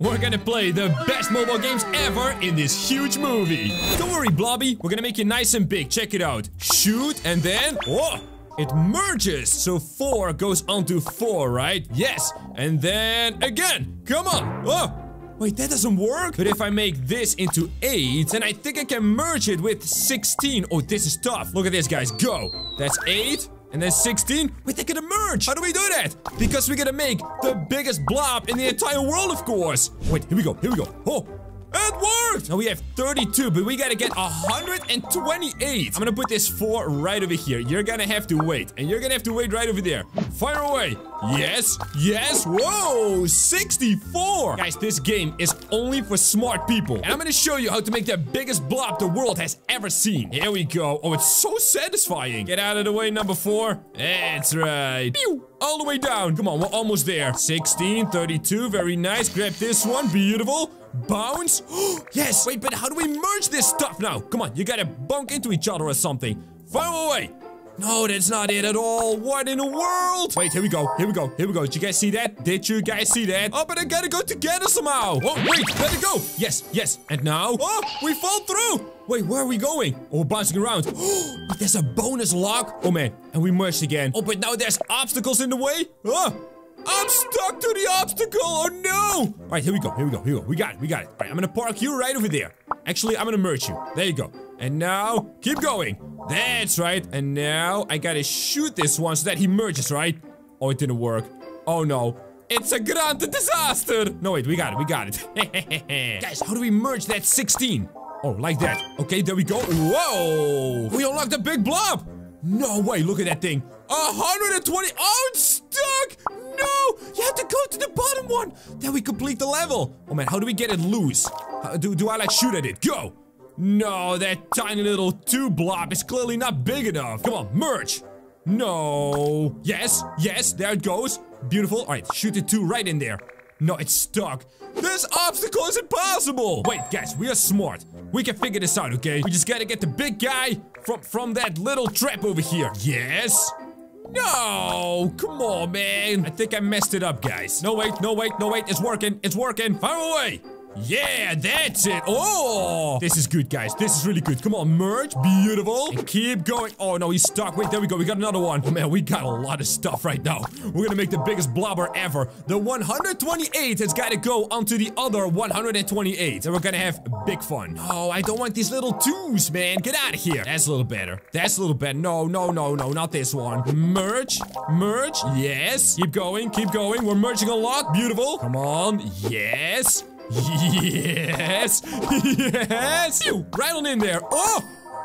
We're gonna play the best mobile games ever in this huge movie. Don't worry, Blobby. We're gonna make it nice and big. Check it out. Shoot, and then... Oh! It merges, so 4 goes onto 4, right? Yes, and then again. Come on. Oh, wait, that doesn't work. But if I make this into 8, then I think I can merge it with 16. Oh, this is tough. Look at this, guys. Go. That's 8. And then 16, wait, they're gonna merge. How do we do that? Because we're gonna make the biggest blob in the entire world, of course. Wait, here we go, here we go. Oh, it worked! Now we have 32, but we gotta get 128. I'm gonna put this 4 right over here. You're gonna have to wait. And you're gonna have to wait right over there. Fire away. Yes, yes. Whoa, 64. Guys, this game is only for smart people. And I'm gonna show you how to make the biggest blob the world has ever seen. Here we go. Oh, it's so satisfying. Get out of the way, number 4. That's right. Pew! All the way down. Come on, we're almost there. 16, 32. Very nice. Grab this one. Beautiful. Bounce. yes. Wait, but how do we merge this stuff now? Come on, you gotta bunk into each other or something. Fire away. No, that's not it at all. What in the world? Wait, here we go. Here we go. Here we go. Did you guys see that? Did you guys see that? Oh, but I gotta go together somehow. Oh, wait. Let it go. Yes, yes. And now? Oh, we fall through. Wait, where are we going? Oh, we're bouncing around. Oh, there's a bonus lock. Oh, man. And we merged again. Oh, but now there's obstacles in the way. Oh, I'm stuck to the obstacle! Oh no! Alright, here we go, here we go, here we go. We got it, we got it. Alright, I'm gonna park you right over there. Actually, I'm gonna merge you. There you go. And now, keep going. That's right. And now, I gotta shoot this one so that he merges, right? Oh, it didn't work. Oh no. It's a grand disaster! No, wait, we got it, we got it. Guys, how do we merge that 16? Oh, like that. Okay, there we go. Whoa! We unlocked a big blob! No way, look at that thing. 120. Oh, it's stuck! No! You have to go to the bottom one! Then we complete the level. Oh man, how do we get it loose? Do, do I like shoot at it? Go! No, that tiny little two blob is clearly not big enough. Come on, merge! No. Yes, yes, there it goes. Beautiful. Alright, shoot the two right in there. No, it's stuck. This obstacle is impossible! Wait, guys, we are smart. We can figure this out, okay? We just gotta get the big guy from, from that little trap over here. Yes? No! Come on, man! I think I messed it up, guys. No, wait, no, wait, no, wait. It's working. It's working. Fire away! Yeah, that's it. Oh, this is good, guys. This is really good. Come on, merge. Beautiful. And keep going. Oh, no, he's stuck. Wait, there we go. We got another one. Oh, man, we got a lot of stuff right now. We're gonna make the biggest blobber ever. The 128 has got to go onto the other 128. And we're gonna have big fun. Oh, I don't want these little twos, man. Get out of here. That's a little better. That's a little better. No, no, no, no, not this one. Merge. Merge. Yes. Keep going. Keep going. We're merging a lot. Beautiful. Come on. Yes. Yes! Yes! Phew, right on in there. Oh!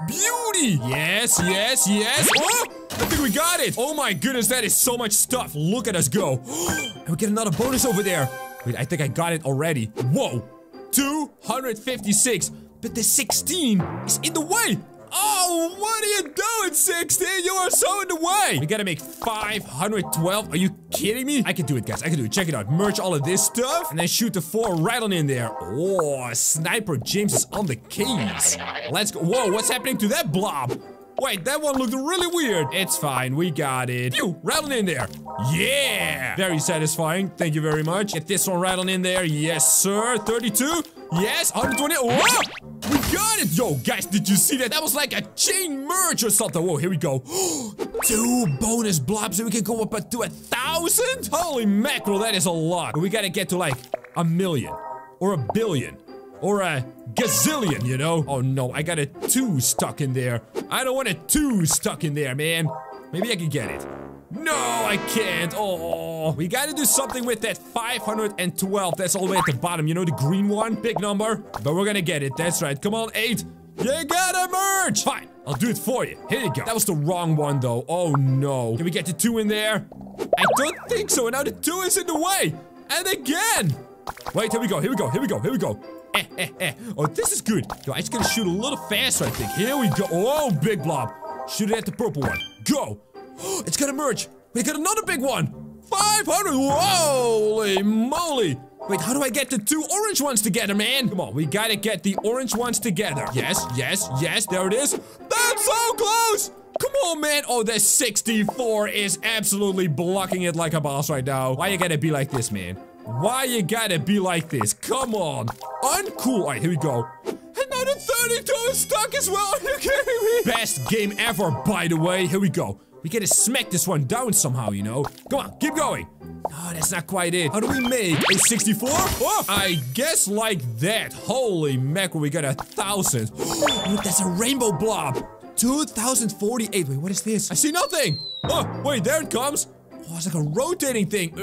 Beauty! Yes, yes, yes. Oh! I think we got it. Oh my goodness, that is so much stuff. Look at us go. and we get another bonus over there. Wait, I think I got it already. Whoa! 256. But the 16 is in the way. Oh, what are you doing, 16? You are so in the way. We gotta make 512. Are you kidding me? I can do it, guys. I can do it. Check it out. Merge all of this stuff and then shoot the four right on in there. Oh, Sniper James is on the keys. Let's go. Whoa, what's happening to that blob? Wait, that one looked really weird. It's fine, we got it. You, rattling in there. Yeah! Very satisfying. Thank you very much. Get this one rattling in there. Yes, sir. 32. Yes, 120. Whoa! We got it! Yo, guys, did you see that? That was like a chain merge or something. Whoa, here we go. Two bonus blobs so we can go up to a thousand? Holy mackerel, that is a lot. We gotta get to like a million or a billion or a gazillion, you know? Oh no, I got a two stuck in there. I don't want a two stuck in there, man. Maybe I can get it. No, I can't. Oh, we gotta do something with that 512. That's all the way at the bottom. You know, the green one? Big number. But we're gonna get it. That's right. Come on, eight. You gotta merge. Fine. I'll do it for you. Here you go. That was the wrong one, though. Oh, no. Can we get the two in there? I don't think so. And now the two is in the way. And again. Wait, here we go. Here we go. Here we go. Here we go. Eh, eh, eh. Oh, this is good. Yo, I just gotta shoot a little faster, I think. Here we go. Oh, big blob. Shoot it at the purple one. Go. it's gonna merge. We got another big one. 500. Holy moly. Wait, how do I get the two orange ones together, man? Come on, we gotta get the orange ones together. Yes, yes, yes, there it is. That's so close. Come on, man. Oh, the 64 is absolutely blocking it like a boss right now. Why you gotta be like this, man? Why you gotta be like this? Come on. Uncool. Alright, here we go. Another 32 is stuck as well. Are you kidding me? Best game ever, by the way. Here we go. We gotta smack this one down somehow, you know? Come on, keep going. No, that's not quite it. How do we make a 64? Oh, I guess like that. Holy mackerel, we got a thousand. Look, that's a rainbow blob. 2048. Wait, what is this? I see nothing. Oh, wait, there it comes. Oh, it's like a rotating thing.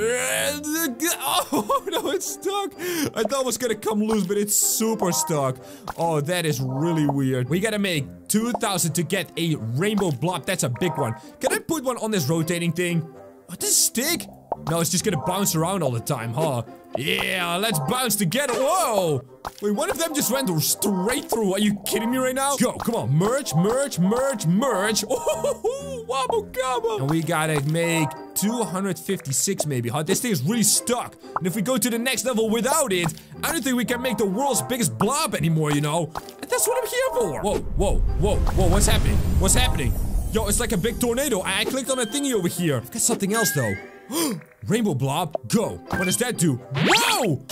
Oh, no, it's stuck. I thought it was gonna come loose, but it's super stuck. Oh, that is really weird. We gotta make 2,000 to get a rainbow blob. That's a big one. Can I put one on this rotating thing? Oh, what, does stick? No, it's just gonna bounce around all the time, huh? Yeah, let's bounce together. Whoa! Wait, one of them just went straight through. Are you kidding me right now? Go, come on. Merge, merge, merge, merge. Oh, wobble. And we gotta make 256 maybe, huh? This thing is really stuck. And if we go to the next level without it, I don't think we can make the world's biggest blob anymore, you know? And that's what I'm here for. Whoa, whoa, whoa, whoa, what's happening? What's happening? Yo, it's like a big tornado. I, I clicked on a thingy over here. I've got something else though. Rainbow blob, go. What does that do? Whoa!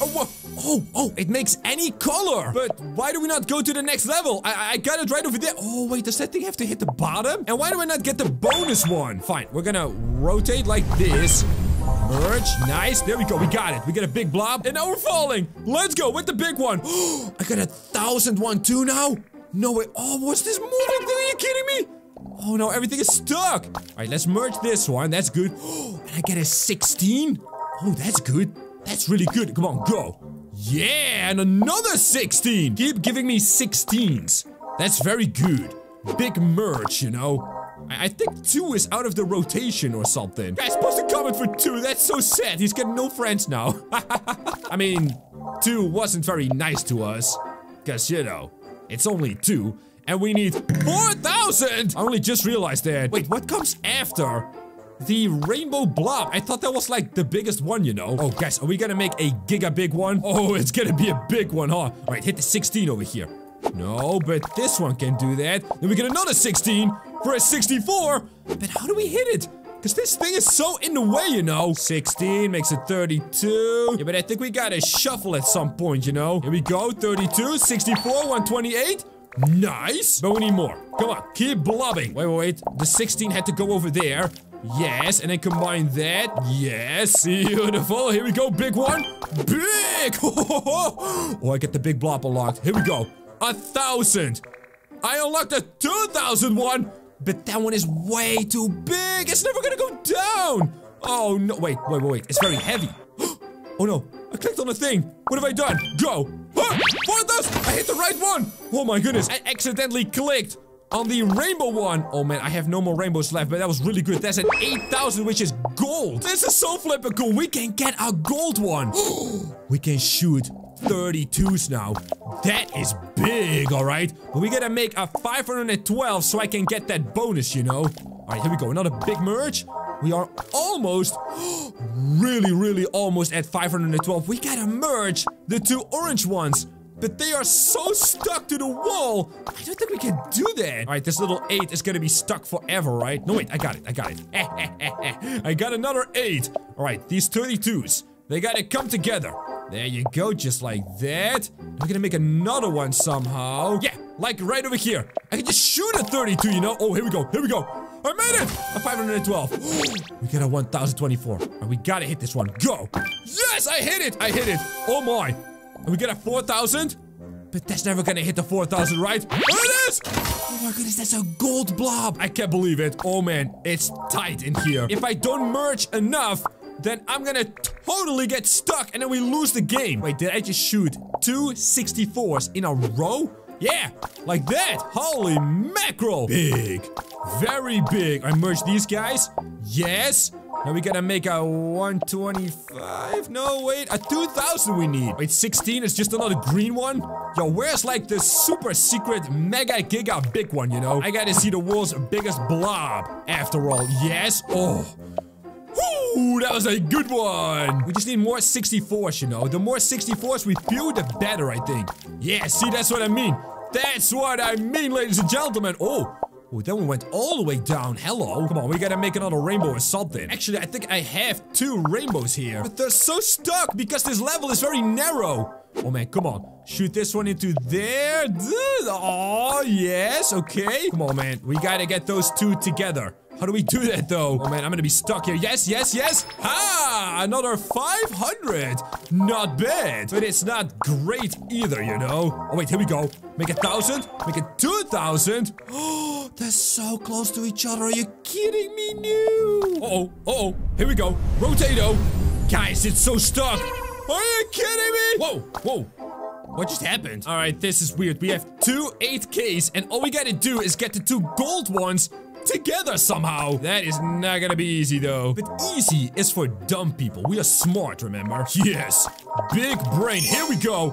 Oh, oh, oh, it makes any color. But why do we not go to the next level? I, I got it right over there. Oh, wait, does that thing have to hit the bottom? And why do I not get the bonus one? Fine, we're gonna rotate like this. Merge, nice. There we go, we got it. We get a big blob, and now we're falling. Let's go with the big one. I got a thousand one too now. No way. Oh, what's this moving thing? Are you kidding me? Oh no, everything is stuck. All right, let's merge this one. That's good. Oh, and I get a 16. Oh, that's good. That's really good. Come on, go. Yeah, and another 16. Keep giving me 16s. That's very good. Big merge, you know. I, I think two is out of the rotation or something. Guy's supposed to comment for two. That's so sad. He's got no friends now. I mean, two wasn't very nice to us. Cause, you know, it's only two. And we need 4,000! I only just realized that. Wait, what comes after? The rainbow blob. I thought that was like the biggest one, you know. Oh, guys, are we gonna make a giga big one? Oh, it's gonna be a big one, huh? All right, hit the 16 over here. No, but this one can do that. Then we get another 16 for a 64. But how do we hit it? Because this thing is so in the way, you know. 16 makes it 32. Yeah, but I think we gotta shuffle at some point, you know. Here we go, 32, 64, 128. Nice! But we need more. Come on, keep blobbing. Wait, wait, wait. The 16 had to go over there. Yes, and then combine that. Yes, beautiful. Here we go, big one. Big! oh, I get the big blob unlocked. Here we go. A thousand. I unlocked a 2,000 one, but that one is way too big. It's never gonna go down. Oh, no. Wait, wait, wait, wait. It's very heavy. oh, no. I clicked on the thing. What have I done? Go. Ah, those. I hit the right one. Oh my goodness. I accidentally clicked on the rainbow one. Oh man, I have no more rainbows left, but that was really good. That's an 8,000, which is gold. This is so flippin' cool. We can get a gold one. we can shoot 32s now. That is big, all right? But we gotta make a 512 so I can get that bonus, you know? All right, here we go. Another big merge. We are almost, really, really almost at 512. We gotta merge the two orange ones. But they are so stuck to the wall. I don't think we can do that. All right, this little eight is gonna be stuck forever, right? No, wait, I got it. I got it. I got another eight. All right, these 32s, they gotta come together. There you go, just like that. We're gonna make another one somehow. Yeah, like right over here. I can just shoot a 32, you know? Oh, here we go. Here we go. I made it! A 512. we got a 1024. And we gotta hit this one. Go! Yes, I hit it! I hit it! Oh my! And we get a 4000? But that's never gonna hit the 4000, right? There it is! Oh my goodness, that's a gold blob! I can't believe it. Oh man, it's tight in here. If I don't merge enough, then I'm gonna totally get stuck and then we lose the game. Wait, did I just shoot two 64s in a row? Yeah, like that. Holy mackerel. Big. Very big. I merged these guys. Yes. Now we gotta make a 125. No, wait. A 2000 we need. Wait, 16 is just another green one? Yo, where's like the super secret mega giga big one, you know? I gotta see the world's biggest blob. After all, yes. Oh. Ooh, that was a good one. We just need more 64s, you know. The more 64s we build, the better, I think. Yeah, see, that's what I mean. That's what I mean, ladies and gentlemen. Oh, Oh, then we went all the way down. Hello. Come on, we gotta make another rainbow or something. Actually, I think I have two rainbows here. But they're so stuck because this level is very narrow. Oh man, come on. Shoot this one into there. Oh, yes. Okay. Come on, man. We gotta get those two together. How do we do that, though? Oh, man, I'm gonna be stuck here. Yes, yes, yes. Ha! Another 500. Not bad. But it's not great either, you know? Oh, wait, here we go. Make a thousand. Make it 2,000. Oh, they're so close to each other. Are you kidding me? No. Uh-oh. Uh-oh. Here we go. Rotato. Guys, it's so stuck. Are you kidding me? Whoa, whoa. What just happened? All right, this is weird. We have two 8Ks, and all we gotta do is get the two gold ones together somehow. That is not gonna be easy though. But easy is for dumb people. We are smart, remember? Yes. Big brain. Here we go.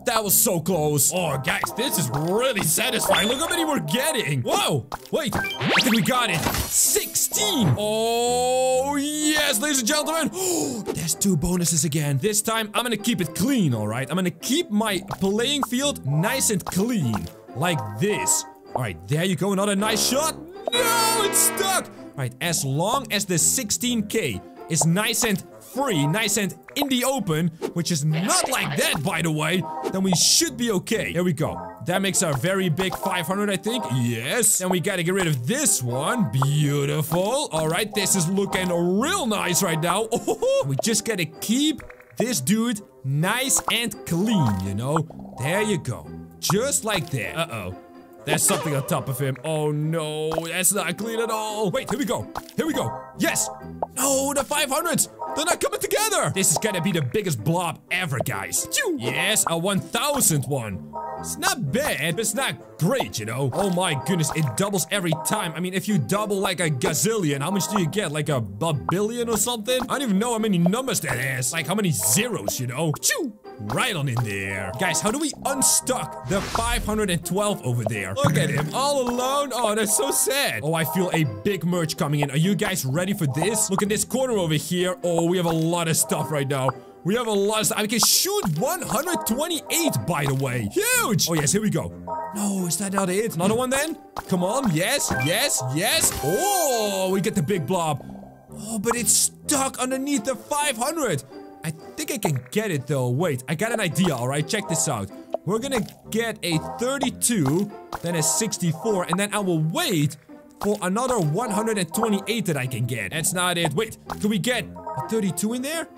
that was so close. Oh, guys, this is really satisfying. Look how many we're getting. Whoa. Wait. I think we got it. 16. Oh, yes, ladies and gentlemen. There's two bonuses again. This time, I'm gonna keep it clean, all right? I'm gonna keep my playing field nice and clean. Like this. All right, there you go. Another nice shot. No, it's stuck. Right, as long as the 16k is nice and free, nice and in the open, which is not like that, by the way, then we should be okay. Here we go. That makes our very big 500, I think. Yes. And we gotta get rid of this one. Beautiful. All right, this is looking real nice right now. we just gotta keep this dude nice and clean, you know? There you go. Just like that. Uh-oh. There's something on top of him. Oh no, that's not clean at all. Wait, here we go. Here we go. Yes. No, the 500s. They're not coming together. This is gonna be the biggest blob ever, guys. Yes, a 1000 one. It's not bad, but it's not great, you know? Oh my goodness, it doubles every time. I mean, if you double like a gazillion, how much do you get? Like a, a billion or something? I don't even know how many numbers that is. Like how many zeros, you know? Choo! Right on in there. Guys, how do we unstuck the 512 over there? Look at him, all alone. Oh, that's so sad. Oh, I feel a big merge coming in. Are you guys ready for this? Look at this corner over here. Oh, we have a lot of stuff right now. We have a lot of stuff. I can shoot 128, by the way. Huge! Oh, yes, here we go. No, is that not it? Another one then? Come on. Yes, yes, yes. Oh, we get the big blob. Oh, but it's stuck underneath the 500. I think I can get it though. Wait, I got an idea, alright? Check this out. We're gonna get a 32, then a 64, and then I will wait for another 128 that I can get. That's not it. Wait, can we get a 32 in there?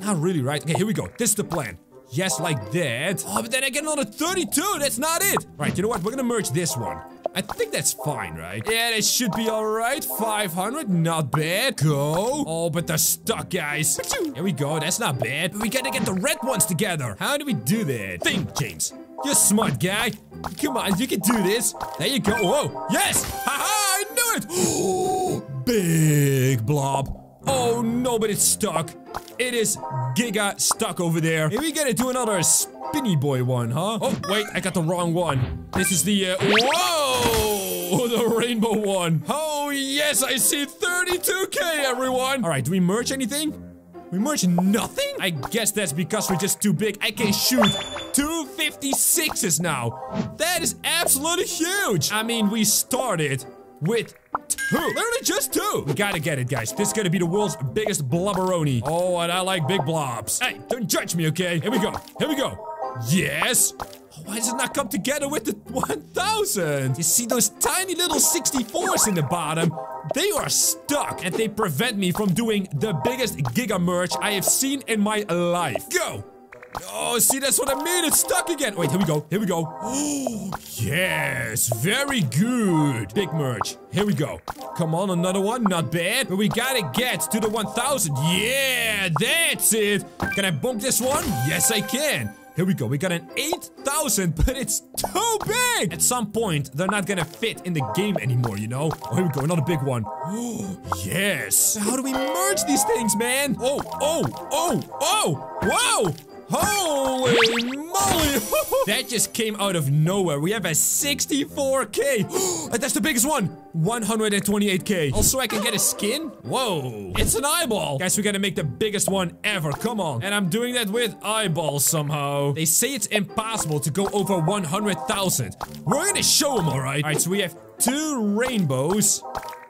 Not really, right? Okay, here we go. This is the plan. Yes, like that. Oh, but then I get another 32. That's not it. All right, you know what? We're gonna merge this one. I think that's fine, right? Yeah, that should be alright. 500, not bad. Go. Oh, but they're stuck, guys. Here we go, that's not bad. We gotta get the red ones together. How do we do that? Think, James. You're smart, guy. Come on, you can do this. There you go. Whoa, yes. Haha, I knew it. Big blob. Oh, no, but it's stuck. It is giga stuck over there. Maybe we gotta do another spinny boy one, huh? Oh, wait, I got the wrong one. This is the, uh, whoa! The rainbow one. Oh, yes, I see 32k, everyone. All right, do we merge anything? We merge nothing? I guess that's because we're just too big. I can shoot 256s now. That is absolutely huge. I mean, we started with two. Literally just two. We gotta get it, guys. This is gonna be the world's biggest blubberoni. Oh, and I like big blobs. Hey, don't judge me, okay? Here we go. Here we go. Yes. Why does it not come together with the 1000? You see those tiny little 64s in the bottom? They are stuck and they prevent me from doing the biggest Giga merge I have seen in my life. Go! Oh, see, that's what I mean. It's stuck again. Wait, here we go. Here we go. Oh, yes. Very good. Big merge. Here we go. Come on, another one. Not bad. But we gotta get to the 1000. Yeah, that's it. Can I bump this one? Yes, I can. Here we go. We got an 8,000, but it's too big. At some point, they're not gonna fit in the game anymore, you know? Oh, here we go. Another big one. Oh, yes. How do we merge these things, man? Oh, oh, oh, oh. Whoa. Holy moly! that just came out of nowhere. We have a 64k. that's the biggest one. 128k. Also, I can get a skin. Whoa. It's an eyeball. Guys, we gotta make the biggest one ever. Come on. And I'm doing that with eyeballs somehow. They say it's impossible to go over 100,000. We're gonna show them, alright? Alright, so we have two rainbows.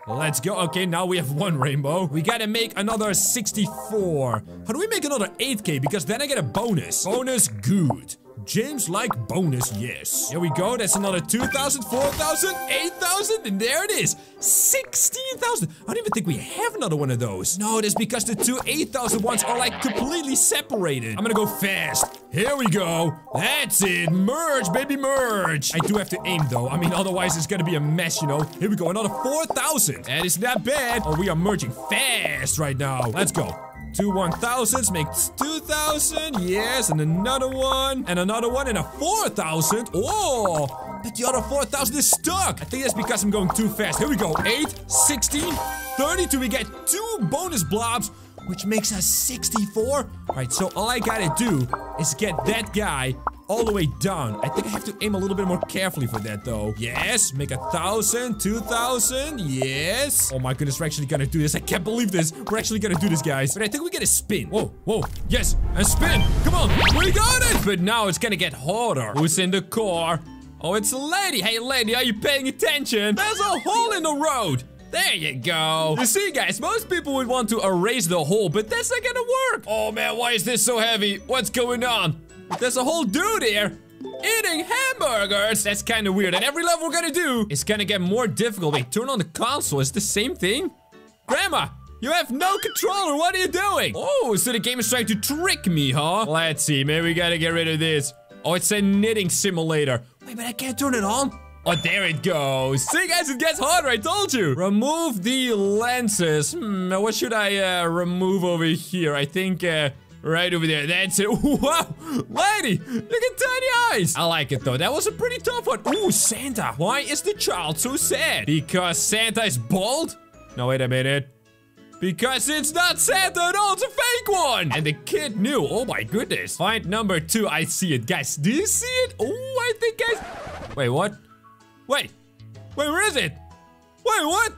Let's go. Okay, now we have one rainbow. We gotta make another 64. How do we make another 8k? Because then I get a bonus. Bonus, good. James like bonus, yes. Here we go. That's another 2,000, 4,000, 8,000, and there it is. 16,000. I don't even think we have another one of those. No, that's because the two 8,000 ones are like completely separated. I'm gonna go fast. Here we go. That's it. Merge, baby, merge. I do have to aim though. I mean, otherwise it's gonna be a mess, you know. Here we go. Another 4,000. That is not bad. Oh, we are merging fast right now. Let's go. Two 1000s makes 2000. Yes, and another one. And another one and a 4000. Oh, but the other 4000 is stuck. I think that's because I'm going too fast. Here we go. 8, 16, 32. We get two bonus blobs which makes us 64. All right, so all I gotta do is get that guy all the way down. I think I have to aim a little bit more carefully for that, though. Yes, make a thousand, two thousand, yes. Oh my goodness, we're actually gonna do this. I can't believe this. We're actually gonna do this, guys. But I think we get a spin. Whoa, whoa, yes, a spin. Come on, we got it. But now it's gonna get harder. Who's in the car? Oh, it's a lady. Hey, lady, are you paying attention? There's a hole in the road. There you go. You see, guys, most people would want to erase the hole, but that's not gonna work. Oh, man, why is this so heavy? What's going on? There's a whole dude here eating hamburgers. That's kind of weird. And every level we're gonna do is gonna get more difficult. Wait, turn on the console. Is the same thing? Grandma, you have no controller. What are you doing? Oh, so the game is trying to trick me, huh? Let's see. Maybe we gotta get rid of this. Oh, it's a knitting simulator. Wait, but I can't turn it on. Oh, there it goes. See, guys, it gets harder. I told you. Remove the lenses. Hmm, what should I uh, remove over here? I think uh, right over there. That's it. Wow, lady, look at tiny eyes. I like it, though. That was a pretty tough one. Ooh, Santa. Why is the child so sad? Because Santa is bald? No, wait a minute. Because it's not Santa at all, it's a fake one! And the kid knew, oh my goodness. Find number two, I see it. Guys, do you see it? Oh, I think guys... Wait, what? Wait. Wait, where is it? Wait, what?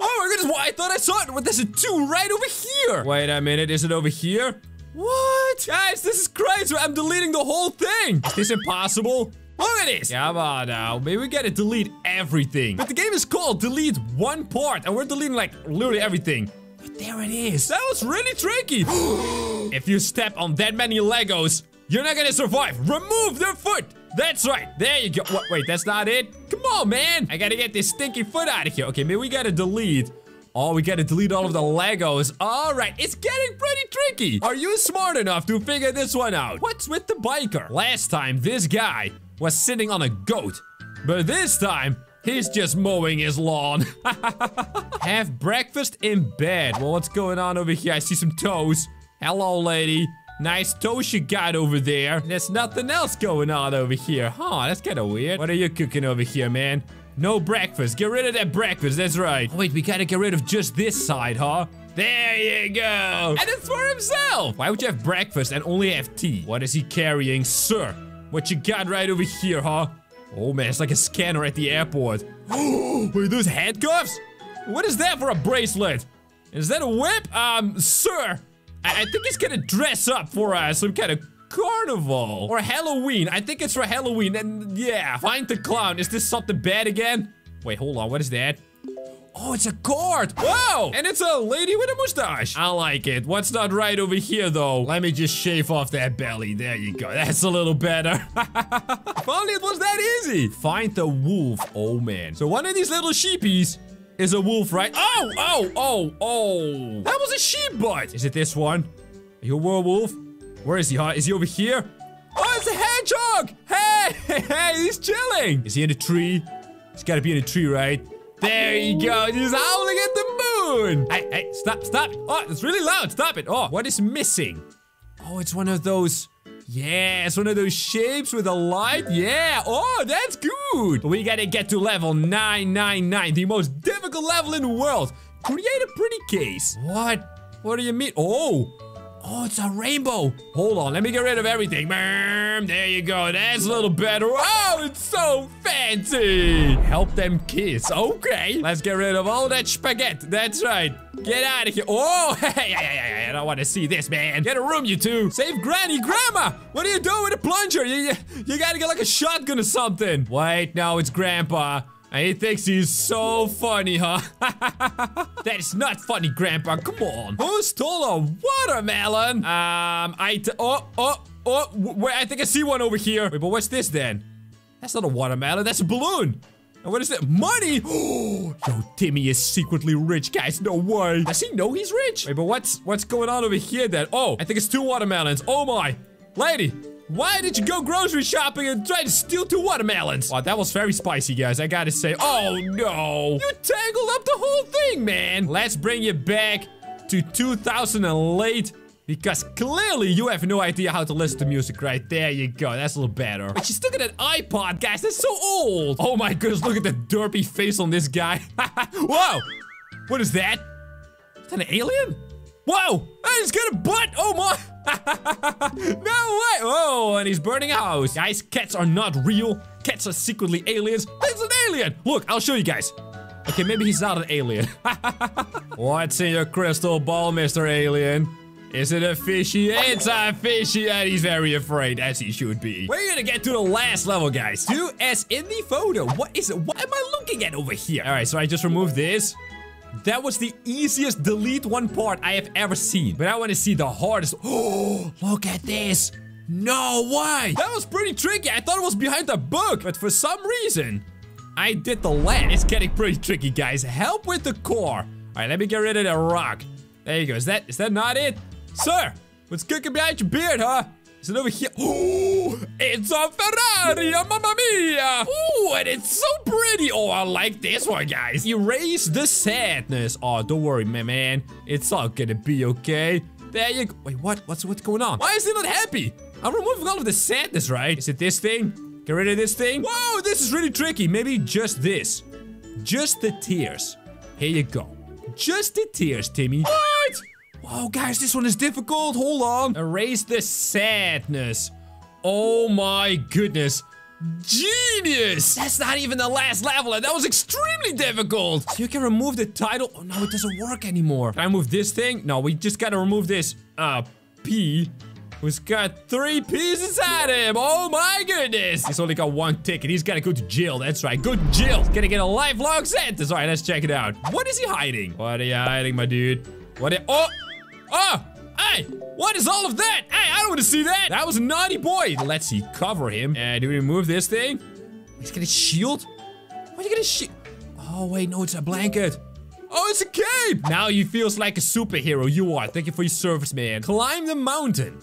Oh my goodness, I thought I saw it. But there's a two right over here. Wait a minute, is it over here? What? Guys, this is crazy. I'm deleting the whole thing. Is this impossible? Oh, Look at this. Come on now. Maybe we gotta delete everything. But the game is called delete one part. And we're deleting like literally everything. But there it is. That was really tricky. if you step on that many Legos, you're not gonna survive. Remove their foot. That's right. There you go. What, wait, that's not it? Come on, man. I gotta get this stinky foot out of here. Okay, maybe we gotta delete. Oh, we gotta delete all of the Legos. All right, it's getting pretty tricky. Are you smart enough to figure this one out? What's with the biker? Last time, this guy was sitting on a goat. But this time, He's just mowing his lawn. Have breakfast in bed. Well, what's going on over here? I see some toes. Hello, lady. Nice toast you got over there. There's nothing else going on over here. Huh, that's kind of weird. What are you cooking over here, man? No breakfast. Get rid of that breakfast. That's right. Oh, wait, we gotta get rid of just this side, huh? There you go. And it's for himself. Why would you have breakfast and only have tea? What is he carrying? Sir, what you got right over here, huh? Oh, man, it's like a scanner at the airport. Wait, those handcuffs? What is that for a bracelet? Is that a whip? Um, sir, I, I think he's gonna dress up for uh, some kind of carnival or Halloween. I think it's for Halloween. And yeah, find the clown. Is this something bad again? Wait, hold on. What is that? Oh, it's a card. Whoa! And it's a lady with a mustache. I like it. What's not right over here, though? Let me just shave off that belly. There you go. That's a little better. only it was that easy. Find the wolf. Oh, man. So one of these little sheepies is a wolf, right? Oh, oh, oh, oh. That was a sheep butt. Is it this one? Are you a werewolf? Where is he? Is he over here? Oh, it's a hedgehog! Hey, hey, he's chilling. Is he in a tree? He's gotta be in a tree, right? There you go. He's howling at the moon. Hey, hey, stop, stop. Oh, it's really loud. Stop it. Oh, what is missing? Oh, it's one of those. Yeah, it's one of those shapes with a light. Yeah. Oh, that's good. We gotta get to level 999, the most difficult level in the world. Create a pretty case. What? What do you mean? Oh. Oh, it's a rainbow. Hold on, let me get rid of everything. There you go. That's a little better. Oh, it's so fancy. Help them kiss. Okay. Let's get rid of all that spaghetti. That's right. Get out of here. Oh, hey, hey, hey, I don't want to see this, man. Get a room, you two. Save Granny. Grandma, what are you doing with a plunger? You, you, you gotta get like a shotgun or something. Wait, no, it's Grandpa. And he thinks he's so funny, huh? that is not funny, Grandpa. Come on. Who stole a watermelon? Um, I. oh, oh, oh. Wait, I think I see one over here. Wait, but what's this then? That's not a watermelon. That's a balloon. And what is that? Money! Oh, yo, Timmy is secretly rich, guys. No way. Does he know he's rich? Wait, but what's what's going on over here then? Oh, I think it's two watermelons. Oh my. Lady, why did you go grocery shopping and try to steal two watermelons? Wow, that was very spicy, guys. I gotta say. Oh, no. You tangled up the whole thing, man. Let's bring you back to 2008. Because clearly you have no idea how to listen to music right there you go that's a little better but she's still got an iPod guys that's so old oh my goodness look at the derpy face on this guy whoa what is that is that an alien whoa he's got a butt oh my no way! Oh, and he's burning a house. Guys, cats are not real. Cats are secretly aliens. It's an alien! Look, I'll show you guys. Okay, maybe he's not an alien. What's in your crystal ball, Mr. Alien? Is it a fishy? It's a fishy, and he's very afraid, as he should be. We're gonna get to the last level, guys. Do as in the photo. What is it? What am I looking at over here? All right, so I just removed this. That was the easiest delete one part I have ever seen. But I want to see the hardest. Oh, look at this. No way. That was pretty tricky. I thought it was behind the book. But for some reason, I did the land. It's getting pretty tricky, guys. Help with the core. All right, let me get rid of the rock. There you go. Is that is that not it? Sir, what's cooking behind your beard, huh? Is it over here? Oh, it's a Ferrari, mamma mia! Oh, and it's so pretty. Oh, I like this one, guys. Erase the sadness. Oh, don't worry, my man. It's all gonna be okay. There you go. Wait, what? What's what's going on? Why is he not happy? I'm removing all of the sadness, right? Is it this thing? Get rid of this thing. Whoa, this is really tricky. Maybe just this. Just the tears. Here you go. Just the tears, Timmy. What? Oh, guys, this one is difficult. Hold on. Erase the sadness. Oh my goodness. Genius! That's not even the last level, and that was extremely difficult! So you can remove the title- Oh no, it doesn't work anymore. Can I move this thing? No, we just gotta remove this, uh, P. Who's got three P's inside him? Oh my goodness! He's only got one ticket. He's gotta go to jail. That's right, go to jail. He's gonna get a lifelong sentence. All right, let's check it out. What is he hiding? What are you hiding, my dude? What? Are- Oh! Oh! Hey! What is all of that? Hey, I don't want to see that! That was a naughty boy! Let's see, cover him. And do we remove this thing? He's got a shield? Why are you gonna shield? Oh, wait, no, it's a blanket. Oh, it's a cape! Now he feels like a superhero. You are. Thank you for your service, man. Climb the mountain.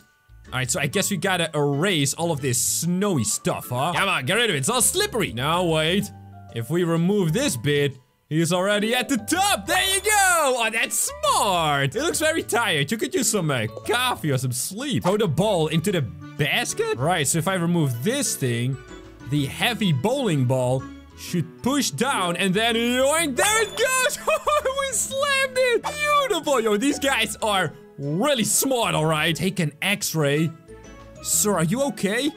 Alright, so I guess we gotta erase all of this snowy stuff, huh? Come on, get rid of it. It's all slippery. Now, wait. If we remove this bit, He's already at the top. There you go. Oh, that's smart. He looks very tired. You could use some uh, coffee or some sleep. Throw the ball into the basket. Right, so if I remove this thing, the heavy bowling ball should push down and then yoink, there it goes. we slammed it. Beautiful. Yo, these guys are really smart, all right? Take an x-ray. Sir, are you okay?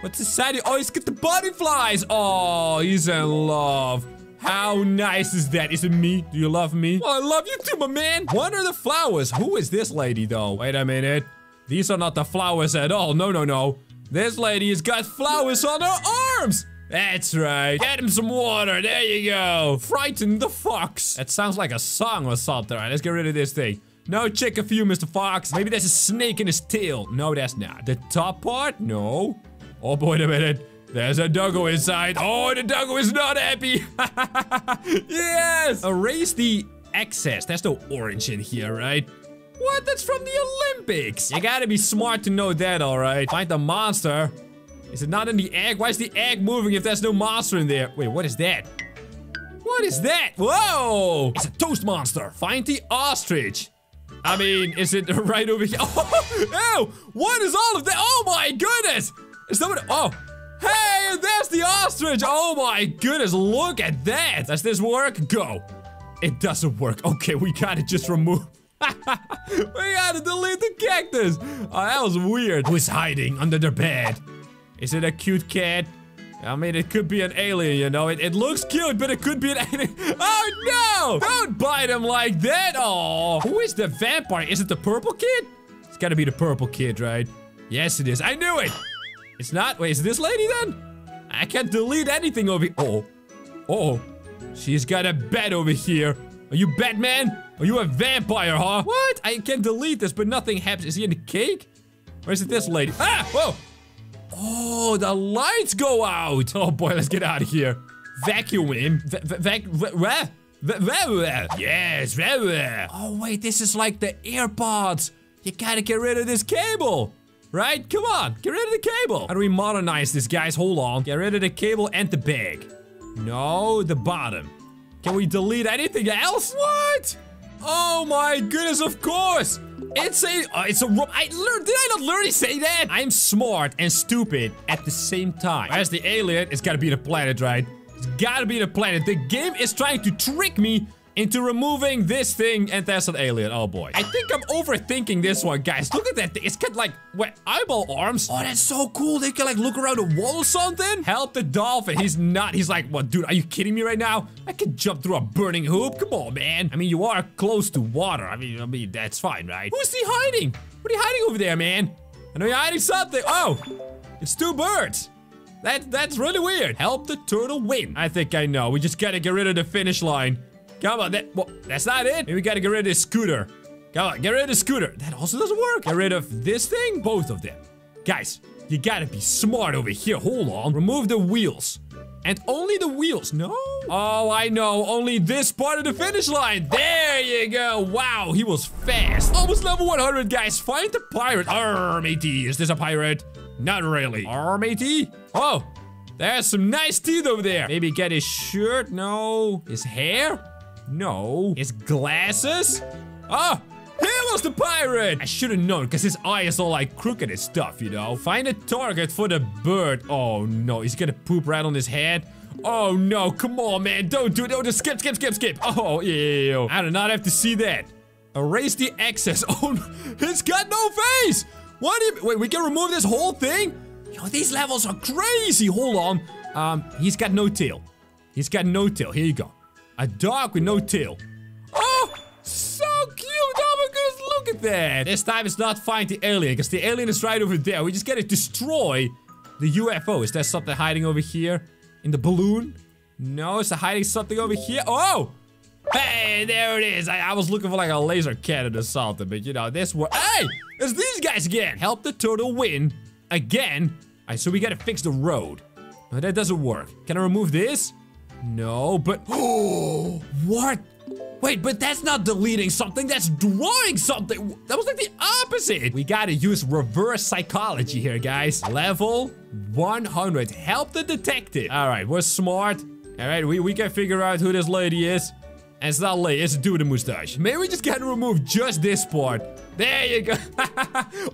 What's inside you? Oh, he's got the butterflies. Oh, he's in love. How nice is that? Is it me? Do you love me? Well, I love you too, my man. What are the flowers? Who is this lady, though? Wait a minute. These are not the flowers at all. No, no, no. This lady has got flowers on her arms. That's right. Get him some water. There you go. Frighten the fox. That sounds like a song or something. All right, let's get rid of this thing. No chicken for you, Mr. Fox. Maybe there's a snake in his tail. No, that's not. The top part? No. Oh, wait a minute. There's a doggo inside. Oh, the doggo is not happy. yes! Erase the excess. There's no orange in here, right? What? That's from the Olympics. You gotta be smart to know that, alright? Find the monster. Is it not in the egg? Why is the egg moving if there's no monster in there? Wait, what is that? What is that? Whoa! It's a toast monster. Find the ostrich. I mean, is it right over here? Oh, ew! What is all of that? Oh my goodness! Is that what? Oh, Hey, there's the ostrich! Oh my goodness, look at that! Does this work? Go. It doesn't work. Okay, we gotta just remove... we gotta delete the cactus. Oh, that was weird. Who's hiding under their bed? Is it a cute cat? I mean, it could be an alien, you know? It, it looks cute, but it could be an alien. Oh, no! Don't bite him like that! Oh, who is the vampire? Is it the purple kid? It's gotta be the purple kid, right? Yes, it is. I knew it! It's not. Wait, is this lady then? I can't delete anything over here. Oh. Oh. She's got a bed over here. Are you Batman? Are you a vampire, huh? What? I can delete this, but nothing happens. Is he in the cake? Or is it this lady? Ah! Whoa! Oh, the lights go out. Oh boy, let's get out of here. Vacuum him. Vac. Vac. Yes. Very. Oh wait, this is like the AirPods. You gotta get rid of this cable. Right? Come on, get rid of the cable. How do we modernize this, guys? Hold on. Get rid of the cable and the bag. No, the bottom. Can we delete anything else? What? Oh my goodness, of course. It's a, uh, it's a, I learned, did I not literally say that? I'm smart and stupid at the same time. As the alien, it's gotta be the planet, right? It's gotta be the planet. The game is trying to trick me into removing this thing and that's an alien. Oh boy. I think I'm overthinking this one, guys. Look at that thing. It's got like, what, eyeball arms? Oh, that's so cool. They can like look around a wall or something. Help the dolphin. He's not. He's like, what, dude, are you kidding me right now? I can jump through a burning hoop. Come on, man. I mean, you are close to water. I mean, I mean, that's fine, right? Who's he hiding? What are you hiding over there, man? I know you're hiding something. Oh, it's two birds. That, that's really weird. Help the turtle win. I think I know. We just gotta get rid of the finish line. Come on, that, well, that's not it. Maybe we gotta get rid of this scooter. Come on, get rid of the scooter. That also doesn't work. Get rid of this thing, both of them. Guys, you gotta be smart over here. Hold on. Remove the wheels. And only the wheels. No. Oh, I know. Only this part of the finish line. There you go. Wow, he was fast. Almost level 100, guys. Find the pirate. Arr, matey. Is this a pirate? Not really. Arr, matey. Oh, there's some nice teeth over there. Maybe get his shirt. No. His hair? No. His glasses? Ah! He was the pirate! I should have known, because his eye is all like crooked and stuff, you know? Find a target for the bird. Oh no, he's gonna poop right on his head. Oh no, come on, man. Don't do it. Oh, just skip, skip, skip, skip. Oh, ew. I do not have to see that. Erase the excess. Oh, no. it's got no face! What do you- Wait, we can remove this whole thing? Yo, these levels are crazy. Hold on. Um, he's got no tail. He's got no tail. Here you go. A dog with no tail. Oh, so cute. Oh my goodness, look at that. This time it's not find the alien, because the alien is right over there. We just gotta destroy the UFO. Is there something hiding over here? In the balloon? No, is there hiding something over here? Oh! Hey, there it is. I, I, was looking for like a laser cannon or something, but you know, this one. Hey! It's these guys again. Help the turtle win. Again. Alright, so we gotta fix the road. No, that doesn't work. Can I remove this? No, but oh, what? Wait, but that's not deleting something, that's drawing something. That was like the opposite. We gotta use reverse psychology here, guys. Level 100, help the detective. All right, we're smart. All right, we, we can figure out who this lady is. And it's not lady, it's a dude with a mustache. Maybe we just gotta remove just this part. There you go.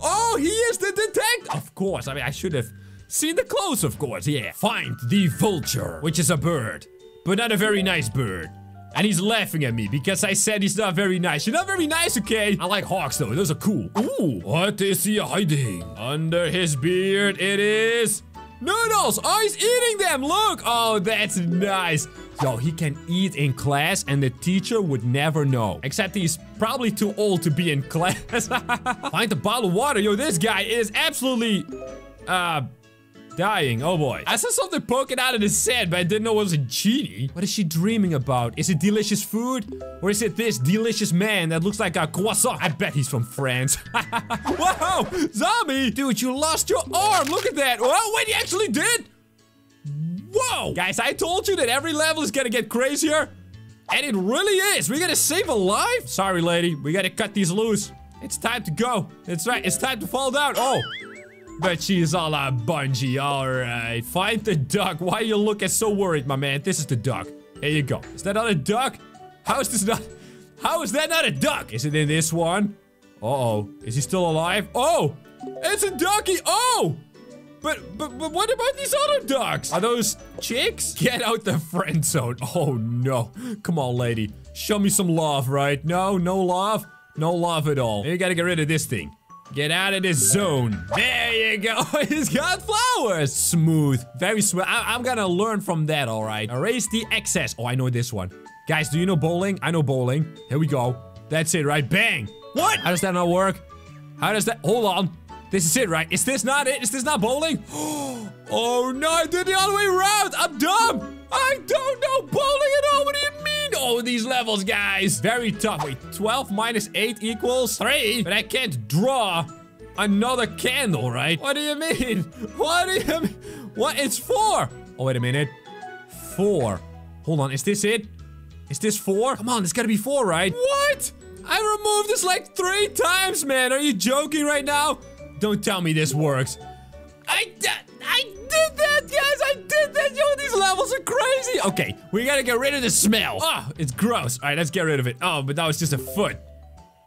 oh, he is the detective. Of course, I mean, I should have seen the clothes, of course, yeah. Find the vulture, which is a bird but not a very nice bird. And he's laughing at me because I said he's not very nice. You're not very nice, okay? I like hawks though, those are cool. Ooh, what is he hiding? Under his beard it is... Noodles! Oh, he's eating them, look! Oh, that's nice. Yo, he can eat in class and the teacher would never know. Except he's probably too old to be in class. Find the bottle of water. Yo, this guy is absolutely... Uh, Dying, oh boy. I saw something poking out of the sand, but I didn't know it was a genie. What is she dreaming about? Is it delicious food? Or is it this delicious man that looks like a croissant? I bet he's from France. Whoa! Zombie! Dude, you lost your arm! Look at that! Oh, wait, he actually did? Whoa! Guys, I told you that every level is gonna get crazier. And it really is! We gotta save a life? Sorry, lady. We gotta cut these loose. It's time to go. It's right. It's time to fall down. Oh. But she's all a bungee, alright. Find the duck. Why are you looking so worried, my man? This is the duck. Here you go. Is that not a duck? How is this not- How is that not a duck? Is it in this one? Uh-oh. Is he still alive? Oh! It's a ducky! Oh! But, but, but what about these other ducks? Are those chicks? Get out the friend zone. Oh, no. Come on, lady. Show me some love, right? No? No love? No love at all. You gotta get rid of this thing. Get out of this zone. There you go. He's got flowers. Smooth. Very smooth. I am gonna learn from that, all right. Erase the excess. Oh, I know this one. Guys, do you know bowling? I know bowling. Here we go. That's it, right? Bang. What? How does that not work? How does that? Hold on. This is it, right? Is this not it? Is this not bowling? Oh no, I did the other way around. I'm dumb. I don't know bowling at all. What do you Oh, these levels, guys. Very tough. Wait, 12 minus 8 equals 3. But I can't draw another candle, right? What do you mean? What do you mean? What? It's 4. Oh, wait a minute. 4. Hold on. Is this it? Is this 4? Come on, it's gotta be 4, right? What? I removed this like three times, man. Are you joking right now? Don't tell me this works. I, I did that, guys. I did that. Yo, these levels are crazy. Okay, we gotta get rid of the smell. Oh, it's gross. All right, let's get rid of it. Oh, but that was just a foot.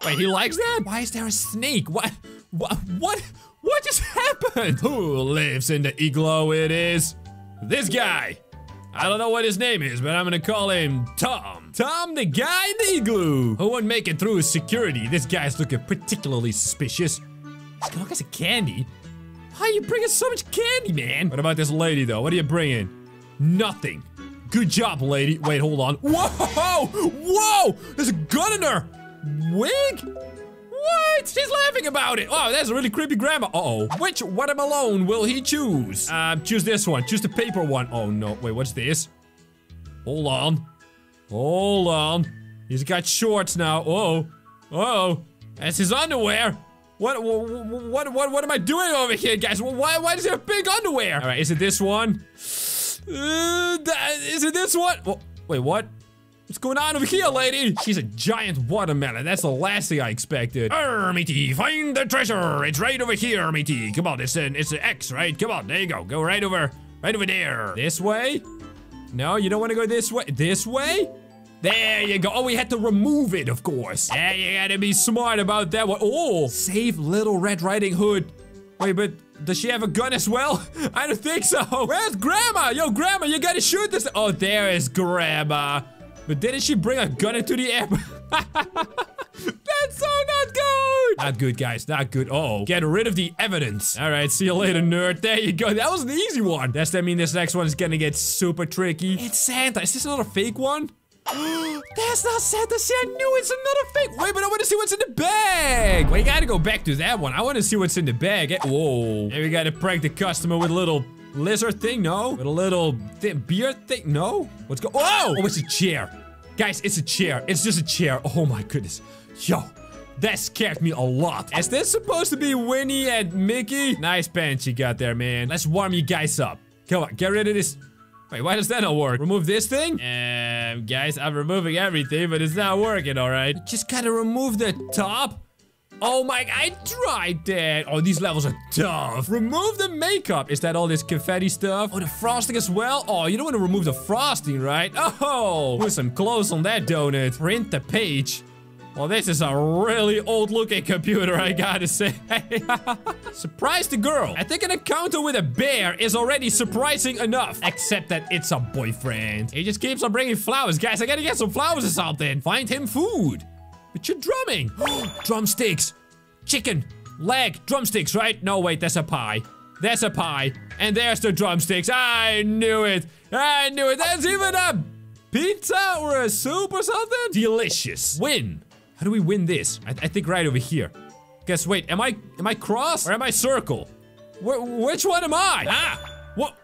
Wait, he likes that? Why is there a snake? What? What? What? What just happened? Who lives in the igloo? It is this guy. I don't know what his name is, but I'm gonna call him Tom. Tom, the guy in the igloo. Who won't make it through his security? This guy's looking particularly suspicious. He's all kinds of candy. Why are you bringing so much candy, man? What about this lady, though? What are you bringing? Nothing. Good job, lady. Wait, hold on. Whoa! Whoa! There's a gun in her! Wig? What? She's laughing about it. Oh, that's a really creepy grandma. Uh-oh. Which watermelon will he choose? Uh, choose this one. Choose the paper one. Oh, no. Wait, what's this? Hold on. Hold on. He's got shorts now. Uh oh. Uh oh. That's his underwear. What, what, what, what, am I doing over here, guys? Why, why does he have big underwear? All right, is it this one? Uh, is it this one? Wait, what? What's going on over here, lady? She's a giant watermelon. That's the last thing I expected. Err, matey, find the treasure. It's right over here, matey. Come on, it's an, it's an X, right? Come on, there you go. Go right over, right over there. This way? No, you don't want to go this way? This way? There you go. Oh, we had to remove it, of course. Yeah, you gotta be smart about that one. Oh, save Little Red Riding Hood. Wait, but does she have a gun as well? I don't think so. Where's Grandma? Yo, Grandma, you gotta shoot this. Oh, there is Grandma. But didn't she bring a gun into the air? That's so not good. Not good, guys. Not good. Uh oh, get rid of the evidence. All right, see you later, nerd. There you go. That was an easy one. Does that mean this next one is gonna get super tricky? It's Santa. Is this another fake one? That's not Santa. See, I knew it's another fake. Wait, but I want to see what's in the bag. We gotta go back to that one. I want to see what's in the bag. Eh, whoa. And we gotta prank the customer with a little lizard thing. No. With a little th beer thing. No. What's go? Oh! Oh, it's a chair. Guys, it's a chair. It's just a chair. Oh my goodness. Yo. That scared me a lot. Is this supposed to be Winnie and Mickey? Nice pants you got there, man. Let's warm you guys up. Come on, get rid of this Wait, why does that not work? Remove this thing? Um, guys, I'm removing everything, but it's not working, alright? Just gotta remove the top? Oh my, I tried that. Oh, these levels are tough. Remove the makeup. Is that all this confetti stuff? Oh, the frosting as well? Oh, you don't want to remove the frosting, right? Oh, put some clothes on that donut. Print the page. Well, this is a really old looking computer, I gotta say. Surprise the girl. I think an encounter with a bear is already surprising enough. Except that it's a boyfriend. He just keeps on bringing flowers. Guys, I gotta get some flowers or something. Find him food. But you're drumming. Drumsticks. Chicken. Leg. Drumsticks, right? No, wait, that's a pie. That's a pie. And there's the drumsticks. I knew it. I knew it. That's even a pizza or a soup or something? Delicious. Win. How do we win this? I, I think right over here. Guess, wait, am I, am I cross or am I circle? Wh which one am I? Ah, what?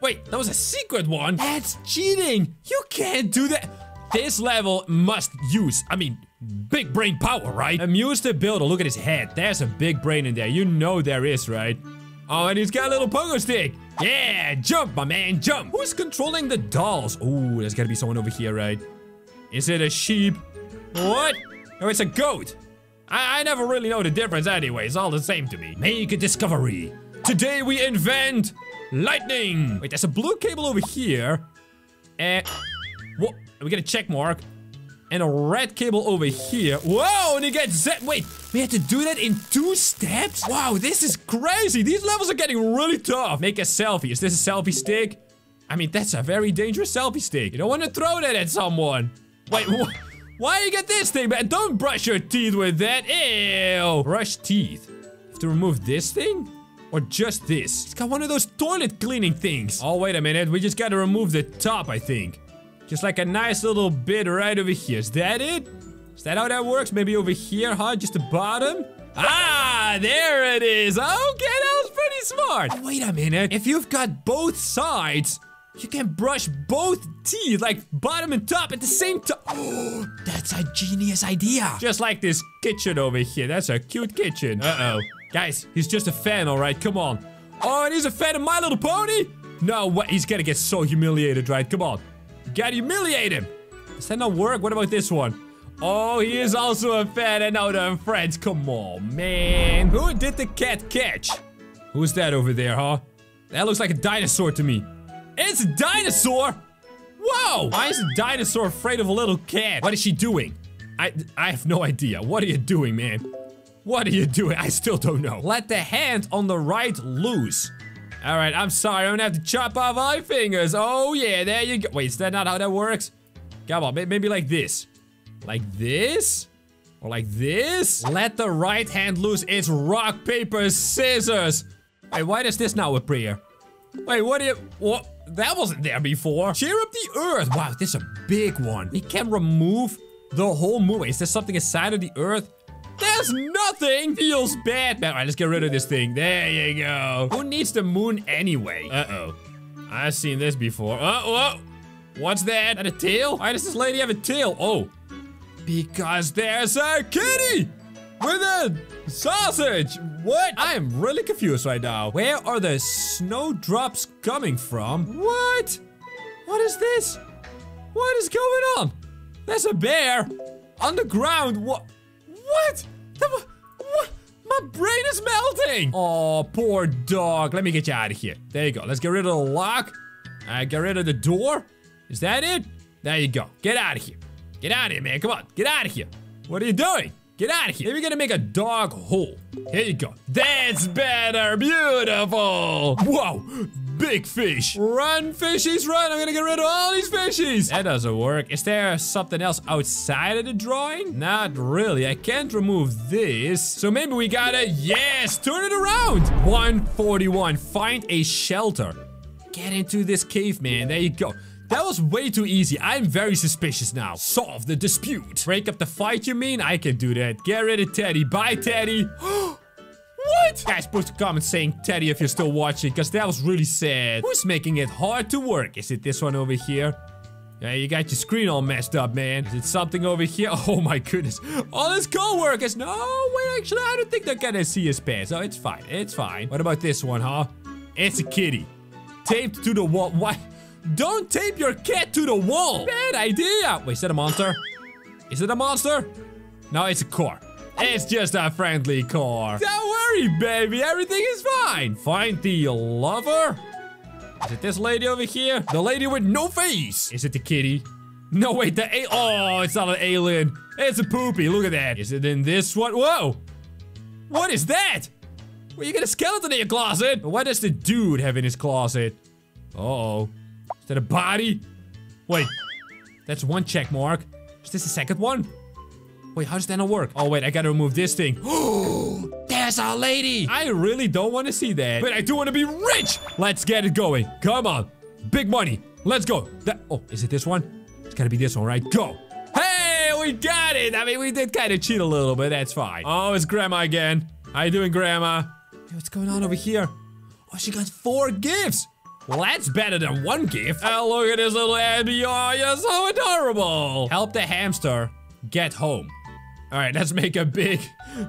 Wait, that was a secret one. That's cheating. You can't do that. This level must use, I mean, big brain power, right? Amuse the builder. Look at his head. There's a big brain in there. You know there is, right? Oh, and he's got a little pogo stick. Yeah, jump, my man, jump. Who's controlling the dolls? Oh, there's gotta be someone over here, right? Is it a sheep? What? No, it's a goat. I, I never really know the difference anyway. It's all the same to me. Make a discovery. Today we invent lightning. Wait, there's a blue cable over here. Eh, and what? We get a check mark. And a red cable over here. Whoa, and you get Z. Wait, we had to do that in two steps? Wow, this is crazy. These levels are getting really tough. Make a selfie. Is this a selfie stick? I mean, that's a very dangerous selfie stick. You don't want to throw that at someone. Wait, what? Why you get this thing, man? Don't brush your teeth with that. Ew. Brush teeth. Have to remove this thing? Or just this? It's got one of those toilet cleaning things. Oh, wait a minute. We just gotta remove the top, I think. Just like a nice little bit right over here. Is that it? Is that how that works? Maybe over here, huh? Just the bottom? Ah, there it is. Okay, that was pretty smart. Wait a minute. If you've got both sides, you can brush both teeth, like bottom and top at the same time. Oh, that's a genius idea. Just like this kitchen over here. That's a cute kitchen. Uh-oh. Guys, he's just a fan, all right? Come on. Oh, and he's a fan of My Little Pony? No, what? He's gonna get so humiliated, right? Come on. You gotta humiliate him. Does that not work? What about this one? Oh, he is also a fan and now they're friends. Come on, man. Who did the cat catch? Who's that over there, huh? That looks like a dinosaur to me. It's a dinosaur! Whoa! Why is a dinosaur afraid of a little cat? What is she doing? I I have no idea. What are you doing, man? What are you doing? I still don't know. Let the hand on the right loose. Alright, I'm sorry. I'm gonna have to chop off all your fingers. Oh, yeah, there you go. Wait, is that not how that works? Come on, maybe like this. Like this? Or like this? Let the right hand loose. It's rock, paper, scissors. Wait, why does this now appear? Wait, what do you- what? That wasn't there before. Cheer up the earth. Wow, this is a big one. We can remove the whole moon. Is there something inside of the earth? There's nothing! Feels bad. Man, alright, let's get rid of this thing. There you go. Who needs the moon anyway? Uh-oh. I've seen this before. Uh, whoa. What's that? That a tail? Why does this lady have a tail? Oh. Because there's a kitty with a sausage. What? I am really confused right now. Where are the snowdrops coming from? What? What is this? What is going on? There's a bear on the ground. What? What? What? My brain is melting. Oh, poor dog. Let me get you out of here. There you go. Let's get rid of the lock. Uh, get rid of the door. Is that it? There you go. Get out of here. Get out of here, man. Come on. Get out of here. What are you doing? Get out of here. Maybe we're gonna make a dog hole. Here you go. That's better. Beautiful. Whoa. Big fish. Run, fishies, run. I'm gonna get rid of all these fishies. That doesn't work. Is there something else outside of the drawing? Not really. I can't remove this. So maybe we gotta, yes, turn it around. 141. Find a shelter. Get into this cave, man. There you go. That was way too easy. I'm very suspicious now. Solve the dispute. Break up the fight, you mean? I can do that. Get rid of Teddy. Bye, Teddy. what? Guys, post a comment saying Teddy if you're still watching, because that was really sad. Who's making it hard to work? Is it this one over here? Yeah, you got your screen all messed up, man. Is it something over here? Oh my goodness. All his co-workers. No, wait, actually, I don't think they're gonna see his pants. Oh, it's fine. It's fine. What about this one, huh? It's a kitty. Taped to the wall. Why? Don't tape your cat to the wall. Bad idea. Wait, is that a monster? Is it a monster? No, it's a car. It's just a friendly car. Don't worry, baby. Everything is fine. Find the lover. Is it this lady over here? The lady with no face. Is it the kitty? No, wait, the a- Oh, it's not an alien. It's a poopy. Look at that. Is it in this one? Whoa. What is that? Well, you got a skeleton in your closet. What does the dude have in his closet? Uh oh that a body? Wait. That's one check mark. Is this the second one? Wait, how does that not work? Oh, wait, I gotta remove this thing. Oh, there's our lady. I really don't want to see that, but I do want to be rich. Let's get it going. Come on. Big money. Let's go. That, oh, is it this one? It's gotta be this one, right? Go. Hey, we got it. I mean, we did kind of cheat a little bit. That's fine. Oh, it's Grandma again. How you doing, Grandma? Hey, what's going on over here? Oh, she got four gifts. Well, that's better than one gift. Oh, look at this little Abby. Oh, you're so adorable. Help the hamster get home. All right, let's make a big,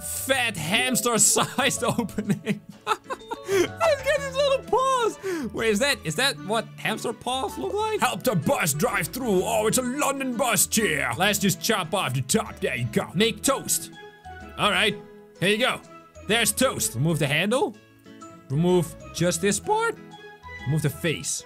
fat hamster-sized opening. let's get his little paws. Wait, is that, is that what hamster paws look like? Help the bus drive through. Oh, it's a London bus chair. Let's just chop off the top. There you go. Make toast. All right, here you go. There's toast. Remove the handle. Remove just this part. Remove the face.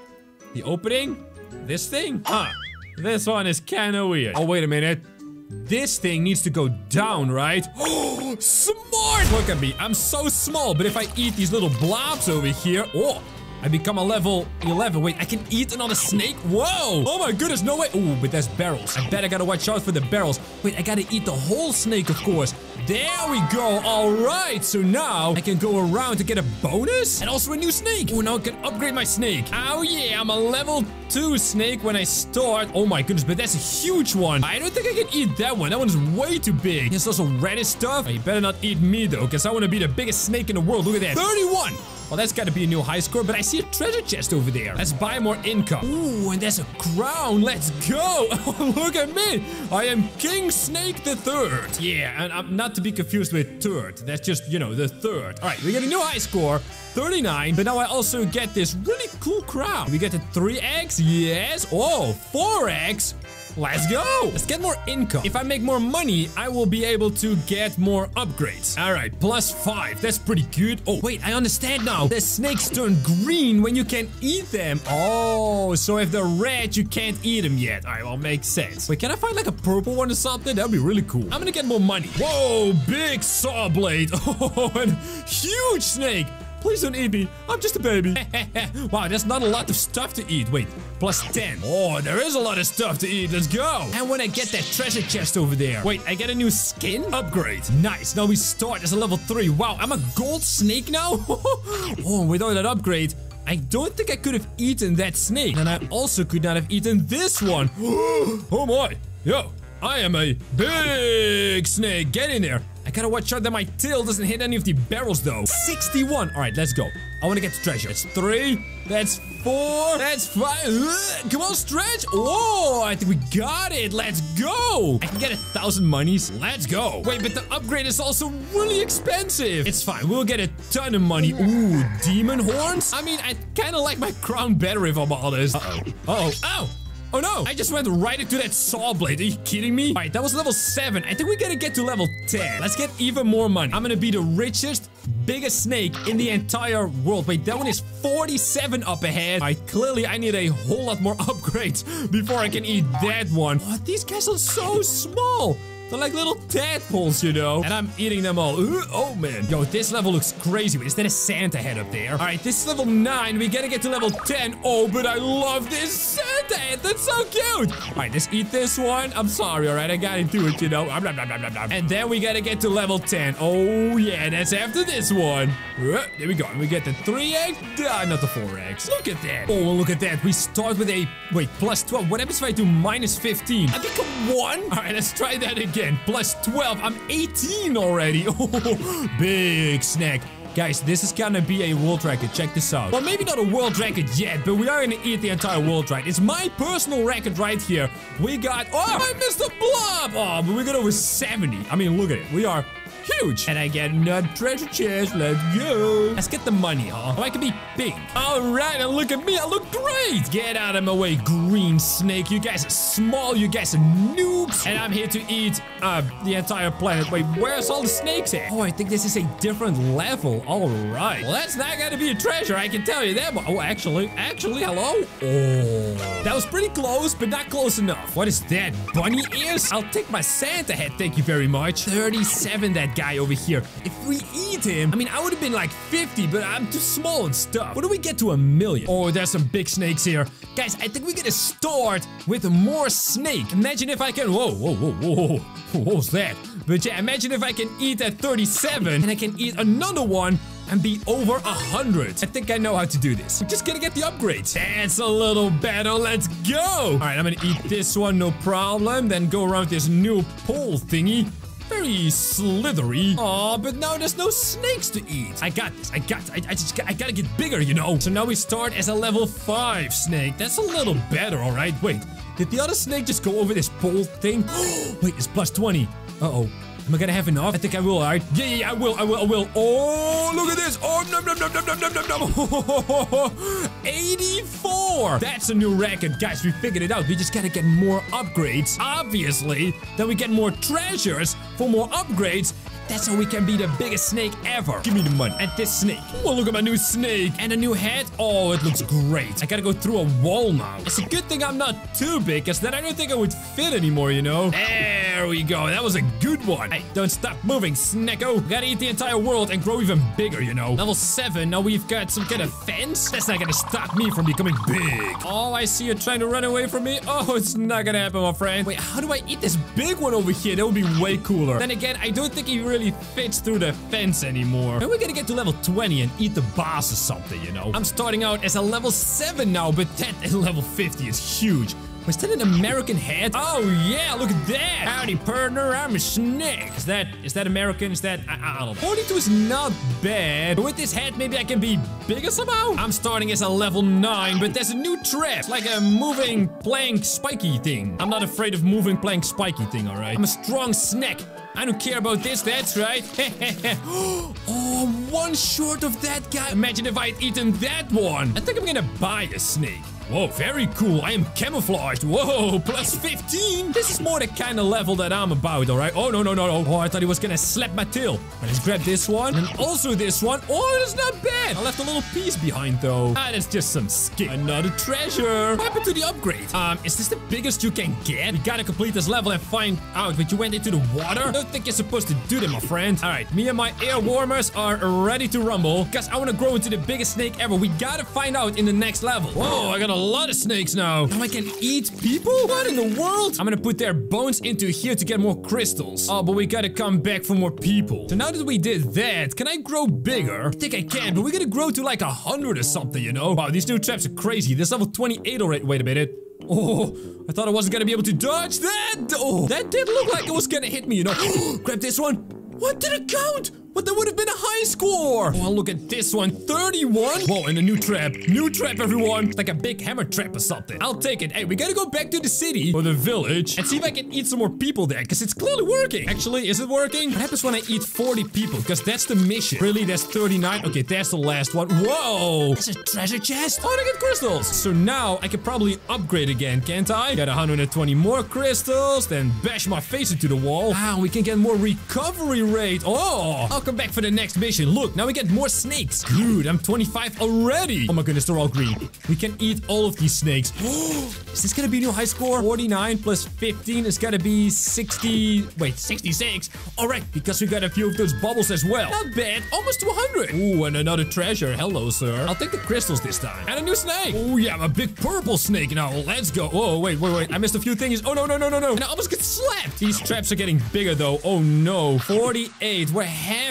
The opening. This thing. Huh. This one is kind of weird. Oh, wait a minute. This thing needs to go down, right? Oh, smart! Look at me. I'm so small, but if I eat these little blobs over here... Oh, I become a level 11. Wait, I can eat another snake? Whoa! Oh my goodness, no way. Oh, but there's barrels. I bet I gotta watch out for the barrels. Wait, I gotta eat the whole snake, of course. There we go. All right. So now I can go around to get a bonus and also a new snake. Oh, now I can upgrade my snake. Oh, yeah. I'm a level 2 snake when I start. Oh, my goodness. But that's a huge one. I don't think I can eat that one. That one's way too big. There's also reddish stuff. Oh, you better not eat me, though, because I want to be the biggest snake in the world. Look at that. 31. Well, that's gotta be a new high score, but I see a treasure chest over there. Let's buy more income. Ooh, and there's a crown. Let's go. Oh, look at me. I am King Snake the Third. Yeah, and I'm not to be confused with third. That's just, you know, the third. All right, we get a new high score. 39, but now I also get this really cool crown. We get the three eggs, yes. Oh, four 4x. Let's go! Let's get more income. If I make more money, I will be able to get more upgrades. All right, plus five. That's pretty good. Oh, wait, I understand now. The snakes turn green when you can eat them. Oh, so if they're red, you can't eat them yet. All right, well, makes sense. Wait, can I find like a purple one or something? That'd be really cool. I'm gonna get more money. Whoa, big saw blade. Oh, and huge snake. Please don't eat me. I'm just a baby. wow, there's not a lot of stuff to eat. Wait, plus 10. Oh, there is a lot of stuff to eat. Let's go. And when I get that treasure chest over there. Wait, I get a new skin? Upgrade. Nice. Now we start as a level 3. Wow, I'm a gold snake now? oh, without that upgrade, I don't think I could have eaten that snake. And I also could not have eaten this one. oh my. Yo, I am a big snake. Get in there. I gotta watch out that my tail doesn't hit any of the barrels though. 61. All right, let's go. I want to get the treasure. That's three. That's four. That's five. Ugh, come on, stretch. Oh, I think we got it. Let's go. I can get a thousand monies. Let's go. Wait, but the upgrade is also really expensive. It's fine. We'll get a ton of money. Ooh, demon horns? I mean, I kind of like my crown better if I'm honest. Uh-oh. Uh-oh. Oh. Oh no! I just went right into that saw blade. Are you kidding me? Alright, that was level 7. I think we gotta get to level 10. Let's get even more money. I'm gonna be the richest, biggest snake in the entire world. Wait, that one is 47 up ahead. Alright, clearly I need a whole lot more upgrades before I can eat that one. Oh, these guys are so small. They're like little tadpoles, you know? And I'm eating them all. Ooh, oh, man. Yo, this level looks crazy. Is that a Santa head up there? All right, this is level 9. We gotta get to level 10. Oh, but I love this Santa head. That's so cute. All right, let's eat this one. I'm sorry, all right? I gotta do it, you know? And then we gotta get to level 10. Oh, yeah, that's after this one. Uh, there we go. And We get the 3x. Uh, not the 4 eggs. Look at that. Oh, look at that. We start with a... Wait, plus 12. What happens if I do minus 15? I become 1? All right, let's try that again again. Plus 12. I'm 18 already. Oh, big snack. Guys, this is gonna be a world record. Check this out. Well, maybe not a world record yet, but we are gonna eat the entire world right. It's my personal record right here. We got... Oh, I missed a blob! Oh, but we got over 70. I mean, look at it. We are huge. And I get another treasure chest. Let's go. Let's get the money, huh? Oh, I can be big. All right, and look at me. I look great. Get out of my way, green snake. You guys are small. You guys are noobs. And I'm here to eat uh, the entire planet. Wait, where's all the snakes at? Oh, I think this is a different level. All right. Well, that's not gonna be a treasure. I can tell you that. Oh, actually, actually, hello? Oh, that was pretty close, but not close enough. What is that? Bunny ears? I'll take my Santa head. Thank you very much. 37 that guy over here. If we eat him, I mean, I would have been like 50, but I'm too small and stuff. What do we get to a million? Oh, there's some big snakes here. Guys, I think we gotta start with more snake. Imagine if I can- Whoa, whoa, whoa, whoa. What was that? But yeah, imagine if I can eat at 37 and I can eat another one and be over 100. I think I know how to do this. We're just gonna get the upgrades. That's a little better. Let's go. All right, I'm gonna eat this one, no problem. Then go around this new pole thingy. Very slithery. Aw, but now there's no snakes to eat. I got this. I got I, I just I gotta get bigger, you know. So now we start as a level 5 snake. That's a little better, all right? Wait, did the other snake just go over this pole thing? Wait, it's plus 20. Uh-oh. Am I gonna have enough? I think I will, alright? Yeah, yeah, yeah, I will, I will, I will. Oh, look at this. Oh, nom, nom, nom, nom, nom, nom, nom, nom. 84. That's a new record. Guys, we figured it out. We just gotta get more upgrades. Obviously, then we get more treasures for more upgrades. That's how we can be the biggest snake ever. Give me the money. And this snake. Well, look at my new snake. And a new head. Oh, it looks great. I gotta go through a wall now. It's a good thing I'm not too big, because then I don't think I would fit anymore, you know? There we go. That was a good one. Hey, don't stop moving, Snecko. We gotta eat the entire world and grow even bigger, you know? Level 7. Now we've got some kind of fence. That's not gonna stop me from becoming big. Oh, I see you trying to run away from me. Oh, it's not gonna happen, my friend. Wait, how do I eat this big one over here? That would be way cooler. Then again, I don't think he really fits through the fence anymore. And we're gonna get to level 20 and eat the boss or something, you know? I'm starting out as a level 7 now, but that level 50 is huge. Was that an American hat? Oh yeah, look at that! Howdy, partner, I'm a snake. Is that is that American? Is that I, I don't know. 42 is not bad. But with this hat, maybe I can be bigger somehow. I'm starting as a level 9, but there's a new trap, like a moving plank spiky thing. I'm not afraid of moving plank spiky thing, all right? I'm a strong snack. I don't care about this, that's right. oh, one short of that guy. Imagine if I'd eaten that one. I think I'm gonna buy a snake. Whoa, very cool. I am camouflaged. Whoa, plus 15. This is more the kind of level that I'm about, all right? Oh, no, no, no, no. Oh, I thought he was gonna slap my tail. Let's grab this one and also this one. Oh, that's not bad. I left a little piece behind, though. Ah, that's just some skin. Another treasure. What happened to the upgrade? Um, is this the biggest you can get? We gotta complete this level and find out, but you went into the water? I don't think you're supposed to do that, my friend. All right, me and my air warmers are ready to rumble because I want to grow into the biggest snake ever. We gotta find out in the next level. Whoa, I got a lot of snakes now. Now I can eat people? What in the world? I'm gonna put their bones into here to get more crystals. Oh, but we gotta come back for more people. So now that we did that, can I grow bigger? I think I can, but we gotta grow to like a hundred or something, you know? Wow, these new traps are crazy. This level 28 already. Wait a minute. Oh, I thought I wasn't gonna be able to dodge that. Oh, that did look like it was gonna hit me, you know? Grab this one. What did it count? But that would have been a high score. Oh, look at this one. 31. Whoa, and a new trap. New trap, everyone. Like a big hammer trap or something. I'll take it. Hey, we gotta go back to the city or the village and see if I can eat some more people there because it's clearly working. Actually, is it working? What happens when I eat 40 people? Because that's the mission. Really, that's 39? Okay, that's the last one. Whoa. It's a treasure chest. Oh, I get crystals. So now I can probably upgrade again, can't I? Got 120 more crystals, then bash my face into the wall. Ah, we can get more recovery rate. Oh, I'll come back for the next mission. Look, now we get more snakes. Dude, I'm 25 already. Oh my goodness, they're all green. We can eat all of these snakes. is this gonna be a new high score? 49 plus 15 is gonna be 60... Wait, 66? Alright, because we got a few of those bubbles as well. Not bad. Almost to 100. Ooh, and another treasure. Hello, sir. I'll take the crystals this time. And a new snake. Oh, yeah, a big purple snake now. Let's go. Oh, wait, wait, wait. I missed a few things. Oh, no, no, no, no, no. And I almost get slapped. These traps are getting bigger, though. Oh, no. 48. We're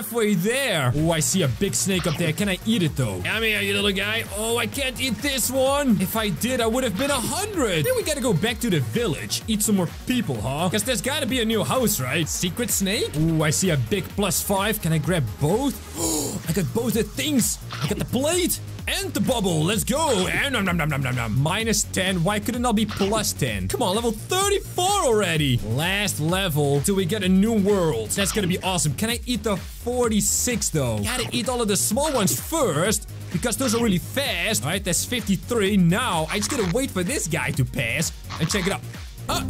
halfway there. Oh, I see a big snake up there. Can I eat it, though? Come here, you little guy. Oh, I can't eat this one. If I did, I would have been a 100. Then we gotta go back to the village. Eat some more people, huh? Because there's gotta be a new house, right? Secret snake? Oh, I see a big plus 5. Can I grab both? Oh, I got both the things. I got the plate. And the bubble, let's go! And nom, nom, nom, nom, nom, nom. Minus 10, why couldn't it be plus 10? Come on, level 34 already! Last level till we get a new world. That's gonna be awesome. Can I eat the 46 though? Gotta eat all of the small ones first because those are really fast. All right, that's 53. Now, I just gotta wait for this guy to pass and check it out. Ah,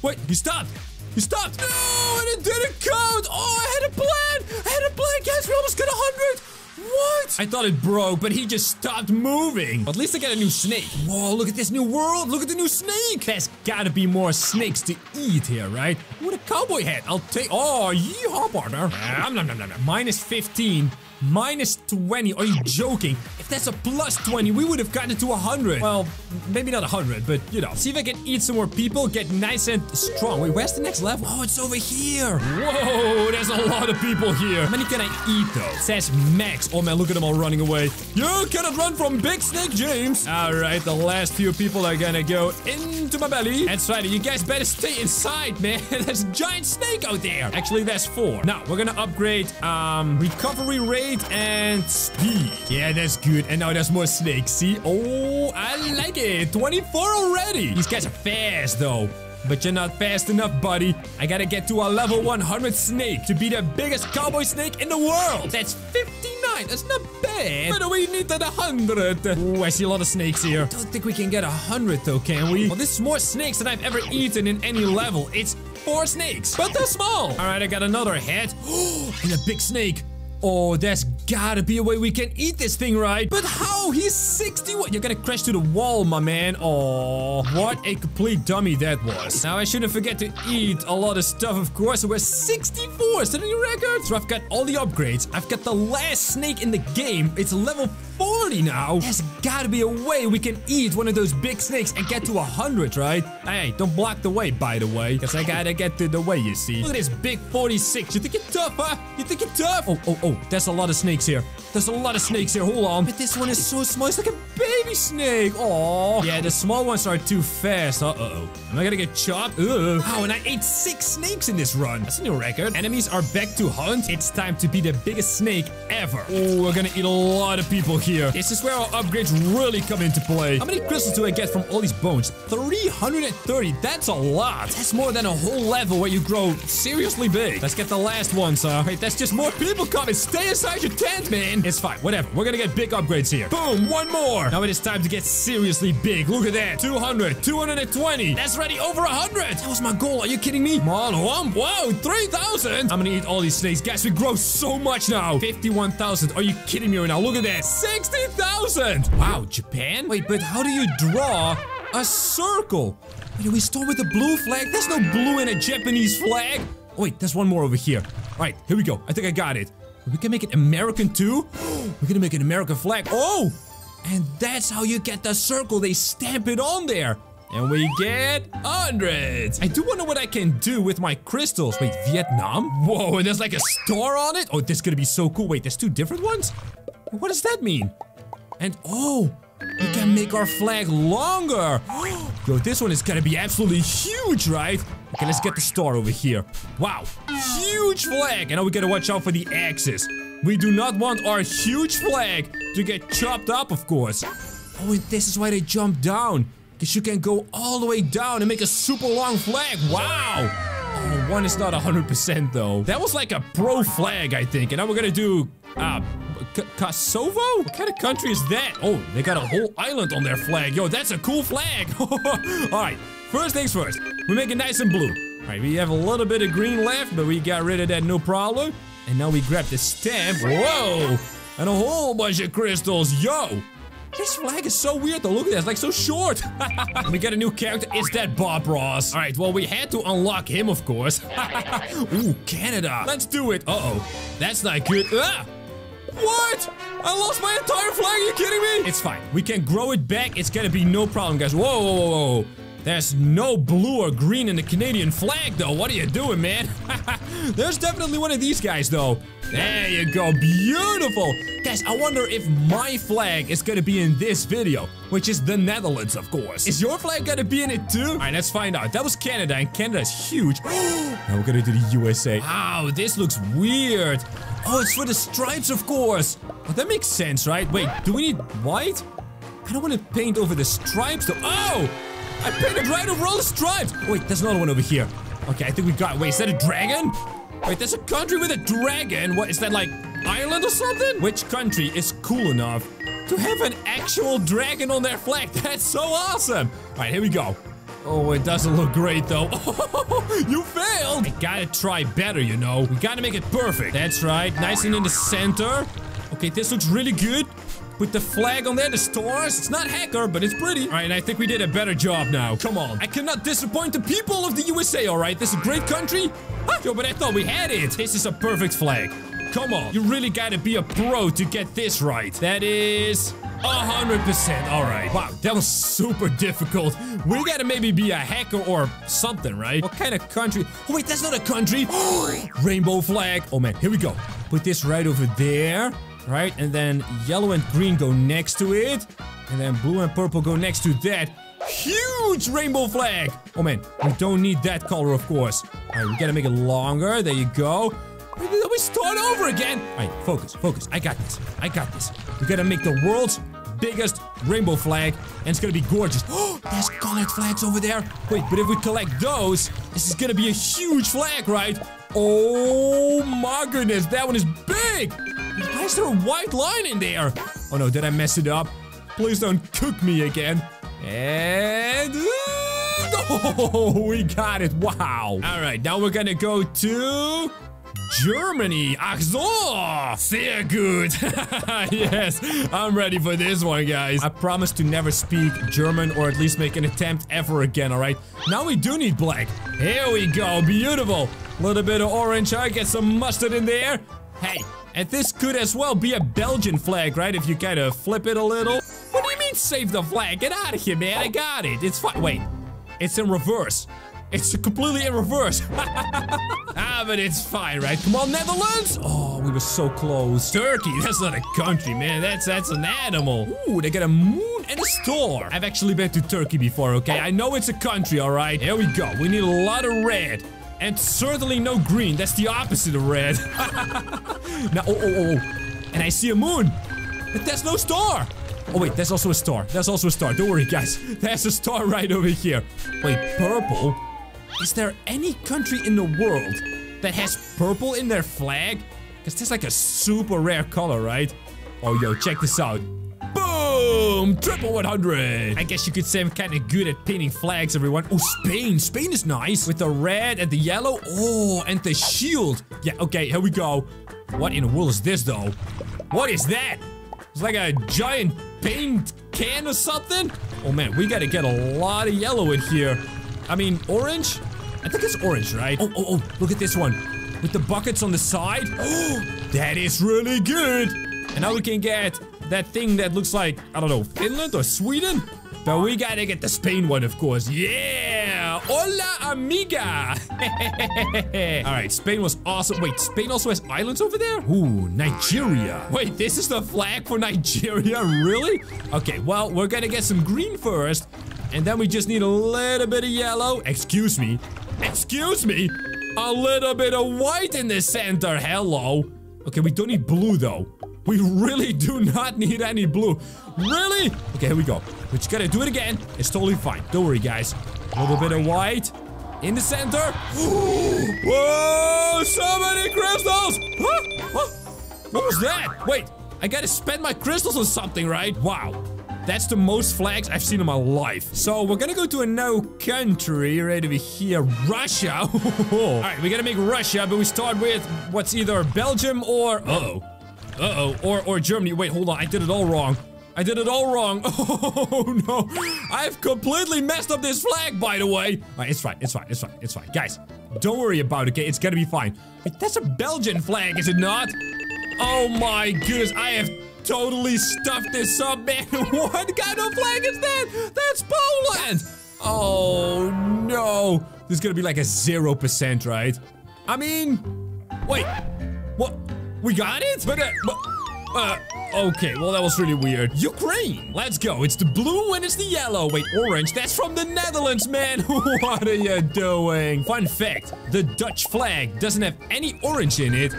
wait, he stopped. He stopped. No, and it didn't count. Oh, I had a plan. I had a plan, guys. We almost got a 100. What? I thought it broke, but he just stopped moving. At least I got a new snake. Whoa, look at this new world. Look at the new snake. There's gotta be more snakes to eat here, right? With a cowboy hat. I'll take... Oh, yeehaw, partner. Um, nom, nom, nom, nom. Minus 15. Minus 20. Are you joking? If that's a plus 20, we would have gotten to 100. Well, maybe not 100, but you know. See if I can eat some more people, get nice and strong. Wait, where's the next level? Oh, it's over here. Whoa, there's a lot of people here. How many can I eat, though? It says max. Oh, man, look at them all running away. You cannot run from Big Snake James. All right, the last few people are gonna go into my belly. That's right, you guys better stay inside, man. there's a giant snake out there. Actually, there's four. Now, we're gonna upgrade um recovery rate and speed. Yeah, that's good. And now there's more snakes. See? Oh, I like it. 24 already. These guys are fast, though. But you're not fast enough, buddy. I gotta get to a level 100 snake to be the biggest cowboy snake in the world. That's 59. That's not bad. But we need that 100. Oh, I see a lot of snakes here. Don't think we can get a 100 though, can we? Well, this is more snakes than I've ever eaten in any level. It's four snakes, but they're small. All right, I got another head. Oh, and a big snake. Oh, there's gotta be a way we can eat this thing, right? But how? He's 61. You're gonna crash to the wall, my man. Oh, what a complete dummy that was. Now, I shouldn't forget to eat a lot of stuff, of course. We're 64. Is that a new record? So I've got all the upgrades. I've got the last snake in the game. It's level 40 now. There's gotta be a way we can eat one of those big snakes and get to 100, right? Hey, don't block the way, by the way. Because I gotta get to the way, you see. Look at this big 46. You think you're tough, huh? You think you're tough? Oh, oh, oh. There's a lot of snakes here. There's a lot of snakes here. Hold on. But this one is so small. It's like a baby snake. Oh. Yeah, the small ones are too fast. Uh-oh. Am I gonna get chopped? Ugh. Oh, and I ate six snakes in this run. That's a new record. Enemies are back to hunt. It's time to be the biggest snake ever. Oh, we're gonna eat a lot of people here. This is where our upgrades really come into play. How many crystals do I get from all these bones? 330. That's a lot. That's more than a whole level where you grow seriously big. Let's get the last one, sir. Wait, that's just more people coming. Stay inside your tent, man. It's fine. Whatever. We're gonna get big upgrades here. Boom. One more. Now it is time to get seriously big. Look at that. 200. 220. That's ready. Over 100. That was my goal. Are you kidding me? Come on. One. Whoa. 3,000. I'm gonna eat all these snakes. Guys, we grow so much now. 51,000. Are you kidding me right now? Look at that. 60,000. Wow. Japan? Wait, but how do you draw a circle? Wait, do we start with the blue flag? There's no blue in a Japanese flag. Oh, wait, there's one more over here. All right, here we go. I think I got it. We can make it American too? We're gonna make an American flag. Oh! And that's how you get the circle. They stamp it on there. And we get hundreds. I do wonder what I can do with my crystals. Wait, Vietnam? Whoa, and there's like a star on it? Oh, this is gonna be so cool. Wait, there's two different ones? What does that mean? And oh, we can make our flag longer. Yo, this one is gonna be absolutely huge, right? Okay, let's get the star over here. Wow, huge flag. And now we gotta watch out for the axes. We do not want our huge flag to get chopped up, of course. Oh, and this is why they jump down. Because you can go all the way down and make a super long flag. Wow. Oh, one is not 100% though. That was like a pro flag, I think. And now we're gonna do, uh, Kosovo? What kind of country is that? Oh, they got a whole island on their flag. Yo, that's a cool flag. All right, first things first. We make it nice and blue. All right, we have a little bit of green left, but we got rid of that no problem. And now we grab the stamp. Whoa! And a whole bunch of crystals. Yo! This flag is so weird though. Look at that. It's like so short. we got a new character. It's that Bob Ross. All right. Well, we had to unlock him, of course. Ooh, Canada. Let's do it. Uh-oh. That's not good. Ah! What? I lost my entire flag. Are you kidding me? It's fine. We can grow it back. It's gonna be no problem, guys. Whoa, whoa, whoa, whoa. There's no blue or green in the Canadian flag, though. What are you doing, man? There's definitely one of these guys, though. There you go. Beautiful. Guys, I wonder if my flag is gonna be in this video, which is the Netherlands, of course. Is your flag gonna be in it, too? All right, let's find out. That was Canada, and Canada is huge. now we're gonna do the USA. Wow, this looks weird. Oh, it's for the stripes, of course. Oh, that makes sense, right? Wait, do we need white? I don't want to paint over the stripes, though. Oh! I painted right over all the stripes! Oh, wait, there's another one over here. Okay, I think we got- wait, is that a dragon? Wait, there's a country with a dragon? What, is that like Ireland or something? Which country is cool enough to have an actual dragon on their flag? That's so awesome! Alright, here we go. Oh, it doesn't look great though. you failed! I gotta try better, you know. We gotta make it perfect. That's right, nice and in the center. Okay, this looks really good. With the flag on there, the stars. It's not hacker, but it's pretty. All right, I think we did a better job now. Come on. I cannot disappoint the people of the USA, all right? This is a great country. Huh? Yo, but I thought we had it. This is a perfect flag. Come on. You really gotta be a pro to get this right. That is... 100%. All right. Wow, that was super difficult. We gotta maybe be a hacker or something, right? What kind of country? Oh, wait, that's not a country. Rainbow flag. Oh, man. Here we go. Put this right over there right? And then yellow and green go next to it. And then blue and purple go next to that. Huge rainbow flag! Oh man, we don't need that color, of course. Alright, we gotta make it longer. There you go. We start over again. Alright, focus, focus. I got this. I got this. We gotta make the world's biggest rainbow flag, and it's gonna be gorgeous. Oh, there's colored flags over there. Wait, but if we collect those, this is gonna be a huge flag, right? Oh my goodness, that one is big! Why is there a white line in there? Oh no, did I mess it up? Please don't cook me again. And... Oh, we got it. Wow. All right, now we're gonna go to... Germany. Ach so. Sehr gut. yes, I'm ready for this one, guys. I promise to never speak German or at least make an attempt ever again, all right? Now we do need black. Here we go. Beautiful. Little bit of orange. I get some mustard in there. Hey, and this could as well be a Belgian flag, right? If you kind of flip it a little. What do you mean save the flag? Get out of here, man. I got it. It's fine. Wait. It's in reverse. It's completely in reverse. ah, but it's fine, right? Come on, Netherlands! Oh, we were so close. Turkey, that's not a country, man. That's that's an animal. Ooh, they got a moon and a star. I've actually been to Turkey before, okay? I know it's a country, all right? Here we go. We need a lot of red. And certainly no green. That's the opposite of red. now, oh, oh, oh. And I see a moon. But there's no star. Oh, wait, there's also a star. There's also a star. Don't worry, guys. There's a star right over here. Wait, purple? Is there any country in the world that has purple in their flag? Because that's like a super rare color, right? Oh, yo, check this out. Boom! Triple 100! I guess you could say I'm kind of good at painting flags, everyone. Oh, Spain. Spain is nice. With the red and the yellow. Oh, and the shield. Yeah, okay, here we go. What in the world is this, though? What is that? It's like a giant paint can or something? Oh, man, we gotta get a lot of yellow in here. I mean, orange? I think it's orange, right? Oh, oh, oh, look at this one. With the buckets on the side. Oh, that is really good. And now we can get that thing that looks like, I don't know, Finland or Sweden? But we gotta get the Spain one, of course. Yeah! Hola, amiga! Alright, Spain was awesome. Wait, Spain also has islands over there? Ooh, Nigeria. Wait, this is the flag for Nigeria? Really? Okay, well, we're gonna get some green first. And then we just need a little bit of yellow. Excuse me. Excuse me? A little bit of white in the center. Hello. Okay, we don't need blue, though. We really do not need any blue. Really? Okay, here we go. We just gotta do it again. It's totally fine. Don't worry, guys. A little bit of white. In the center. Whoa! So many crystals! Huh? Huh? What was that? Wait, I gotta spend my crystals on something, right? Wow. That's the most flags I've seen in my life. So we're gonna go to a no country right over here. Russia. All right, we gotta make Russia, but we start with what's either Belgium or... Uh-oh. Uh-oh. Or, or Germany. Wait, hold on. I did it all wrong. I did it all wrong. Oh, no. I've completely messed up this flag, by the way. All right, it's fine. It's fine. It's fine. It's fine. Guys, don't worry about it, okay? It's gonna be fine. Wait, that's a Belgian flag, is it not? Oh, my goodness. I have totally stuffed this up, man. what kind of flag is that? That's Poland. Oh, no. This is gonna be like a 0%, right? I mean, wait. What? We got it? But, uh, but uh, okay, well that was really weird. Ukraine, let's go. It's the blue and it's the yellow. Wait, orange, that's from the Netherlands, man. what are you doing? Fun fact, the Dutch flag doesn't have any orange in it,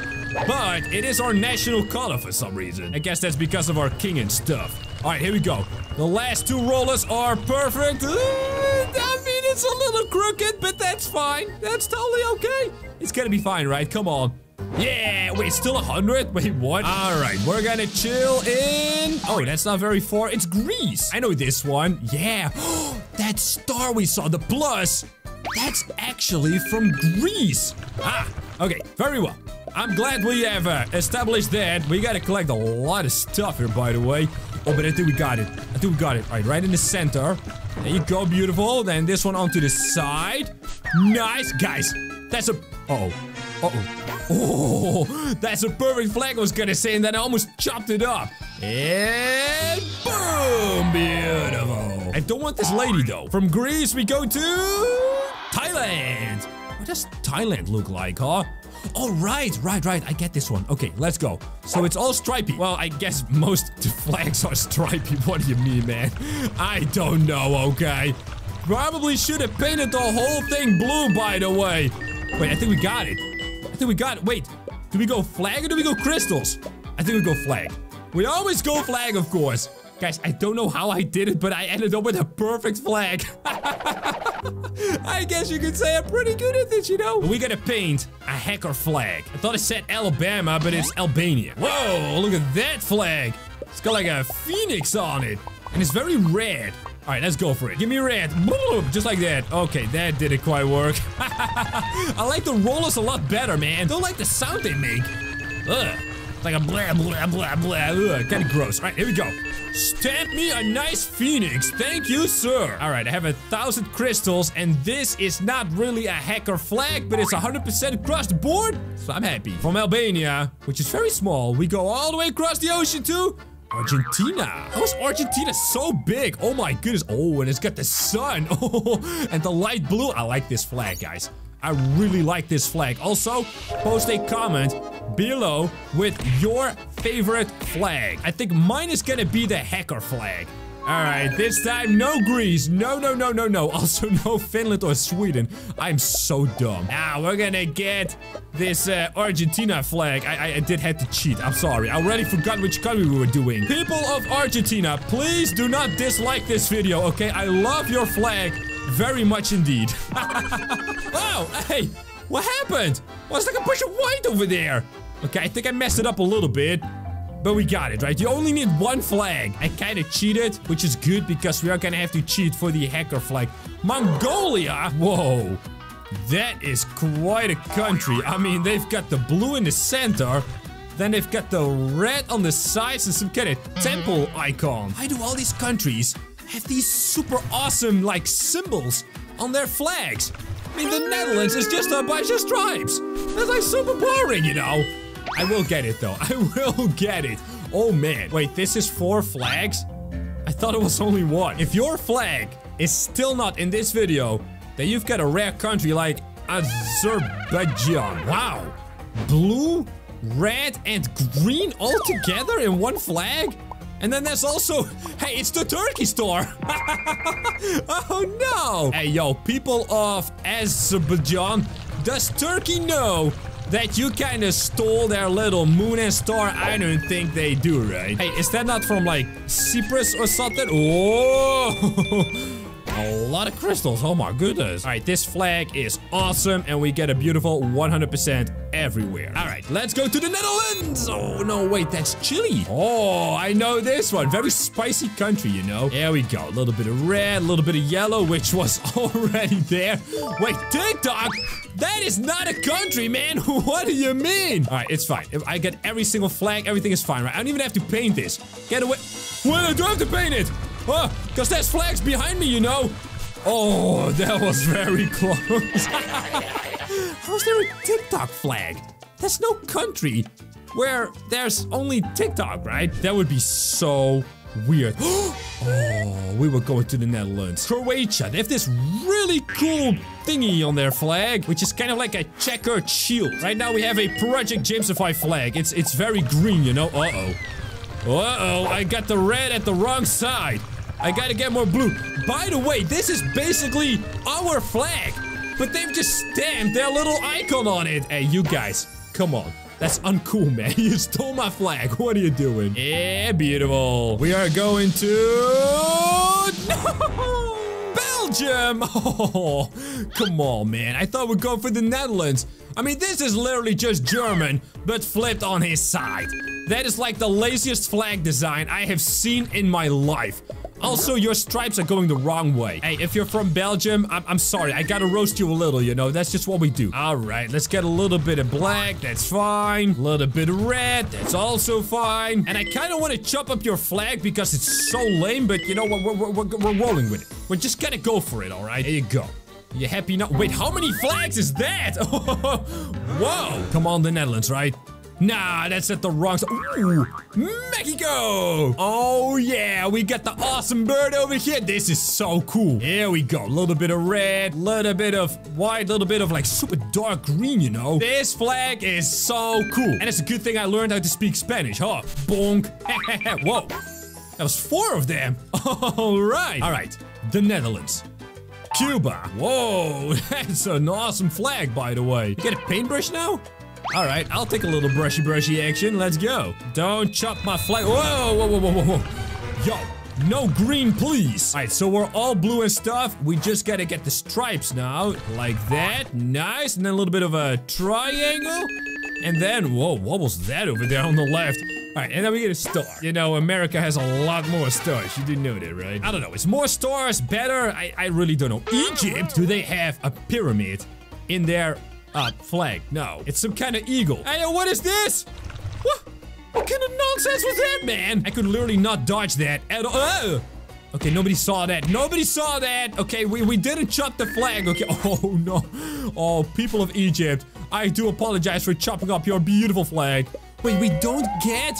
but it is our national color for some reason. I guess that's because of our king and stuff. All right, here we go. The last two rollers are perfect. I mean, it's a little crooked, but that's fine. That's totally okay. It's gonna be fine, right? Come on. Yeah, wait, still a 100? Wait, what? All right, we're gonna chill in... Oh, that's not very far. It's Greece. I know this one. Yeah. that star we saw, the plus, that's actually from Greece. Ah, okay, very well. I'm glad we have uh, established that. We gotta collect a lot of stuff here, by the way. Oh, but I think we got it. I think we got it. All right, right in the center. There you go, beautiful. Then this one onto the side. Nice. Guys, that's a... Uh oh uh-oh. Oh, that's a perfect flag I was gonna say, and then I almost chopped it up. And boom! Beautiful. I don't want this lady, though. From Greece, we go to... Thailand. What does Thailand look like, huh? Oh, right, right, right. I get this one. Okay, let's go. So it's all stripy. Well, I guess most flags are stripy. What do you mean, man? I don't know, okay? Probably should have painted the whole thing blue, by the way. Wait, I think we got it think we got it. Wait, do we go flag or do we go crystals? I think we go flag. We always go flag, of course. Guys, I don't know how I did it, but I ended up with a perfect flag. I guess you could say I'm pretty good at this, you know? We gotta paint a hacker flag. I thought it said Alabama, but it's Albania. Whoa, look at that flag. It's got like a phoenix on it. And it's very red. All right, let's go for it. Give me red. Just like that. Okay, that didn't quite work. I like the rollers a lot better, man. Don't like the sound they make. Ugh. It's like a blah, blah, blah, blah. Ugh, kind of gross. All right, here we go. Stamp me a nice phoenix. Thank you, sir. All right, I have a thousand crystals, and this is not really a hacker flag, but it's 100% across the board, so I'm happy. From Albania, which is very small, we go all the way across the ocean to Argentina. How is Argentina so big? Oh my goodness. Oh, and it's got the sun. Oh, and the light blue. I like this flag, guys. I really like this flag. Also, post a comment below with your favorite flag. I think mine is gonna be the hacker flag. Alright, this time no Greece. No, no, no, no, no. Also no Finland or Sweden. I'm so dumb. Now we're gonna get this uh, Argentina flag. I, I, I did have to cheat. I'm sorry. I already forgot which country we were doing. People of Argentina, please do not dislike this video, okay? I love your flag very much indeed. oh, hey, what happened? What's like a bunch of white over there? Okay, I think I messed it up a little bit. But we got it, right? You only need one flag. I kind of cheated, which is good because we are gonna have to cheat for the hacker flag. Mongolia? Whoa. That is quite a country. I mean, they've got the blue in the center. Then they've got the red on the sides and some kind of mm-hmm. temple icon. Why do all these countries have these super awesome, like, symbols on their flags? I mean, the Netherlands is just a bunch of stripes. That's like super boring, you know? I will get it though. I will get it. Oh man. Wait, this is four flags? I thought it was only one. If your flag is still not in this video, then you've got a rare country like Azerbaijan. Wow. Blue, red, and green all together in one flag? And then there's also, hey, it's the turkey store. oh no. Hey, yo, people of Azerbaijan, does Turkey know that you kind of stole their little moon and star? I don't think they do, right? Hey, is that not from like Cyprus or something? Oh! A lot of crystals. Oh my goodness. All right, this flag is awesome and we get a beautiful 100% everywhere. All right, let's go to the Netherlands. Oh, no, wait, that's Chile. Oh, I know this one. Very spicy country, you know. There we go. A little bit of red, a little bit of yellow, which was already there. Wait, TikTok? That is not a country, man. what do you mean? All right, it's fine. If I get every single flag, everything is fine, right? I don't even have to paint this. Get away. Well, I do have to paint it. Oh, because there's flags behind me, you know. Oh, that was very close. How's there a TikTok flag? There's no country where there's only TikTok, right? That would be so weird. oh, we were going to the Netherlands. Croatia, they have this really cool thingy on their flag, which is kind of like a checkered shield. Right now we have a Project Jamesify flag. It's it's very green, you know? Uh-oh. Uh-oh, I got the red at the wrong side. I gotta get more blue. By the way, this is basically our flag, but they've just stamped their little icon on it. Hey, you guys, come on. That's uncool, man. You stole my flag. What are you doing? Yeah, beautiful. We are going to... No! Belgium! Oh, come on, man. I thought we'd go for the Netherlands. I mean, this is literally just German, but flipped on his side. That is like the laziest flag design I have seen in my life. Also, your stripes are going the wrong way. Hey, if you're from Belgium, I'm, I'm sorry. I gotta roast you a little, you know? That's just what we do. All right, let's get a little bit of black. That's fine. A little bit of red. That's also fine. And I kind of want to chop up your flag because it's so lame, but you know what? We're, we're, we're, we're rolling with it. We're just gonna go for it, all right? There you go. You happy now? Wait, how many flags is that? Whoa! Come on, the Netherlands, right? Nah, that's at the wrong side. Ooh, Mexico! Oh yeah, we got the awesome bird over here. This is so cool. Here we go. A little bit of red, little bit of white, little bit of like super dark green, you know? This flag is so cool. And it's a good thing I learned how to speak Spanish, huh? Bonk. Whoa. That was four of them. All right. All right. The Netherlands. Cuba. Whoa, that's an awesome flag, by the way. You get a paintbrush now? All right, I'll take a little brushy brushy action. Let's go. Don't chop my flag. Whoa, whoa, whoa, whoa, whoa. Yo, No green, please. All right, so we're all blue and stuff. We just gotta get the stripes now. Like that. Nice. And then a little bit of a triangle. And then, whoa, what was that over there on the left? All right, and then we get a star. You know, America has a lot more stars. You didn't know that, right? I don't know. It's more stars, better. I, I really don't know. Egypt, do they have a pyramid in their uh, flag? No. It's some kind of eagle. Hey, what is this? What? What kind of nonsense was that, man? I could literally not dodge that at all. Oh. Okay, nobody saw that. Nobody saw that. Okay, we, we didn't chop the flag. Okay. Oh, no. Oh, people of Egypt. I do apologize for chopping up your beautiful flag. Wait, we don't get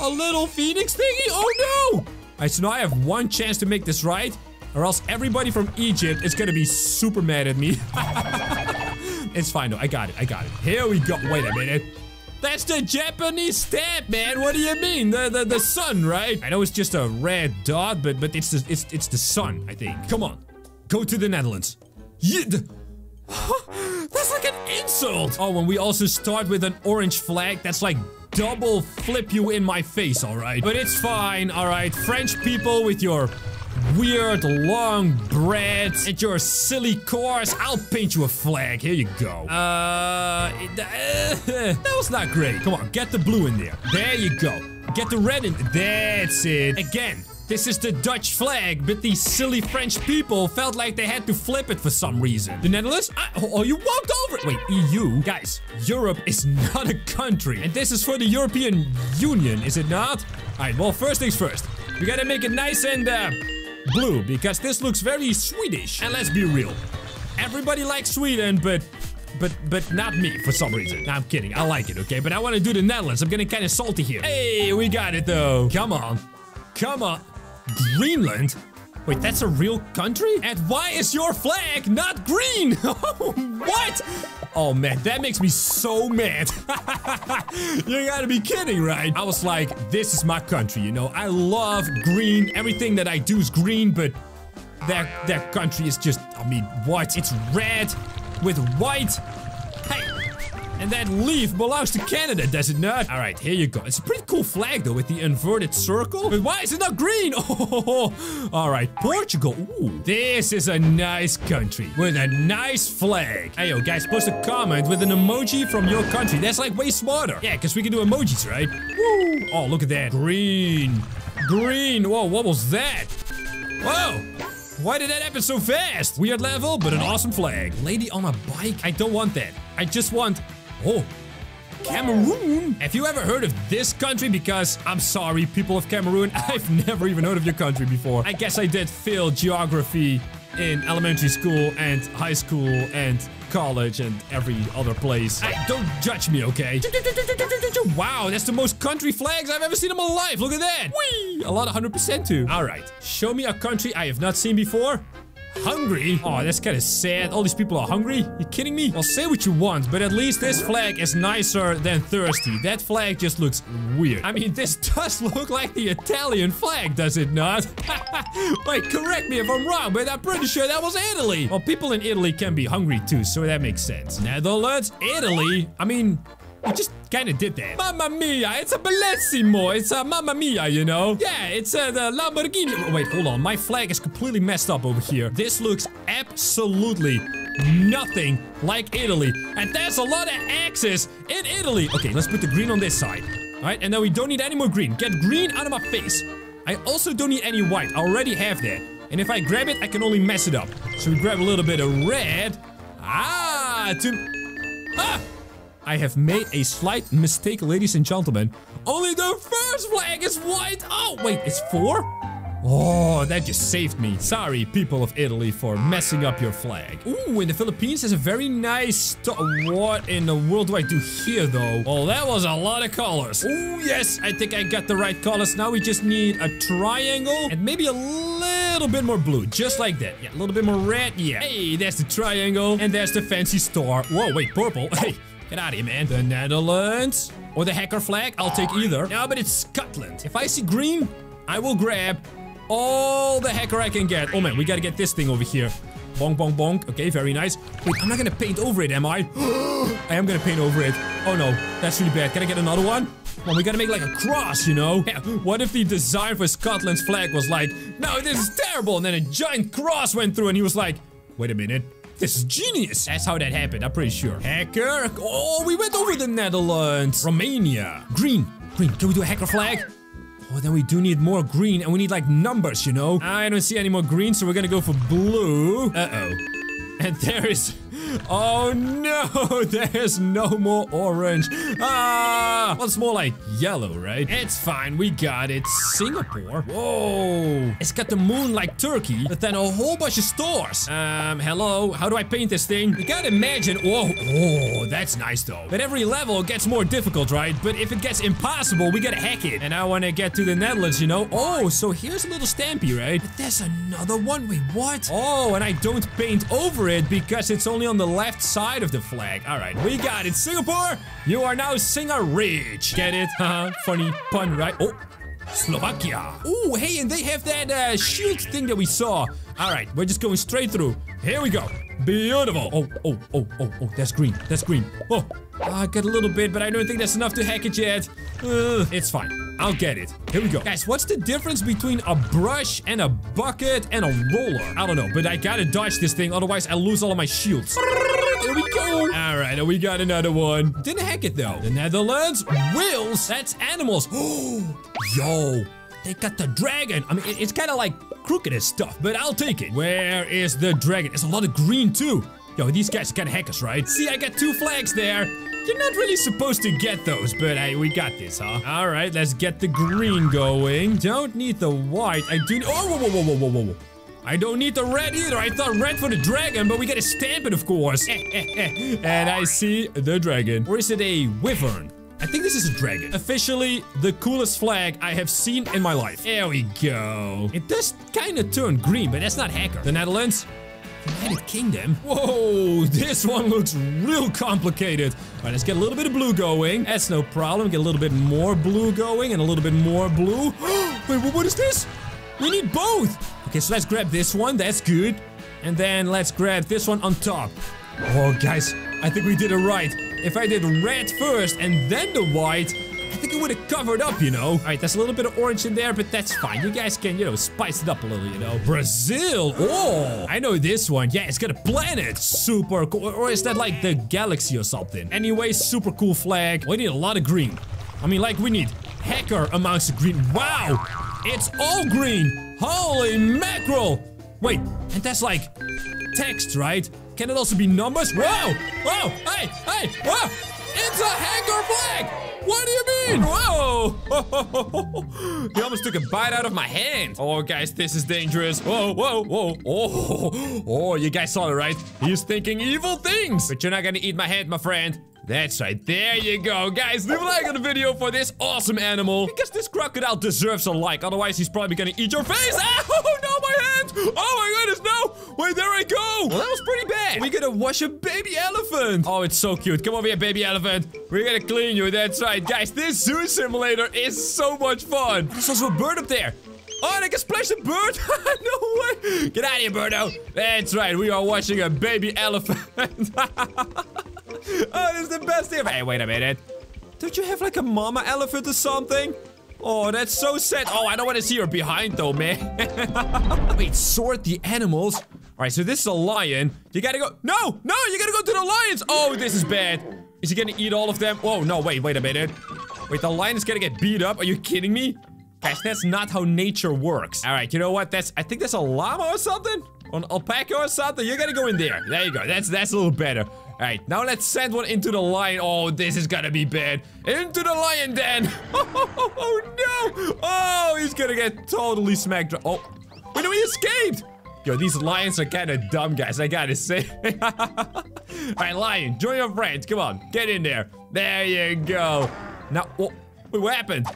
a little phoenix thingy? Oh, no. All right, so now I have one chance to make this right. Or else everybody from Egypt is gonna be super mad at me. it's fine, though. I got it. I got it. Here we go. Wait a minute. That's the Japanese stamp, man. What do you mean? The the, the sun, right? I know it's just a red dot, but but it's the it's it's the sun, I think. Come on, go to the Netherlands. Yeah, the, that's like an insult. Oh, when we also start with an orange flag, that's like double flip you in my face, all right? But it's fine, all right? French people with your weird long breads and your silly course. I'll paint you a flag. Here you go. Uh, that was not great. Come on, get the blue in there. There you go. Get the red in. That's it. Again. This is the Dutch flag, but these silly French people felt like they had to flip it for some reason. The Netherlands? I, oh, you walked over it. Wait, EU? Guys, Europe is not a country. And this is for the European Union, is it not? All right, well, first things first. We gotta make it nice and, uh, blue because this looks very Swedish. And let's be real. Everybody likes Sweden, but but but not me for some reason. I'm kidding. I like it, okay? But I want to do the Netherlands. I'm getting kind of salty here. Hey, we got it though. Come on. Come on. Greenland? Wait, that's a real country? And why is your flag not green? what? Oh man, that makes me so mad. you gotta be kidding, right? I was like, this is my country, you know? I love green. Everything that I do is green, but that, that country is just, I mean, what? It's red with white. Hey, and that leaf belongs to Canada, does it not? All right, here you go. It's a pretty cool flag, though, with the inverted circle. But why is it not green? Oh, all right, Portugal. Ooh, this is a nice country with a nice flag. Hey, yo, guys, post a comment with an emoji from your country. That's like way smarter. Yeah, because we can do emojis, right? Woo. Oh, look at that. Green. Green. Whoa, what was that? Whoa. Why did that happen so fast? Weird level, but an awesome flag. Lady on a bike? I don't want that. I just want... Oh, Cameroon? Have you ever heard of this country? Because I'm sorry, people of Cameroon, I've never even heard of your country before. I guess I did fail geography in elementary school and high school and college and every other place. I, don't judge me, okay? Wow, that's the most country flags I've ever seen in my life. Look at that. Whee! A lot of 100% too. All right, show me a country I have not seen before. Hungry? Oh, that's kind of sad. All these people are hungry? You kidding me? Well, say what you want, but at least this flag is nicer than thirsty. That flag just looks weird. I mean, this does look like the Italian flag, does it not? Wait, correct me if I'm wrong, but I'm pretty sure that was Italy. Well, people in Italy can be hungry too, so that makes sense. Netherlands? Italy? I mean, we just kind of did that. Mamma mia, it's a Bellissimo. It's a Mamma mia, you know? Yeah, it's uh, the Lamborghini. Wait, hold on. My flag is completely messed up over here. This looks absolutely nothing like Italy. And there's a lot of axes in Italy. Okay, let's put the green on this side. All right, and now we don't need any more green. Get green out of my face. I also don't need any white. I already have that. And if I grab it, I can only mess it up. So we grab a little bit of red. Ah, to... Ah! I have made a slight mistake, ladies and gentlemen. Only the first flag is white. Oh, wait, it's four? Oh, that just saved me. Sorry, people of Italy, for messing up your flag. Ooh, in the Philippines has a very nice... What in the world do I do here, though? Oh, that was a lot of colors. Oh, yes, I think I got the right colors. Now we just need a triangle and maybe a little bit more blue. Just like that. Yeah, a little bit more red. Yeah. Hey, there's the triangle. And there's the fancy star. Whoa, wait, purple. Hey. Get out of here, man. The Netherlands or the hacker flag. I'll take either. No, but it's Scotland. If I see green, I will grab all the hacker I can get. Oh, man, we gotta get this thing over here. Bonk, bonk, bonk. Okay, very nice. Wait, I'm not gonna paint over it, am I? I am gonna paint over it. Oh, no. That's really bad. Can I get another one? Well, we gotta make like a cross, you know? Yeah, what if the design for Scotland's flag was like, no, this is terrible, and then a giant cross went through and he was like, wait a minute. This is genius. That's how that happened, I'm pretty sure. Hacker. Oh, we went over the Netherlands. Romania. Green. Green. Can we do a hacker flag? Oh, then we do need more green, and we need like numbers, you know? I don't see any more green, so we're gonna go for blue. Uh-oh. And there is... Oh no, there's no more orange. Ah, well, it's more like yellow, right? It's fine, we got it. Singapore? Whoa. It's got the moon like Turkey, but then a whole bunch of stores. Um, hello, how do I paint this thing? You gotta imagine, whoa, oh, that's nice though. But every level gets more difficult, right? But if it gets impossible, we gotta hack it. And I wanna get to the Netherlands, you know? Oh, so here's a little stampy, right? But there's another one, wait, what? Oh, and I don't paint over it because it's only on the left side of the flag. All right, we got it. Singapore, you are now Singer Rich. Get it? Huh? Funny pun, right? Oh, Slovakia. Oh, hey, and they have that uh, shield thing that we saw. All right, we're just going straight through. Here we go. Beautiful. Oh, oh, oh, oh, oh, that's green. That's green. Oh, I got a little bit, but I don't think that's enough to hack it yet. Uh, it's fine. I'll get it. Here we go. Guys, what's the difference between a brush and a bucket and a roller? I don't know, but I gotta dodge this thing, otherwise I lose all of my shields. Here we go. All right, and we got another one. Didn't hack it though. The Netherlands, whales, that's animals. Oh, yo, they got the dragon. I mean, it's kind of like crooked as stuff, but I'll take it. Where is the dragon? It's a lot of green too. Yo, these guys kind of hackers, right? See, I got two flags there. You're not really supposed to get those, but hey, we got this, huh? All right, let's get the green going. Don't need the white. I do. Oh, whoa, whoa, whoa, whoa, whoa, whoa. I don't need the red either. I thought red for the dragon, but we gotta stamp it, of course. and I see the dragon. Or is it a wyvern? I think this is a dragon. Officially, the coolest flag I have seen in my life. There we go. It does kind of turn green, but that's not hacker. The Netherlands? United Kingdom? Whoa, this one looks real complicated. All right, let's get a little bit of blue going. That's no problem. Get a little bit more blue going and a little bit more blue. Wait, what is this? We need both. Okay, so let's grab this one. That's good. And then let's grab this one on top. Oh, guys, I think we did it right. If I did red first and then the white, I think it would have covered up, you know? All right, there's a little bit of orange in there, but that's fine. You guys can, you know, spice it up a little, you know? Brazil. Oh, I know this one. Yeah, it's got a planet. Super cool. Or is that like the galaxy or something? Anyway, super cool flag. We need a lot of green. I mean, like, we need hacker amounts of green. Wow, it's all green. Holy mackerel. Wait, and that's like text, right? Can it also be numbers? Whoa! Whoa! Hey! Hey! Whoa! It's a hacker flag! What do you mean? Whoa! he almost took a bite out of my hand. Oh, guys, this is dangerous. Whoa, whoa, whoa. Oh, oh, you guys saw it, right? He's thinking evil things. But you're not gonna eat my hand, my friend. That's right, there you go. Guys, leave a like on the video for this awesome animal. Because this crocodile deserves a like, otherwise he's probably gonna eat your face. Oh, no, my hand! Oh my goodness, no! Wait, there I go! Well, that was pretty bad. We're gonna wash a baby elephant. Oh, it's so cute. Come over here, baby elephant. We're gonna clean you, that's right. Guys, this zoo simulator is so much fun. There's also a bird up there. Oh, I can splash a bird? no way! Get out of here, Birdo! That's right, we are watching a baby elephant. oh, this is the best thing. Hey, wait a minute. Don't you have like a mama elephant or something? Oh, that's so sad. Oh, I don't want to see her behind though, man. wait, sort the animals? All right, so this is a lion. You gotta go. No, no, you gotta go to the lions. Oh, this is bad. Is he gonna eat all of them? Oh, no, wait, wait a minute. Wait, the lion is gonna get beat up. Are you kidding me? Guys, that's not how nature works. All right, you know what? That's I think that's a llama or something? An alpaca or something? You gotta go in there. There you go. That's that's a little better. All right, now let's send one into the lion. Oh, this is gonna be bad. Into the lion den. Oh, no. Oh, he's gonna get totally smacked. Oh, wait, no, he escaped. Yo, these lions are kind of dumb, guys. I gotta say. All right, lion, join your friends. Come on, get in there. There you go. Now, oh, wait, what happened?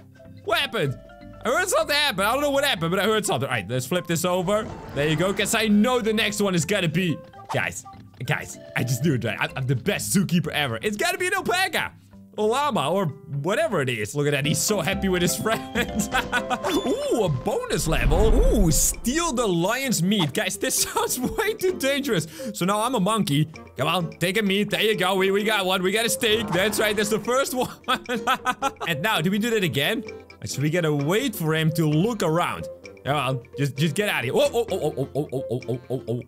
What happened? I heard something happen. I don't know what happened, but I heard something. All right, let's flip this over. There you go, because I know the next one is gonna be... Guys, guys, I just knew it. Right? I'm the best zookeeper ever. It's gotta be an alpaca. llama or whatever it is. Look at that. He's so happy with his friends. Ooh, a bonus level. Ooh, steal the lion's meat. Guys, this sounds way too dangerous. So now I'm a monkey. Come on, take a meat. There you go. We, we got one. We got a steak. That's right. That's the first one. and now, do we do that again? So we gotta wait for him to look around. Come on, just just get out of here. Oh, oh, oh, oh, oh, oh, oh, oh, oh, oh.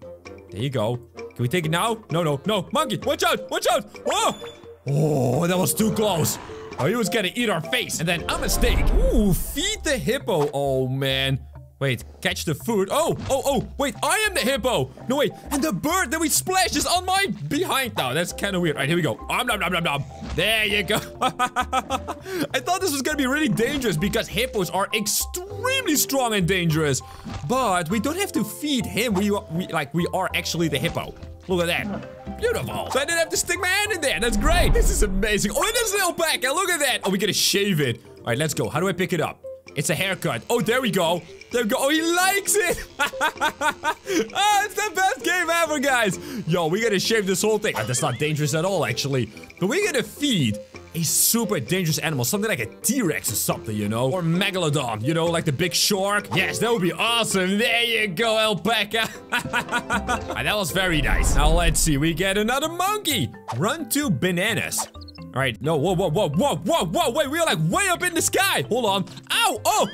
There you go. Can we take it now? No, no, no. Monkey, watch out, watch out. Oh, oh, that was too close. Oh, he was gonna eat our face. And then a mistake. Ooh, feed the hippo. Oh, man. Wait, catch the food. Oh, oh, oh, wait, I am the hippo. No, wait, and the bird that we splashed is on my behind now. That's kind of weird. All right, here we go. Om nom nom nom nom. There you go. I thought this was gonna be really dangerous because hippos are extremely strong and dangerous. But we don't have to feed him. We, we like, we are actually the hippo. Look at that. Beautiful. So I didn't have to stick my hand in there. That's great. This is amazing. Oh, and is an alpaca. Look at that. Oh, we gotta shave it. All right, let's go. How do I pick it up? It's a haircut. Oh, there we go. There we go. Oh, he likes it. oh, it's the best game ever, guys. Yo, we gotta shave this whole thing. Oh, that's not dangerous at all, actually. But we gotta feed a super dangerous animal. Something like a T-Rex or something, you know? Or Megalodon, you know, like the big shark. Yes, that would be awesome. There you go, alpaca. Ah, that was very nice. Now, let's see. We get another monkey. Run to bananas. All right, no, whoa, whoa, whoa, whoa, whoa, whoa, wait, we are like way up in the sky. Hold on. Ow, oh,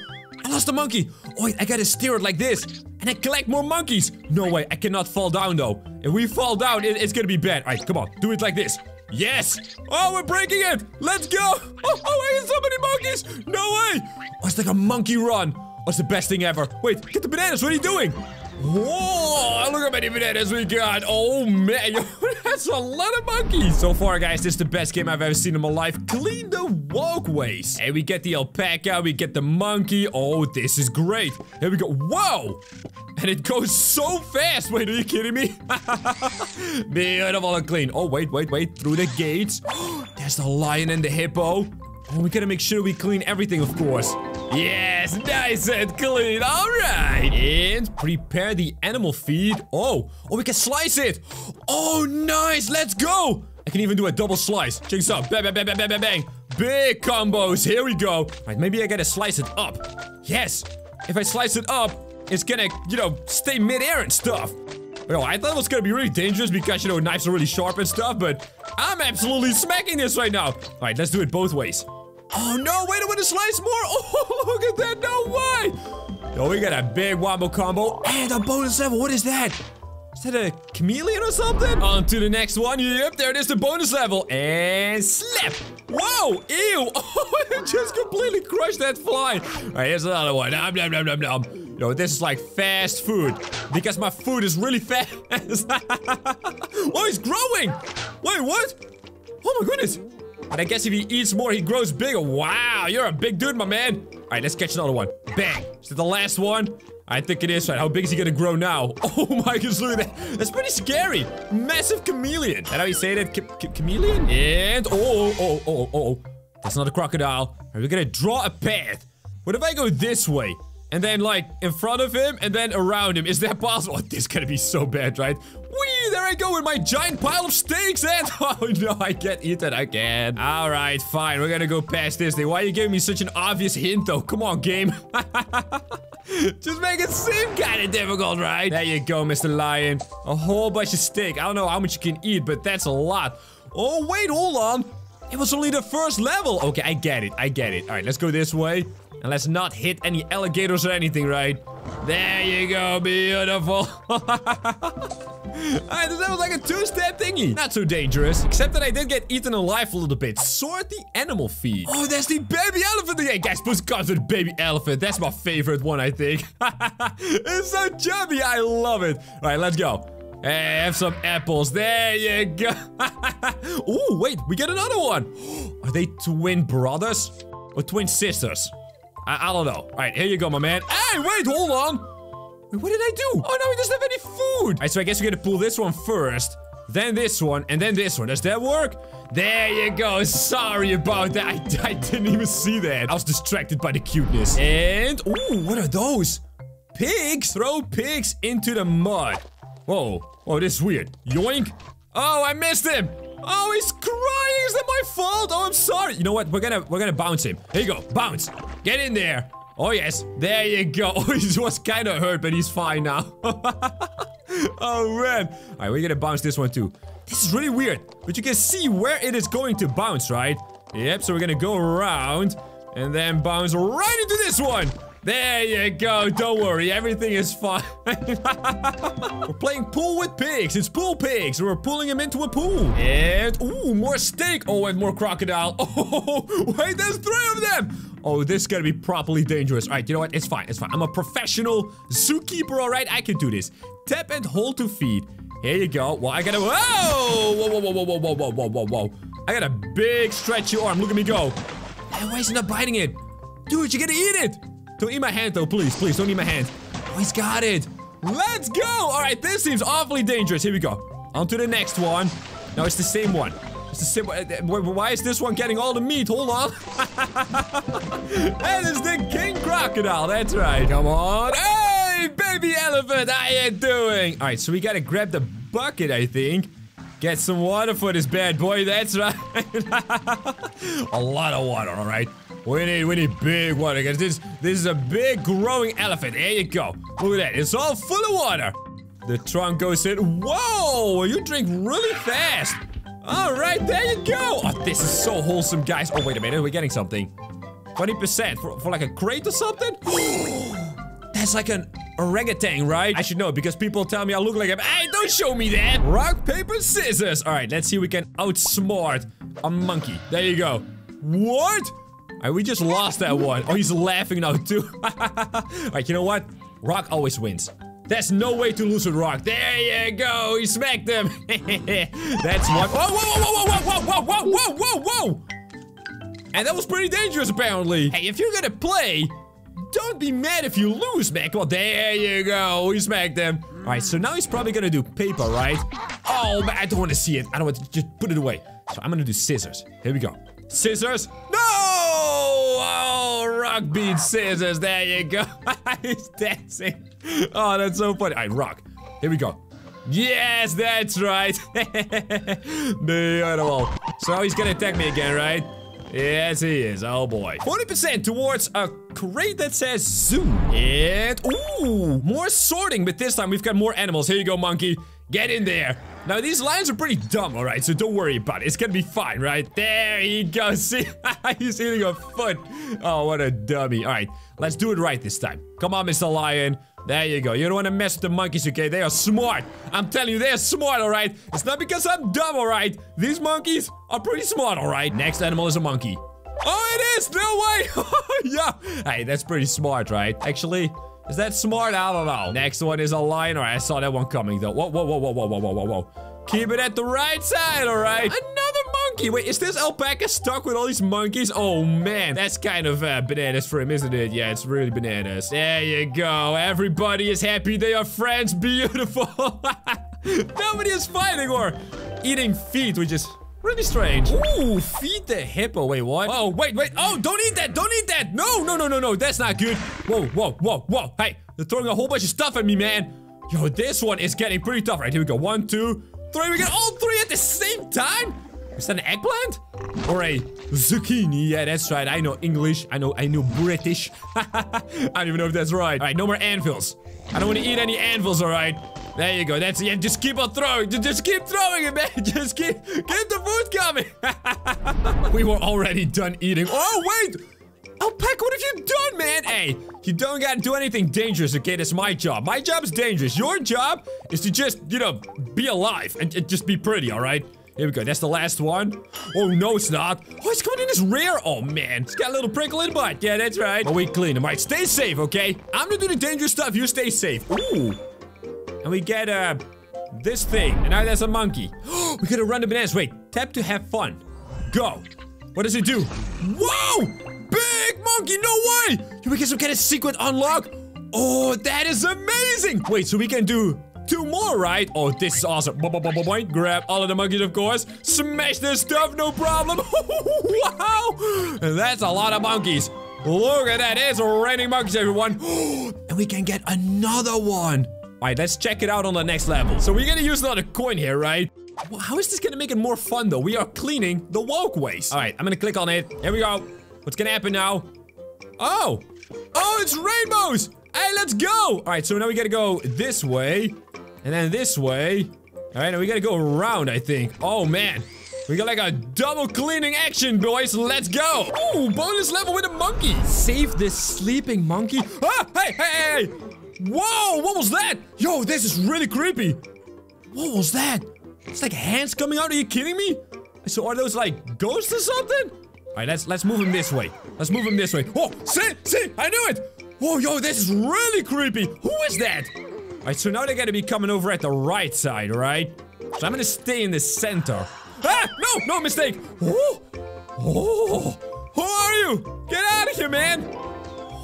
I lost a monkey. Oh, wait, I gotta steer it like this. And I collect more monkeys. No way, I cannot fall down though. If we fall down, it, it's gonna be bad. All right, come on, do it like this. Yes! Oh, we're breaking it! Let's go! Oh, oh, I got so many monkeys! No way! Oh, it's like a monkey run. Oh, it's the best thing ever. Wait, get the bananas. What are you doing? Whoa, look how many bananas we got. Oh, man. That's a lot of monkeys. So far, guys, this is the best game I've ever seen in my life. Clean the walkways. Hey, we get the alpaca. We get the monkey. Oh, this is great. Here we go. Whoa. And it goes so fast. Wait, are you kidding me? Beautiful and clean. Oh, wait, wait, wait. Through the gates. There's the lion and the hippo. Oh, we gotta make sure we clean everything, of course. Yes, nice and clean. All right. And prepare the animal feed. Oh, oh, we can slice it. Oh, nice. Let's go. I can even do a double slice. Check this out. Bang, bang, bang, bang, bang, bang, bang. Big combos. Here we go. All right, maybe I gotta slice it up. Yes. If I slice it up, it's gonna, you know, stay midair and stuff. Yo, I thought it was gonna be really dangerous because, you know, knives are really sharp and stuff, but I'm absolutely smacking this right now. All right, let's do it both ways. Oh no, wait, want to slice more. Oh, look at that, no way. Oh, we got a big wombo combo and a bonus level. What is that? Is that a chameleon or something? On to the next one. Yep, there it is, the bonus level. And slap. Whoa, ew. Oh, it just completely crushed that fly. All right, here's another one. Nom, nom, nom, nom, nom. Yo, this is like fast food. Because my food is really fast. oh, he's growing. Wait, what? Oh my goodness. But I guess if he eats more, he grows bigger. Wow, you're a big dude, my man. All right, let's catch another one. Bang. Is it the last one? I think it is. Right, how big is he gonna grow now? Oh my goodness, look at that. That's pretty scary. Massive chameleon. Is that how you say that? Ch chameleon? And, oh, oh, oh, oh, oh, oh. That's not a crocodile. Are we gonna draw a path? What if I go this way? And then, like, in front of him, and then around him. Is that possible? Oh, this is gonna be so bad, right? Whee! There I go with my giant pile of steaks, and... Oh, no, I get eaten again. Alright, fine. We're gonna go past this thing. Why are you giving me such an obvious hint, though? Come on, game. Just make it seem kind of difficult, right? There you go, Mr. Lion. A whole bunch of steak. I don't know how much you can eat, but that's a lot. Oh, wait, hold on. It was only the first level. Okay, I get it. I get it. All right, let's go this way. And let's not hit any alligators or anything, right? There you go, beautiful. Alright, that was like a two-step thingy. Not so dangerous. Except that I did get eaten alive a little bit. Sort the animal feed. Oh, that's the baby elephant again. Guys, come to the baby elephant. That's my favorite one, I think. it's so chubby. I love it. Alright, let's go. Hey, have some apples. There you go. Ooh, wait, we get another one. Are they twin brothers? Or twin sisters? I, I don't know. All right, here you go, my man. Hey, wait, hold on. Wait, what did I do? Oh, no, he doesn't have any food. All right, so I guess we're gonna pull this one first. Then this one, and then this one. Does that work? There you go. Sorry about that. I, I didn't even see that. I was distracted by the cuteness. And, ooh, what are those? Pigs? Throw pigs into the mud. Whoa. Oh, this is weird. Yoink. Oh, I missed him. Oh, he's crying. Is that my fault? Oh, I'm sorry. You know what? We're gonna we're gonna bounce him. Here you go. Bounce. Get in there. Oh, yes. There you go. Oh, he was kind of hurt, but he's fine now. oh, man. All right, we're gonna bounce this one, too. This is really weird, but you can see where it is going to bounce, right? Yep, so we're gonna go around and then bounce right into this one. There you go. Don't worry. Everything is fine. we're playing pool with pigs. It's pool pigs. We're pulling them into a pool. And, ooh, more steak. Oh, and more crocodile. Oh, wait, there's three of them. Oh, this is gonna be properly dangerous. All right, you know what? It's fine. It's fine. I'm a professional zookeeper, all right? I can do this. Tap and hold to feed. Here you go. Well, I gotta. Whoa! Whoa, whoa, whoa, whoa, whoa, whow, whoa, whoa, whoa. I got a big stretchy arm. Look at me go. Hey, why isn't that biting it? Dude, you gotta eat it. Don't eat my hand, though. Please, please, don't eat my hand. Oh, he's got it. Let's go. All right, this seems awfully dangerous. Here we go. On to the next one. No, it's the same one. It's the same one. Uh, uh, why is this one getting all the meat? Hold on. that is the king crocodile. That's right. Come on. Hey, baby elephant. How are you doing? All right, so we gotta grab the bucket, I think. Get some water for this bad boy. That's right. a lot of water, all right. We need, we need big water, guys. This, this is a big growing elephant. There you go. Look at that. It's all full of water. The trunk goes in. Whoa, you drink really fast. All right, there you go. Oh, this is so wholesome, guys. Oh, wait a minute. We're getting something. 20% for, for like a crate or something? That's like an orangutan, right? I should know because people tell me I look like him. Hey, don't show me that. Rock, paper, scissors. All right, let's see if we can outsmart a monkey. There you go. What? Alright, we just lost that one. Oh, he's laughing now, too. Alright, you know what? Rock always wins. There's no way to lose with Rock. There you go. He smacked him. That's one. Whoa, whoa, whoa, whoa, whoa, whoa, whoa, whoa, whoa, whoa. And that was pretty dangerous, apparently. Hey, if you're gonna play, don't be mad if you lose, man. Come on, there you go. We smacked him. All right, so now he's probably gonna do paper, right? Oh, man, I don't want to see it. I don't want to just put it away. So I'm gonna do scissors. Here we go. Scissors. No! Rock beat scissors. There you go. He's dancing. Oh, that's so funny. Right, rock. Here we go. Yes, that's right. Beautiful. So he's gonna attack me again, right? Yes, he is. Oh boy. 40% towards a crate that says zoo. And, ooh, more sorting, but this time we've got more animals. Here you go, monkey. Get in there. Now, these lions are pretty dumb, alright? So don't worry about it. It's gonna be fine, right? There he goes. See? He's eating a foot. Oh, what a dummy. Alright, let's do it right this time. Come on, Mr. Lion. There you go. You don't want to mess with the monkeys, okay? They are smart. I'm telling you, they are smart, alright? It's not because I'm dumb, alright? These monkeys are pretty smart, alright? Next animal is a monkey. Oh, it is! No way! yeah! Hey, that's pretty smart, right? Actually, is that smart? I don't know. Next one is a liner. I saw that one coming though. Whoa, whoa, whoa, whoa, whoa, whoa, whoa, whoa. Keep it at the right side, all right? Another monkey. Wait, is this alpaca stuck with all these monkeys? Oh, man. That's kind of uh, bananas for him, isn't it? Yeah, it's really bananas. There you go. Everybody is happy. They are friends. Beautiful. Nobody is fighting or eating feet, which is Really strange. Ooh, feed the hippo. Wait, what? Oh, wait, wait. Oh, don't eat that. Don't eat that. No, no, no, no, no. That's not good. Whoa, whoa, whoa, whoa. Hey, they're throwing a whole bunch of stuff at me, man. Yo, this one is getting pretty tough. Right, here we go. One, two, three. We get all three at the same time? Is that an eggplant? Or a zucchini? Yeah, that's right. I know English. I know I know British. I don't even know if that's right. All right, no more anvils. I don't want to eat any anvils, all right? There you go. That's it. Yeah, just keep on throwing. Just keep throwing it, man. Just keep get the food coming. we were already done eating. Oh, wait. Oh, Alpaca, what have you done, man? Hey, you don't gotta do anything dangerous, okay? That's my job. My job is dangerous. Your job is to just, you know, be alive and, and just be pretty, all right? Here we go. That's the last one. Oh, no, it's not. Oh, it's coming in as rare. Oh, man. It's got a little prickle in the butt. Yeah, that's right. But we clean. All right, stay safe, okay? I'm gonna do the dangerous stuff. You stay safe. Ooh. And we get, uh, this thing. And now there's a monkey. we gotta run the bananas. Wait, tap to have fun. Go. What does it do? Whoa! Big monkey, no way! We get some kind of secret unlock? Oh, that is amazing! Wait, so we can do two more, right? Oh, this is awesome. Grab all of the monkeys, of course. Smash this stuff, no problem. wow! That's a lot of monkeys. Look at that. It's raining monkeys, everyone. and we can get another one. Alright, let's check it out on the next level. So we're gonna use another coin here, right? How is this gonna make it more fun though? We are cleaning the walkways. All right, I'm gonna click on it. Here we go. What's gonna happen now? Oh, oh, it's rainbows. Hey, let's go. All right, so now we gotta go this way and then this way. All right, now we gotta go around, I think. Oh man, we got like a double cleaning action, boys. Let's go. Ooh, bonus level with a monkey. Save this sleeping monkey. Ah, hey, hey, hey. Whoa, what was that? Yo, this is really creepy. What was that? It's like hands coming out. Are you kidding me? So are those like ghosts or something? All right, let's let's move him this way. Let's move him this way. Oh, see, see, I knew it. Whoa, yo, this is really creepy. Who is that? All right, so now they gotta be coming over at the right side, right? So I'm gonna stay in the center. Ah, no, no mistake. Oh, oh, who are you? Get out of here, man.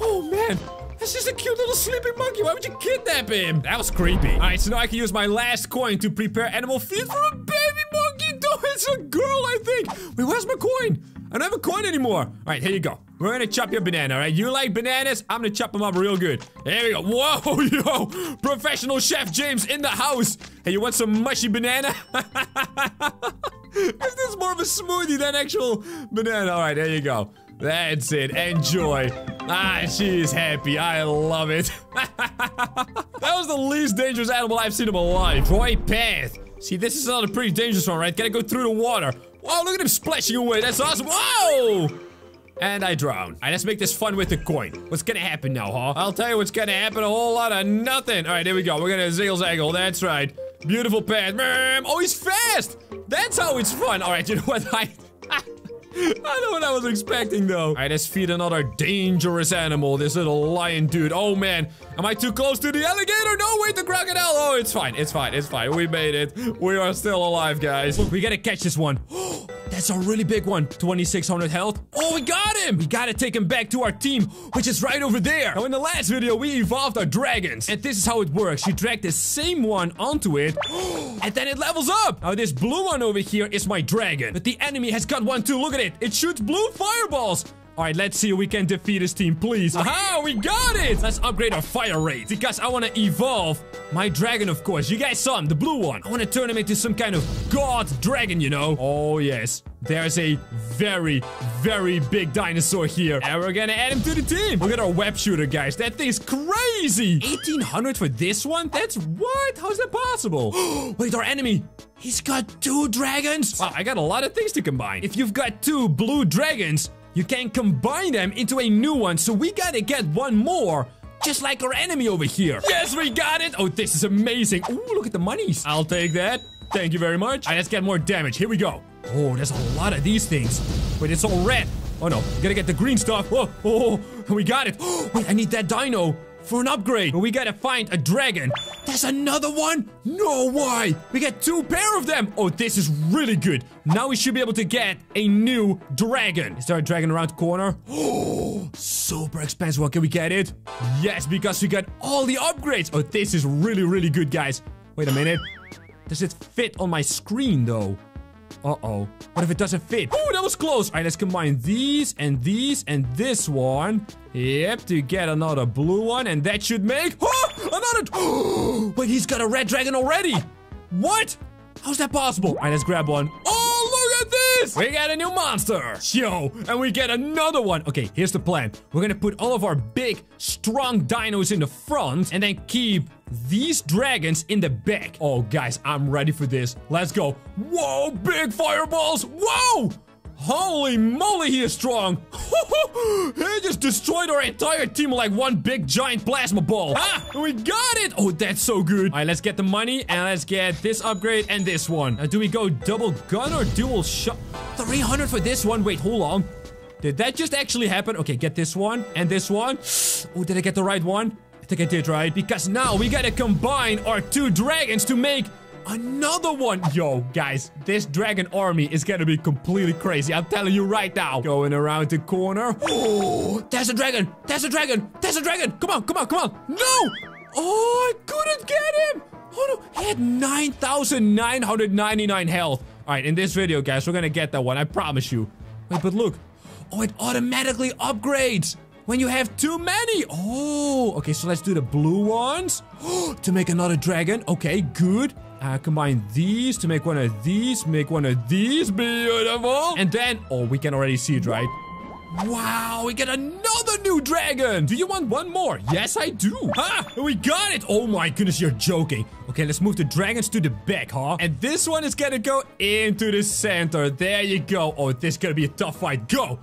Oh man, that's just a cute little sleeping monkey. Why would you kidnap him? That was creepy. All right, so now I can use my last coin to prepare animal feed for a baby monkey. No, it's a girl, I think. Wait, where's my coin? I don't have a coin anymore. All right, here you go. We're gonna chop your banana, all right? You like bananas? I'm gonna chop them up real good. There we go. Whoa, yo. Professional Chef James in the house. Hey, you want some mushy banana? This is this more of a smoothie than actual banana? All right, there you go. That's it. Enjoy. Ah, she's happy. I love it. that was the least dangerous animal I've seen in my life. Troy Path. See, this is another pretty dangerous one, right? Gotta go through the water. Whoa, look at him splashing away. That's awesome. Whoa! And I drown. Alright, let's make this fun with the coin. What's gonna happen now, huh? I'll tell you what's gonna happen. A whole lot of nothing. Alright, there we go. We're gonna ziggle zaggle. That's right. Beautiful path. Oh, he's fast! That's how it's fun. Alright, you know what? I... I don't know what I was expecting though. Alright, let's feed another dangerous animal. This little lion dude. Oh man. Am I too close to the alligator? No, wait, the crocodile. Oh, it's fine. It's fine. It's fine. We made it. We are still alive, guys. Look, we gotta catch this one. That's a really big one. 2600 health. Oh, we got him. We gotta take him back to our team, which is right over there. Now, in the last video, we evolved our dragons. And this is how it works. You drag the same one onto it, and then it levels up. Now, this blue one over here is my dragon. But the enemy has got one too. Look at it. It shoots blue fireballs. All right, let's see if we can defeat his team, please. Aha, we got it! Let's upgrade our fire rate because I want to evolve my dragon, of course. You guys saw him, the blue one. I want to turn him into some kind of god dragon, you know? Oh, yes. There's a very, very big dinosaur here. And we're gonna add him to the team. Look at our web shooter, guys. That thing's crazy. 1800 for this one? That's what? How is that possible? Wait, our enemy. He's got two dragons. Wow, I got a lot of things to combine. If you've got two blue dragons, you can combine them into a new one, so we gotta get one more. Just like our enemy over here. Yes, we got it. Oh, this is amazing. Ooh, look at the monies. I'll take that. Thank you very much. All right, let's get more damage. Here we go. Oh, there's a lot of these things. Wait, it's all red. Oh, no. Gotta get the green stuff. Oh, oh, oh we got it. Wait, I need that dino for an upgrade. But we gotta find a dragon. There's another one? No way. We get two pair of them. Oh, this is really good. Now we should be able to get a new dragon. Is there a dragon around the corner? Oh, super expensive. Well, can we get it? Yes, because we got all the upgrades. Oh, this is really, really good, guys. Wait a minute. Does it fit on my screen, though? Uh-oh. What if it doesn't fit? Oh, that was close. All right, let's combine these and these and this one. Yep, to get another blue one. And that should make... Oh, another... Wait, he's got a red dragon already. What? How's that possible? All right, let's grab one. Oh, look at this. We got a new monster. Yo, and we get another one. Okay, here's the plan. We're gonna put all of our big, strong dinos in the front and then keep these dragons in the back. Oh, guys, I'm ready for this. Let's go. Whoa, big fireballs. Whoa! Holy moly, he is strong. he just destroyed our entire team like one big giant plasma ball. Ah, we got it. Oh, that's so good. All right, let's get the money and let's get this upgrade and this one. Now, do we go double gun or dual shot? 300 for this one. Wait, hold on. Did that just actually happen? Okay, get this one and this one. Oh, did I get the right one? I think I did right. Because now we gotta combine our two dragons to make Another one! Yo, guys, this dragon army is gonna be completely crazy. I'm telling you right now. Going around the corner. Oh, there's a dragon! There's a dragon! There's a dragon! Come on, come on, come on! No! Oh, I couldn't get him! Oh no, he had 9,999 health. Alright, in this video, guys, we're gonna get that one. I promise you. Wait, but look. Oh, it automatically upgrades when you have too many. Oh, okay, so let's do the blue ones to make another dragon. Okay, good. Uh, combine these to make one of these. Make one of these. Beautiful. And then, oh, we can already see it, right? Wow, we get another new dragon! Do you want one more? Yes, I do. We got it! Oh my goodness, you're joking. Okay, let's move the dragons to the back, huh? And this one is gonna go into the center. There you go. Oh, this is gonna be a tough fight. Go!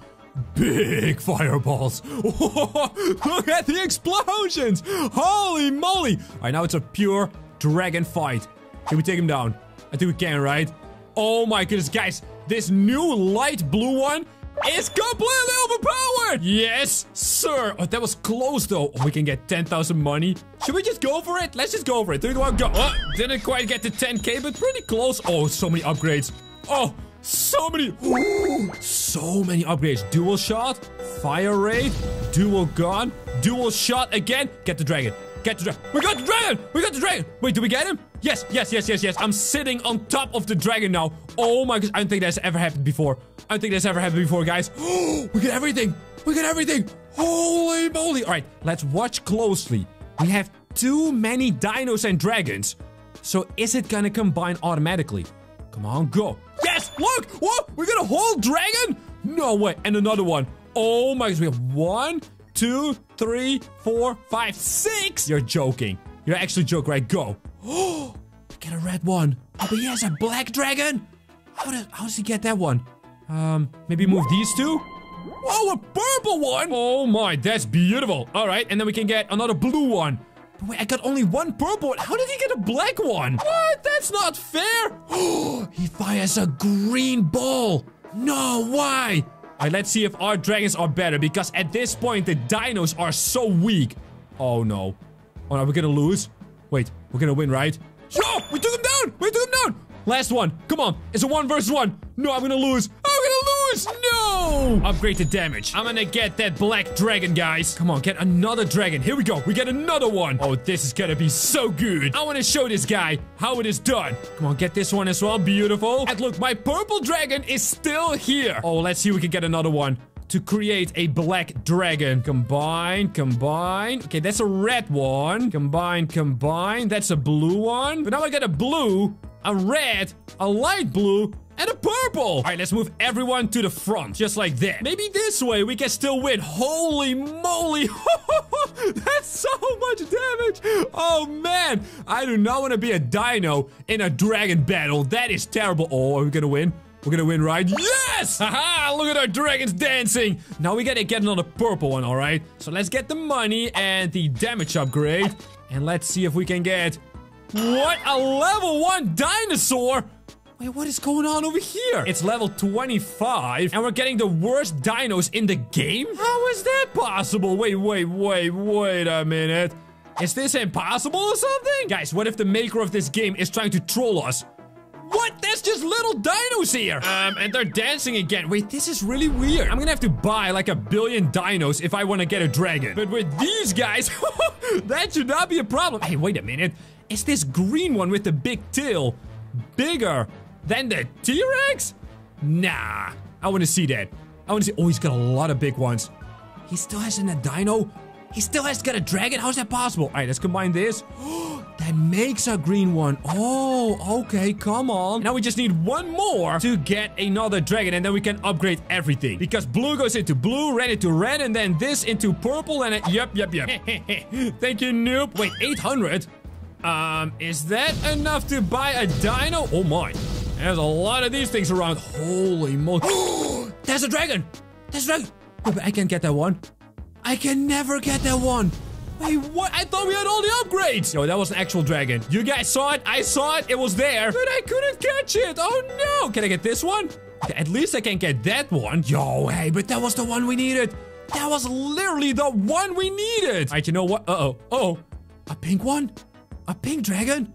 Big fireballs. look at the explosions! Holy moly! Alright, now it's a pure dragon fight. Can we take him down? I think we can, right? Oh my goodness, guys. This new light blue one is completely overpowered! Yes, sir! Oh, that was close, though. Oh, we can get 10,000 money. Should we just go for it? Let's just go for it. 3, 2, 1, go. Oh, didn't quite get to 10k, but pretty close. Oh, so many upgrades. Oh, so many. Ooh, so many upgrades. Dual shot, fire rate, dual gun, dual shot again. Get the dragon. Get the dragon. We got the dragon! We got the dragon! Wait, do we get him? Yes, yes, yes, yes, yes. I'm sitting on top of the dragon now. Oh my gosh, I don't think that's ever happened before. I don't think that's ever happened before, guys. We get everything. We get everything. Holy moly. All right, let's watch closely. We have too many dinos and dragons. So is it gonna combine automatically? Come on, go. Yes, look. What? We got a whole dragon? No way. And another one. Oh my gosh, we have one, two, three, four, five, six. You're joking. You're actually joking, right? Go. Oh, get a red one. Oh, but he has a black dragon. How does how does he get that one? Um, maybe move these two. Whoa, a purple one. Oh my, that's beautiful. All right, and then we can get another blue one. Wait, I got only one purple. How did he get a black one? What? That's not fair. Oh, he fires a green ball. No, why? All right, let's see if our dragons are better because at this point the dinos are so weak. Oh no. Oh, are we gonna lose? Wait, we're gonna win, right? Yo, we took him down! We took him down! Last one. Come on. It's a one versus one. No, I'm gonna lose. I'm gonna lose! No! Upgrade to damage. I'm gonna get that black dragon, guys. Come on, get another dragon. Here we go. We get another one. Oh, this is gonna be so good. I wanna show this guy how it is done. Come on, get this one as well. Beautiful. And look, my purple dragon is still here. Oh, let's see if we can get another one to create a black dragon. Combine, combine. Okay, that's a red one. Combine, combine. That's a blue one. But now I got a blue, a red, a light blue, and a purple. All right, let's move everyone to the front, just like that. Maybe this way we can still win. Holy moly. That's so much damage. Oh, man. I do not want to be a dino in a dragon battle. That is terrible. Oh, are we going to win? We're gonna win, right? Yes! Haha! Look at our dragons dancing! Now we gotta get another purple one, alright? So let's get the money and the damage upgrade. And let's see if we can get... What? A level 1 dinosaur? Wait, what is going on over here? It's level 25, and we're getting the worst dinos in the game? How is that possible? Wait, wait, wait, wait a minute. Is this impossible or something? Guys, what if the maker of this game is trying to troll us? What? That's just little dinos here. Um, and they're dancing again. Wait, this is really weird. I'm gonna have to buy like a billion dinos if I want to get a dragon. But with these guys, that should not be a problem. Hey, wait a minute. Is this green one with the big tail bigger than the T-Rex? Nah, I want to see that. I want to see. Oh, he's got a lot of big ones. He still hasn't a dino. He still has got a dragon? How's that possible? All right, let's combine this. that makes a green one. Oh, okay, come on. Now we just need one more to get another dragon, and then we can upgrade everything. Because blue goes into blue, red into red, and then this into purple, and it, yep, yep, yep. Thank you, noob. Wait, 800? Um, is that enough to buy a dino? Oh my. There's a lot of these things around. Holy moly. There's a dragon. There's a dragon. I can't get that one. I can never get that one. Wait, what? I thought we had all the upgrades. Yo, that was an actual dragon. You guys saw it. I saw it. It was there. But I couldn't catch it. Oh, no. Can I get this one? At least I can get that one. Yo, hey, but that was the one we needed. That was literally the one we needed. All right, you know what? Uh-oh. Uh oh A pink one? A pink dragon?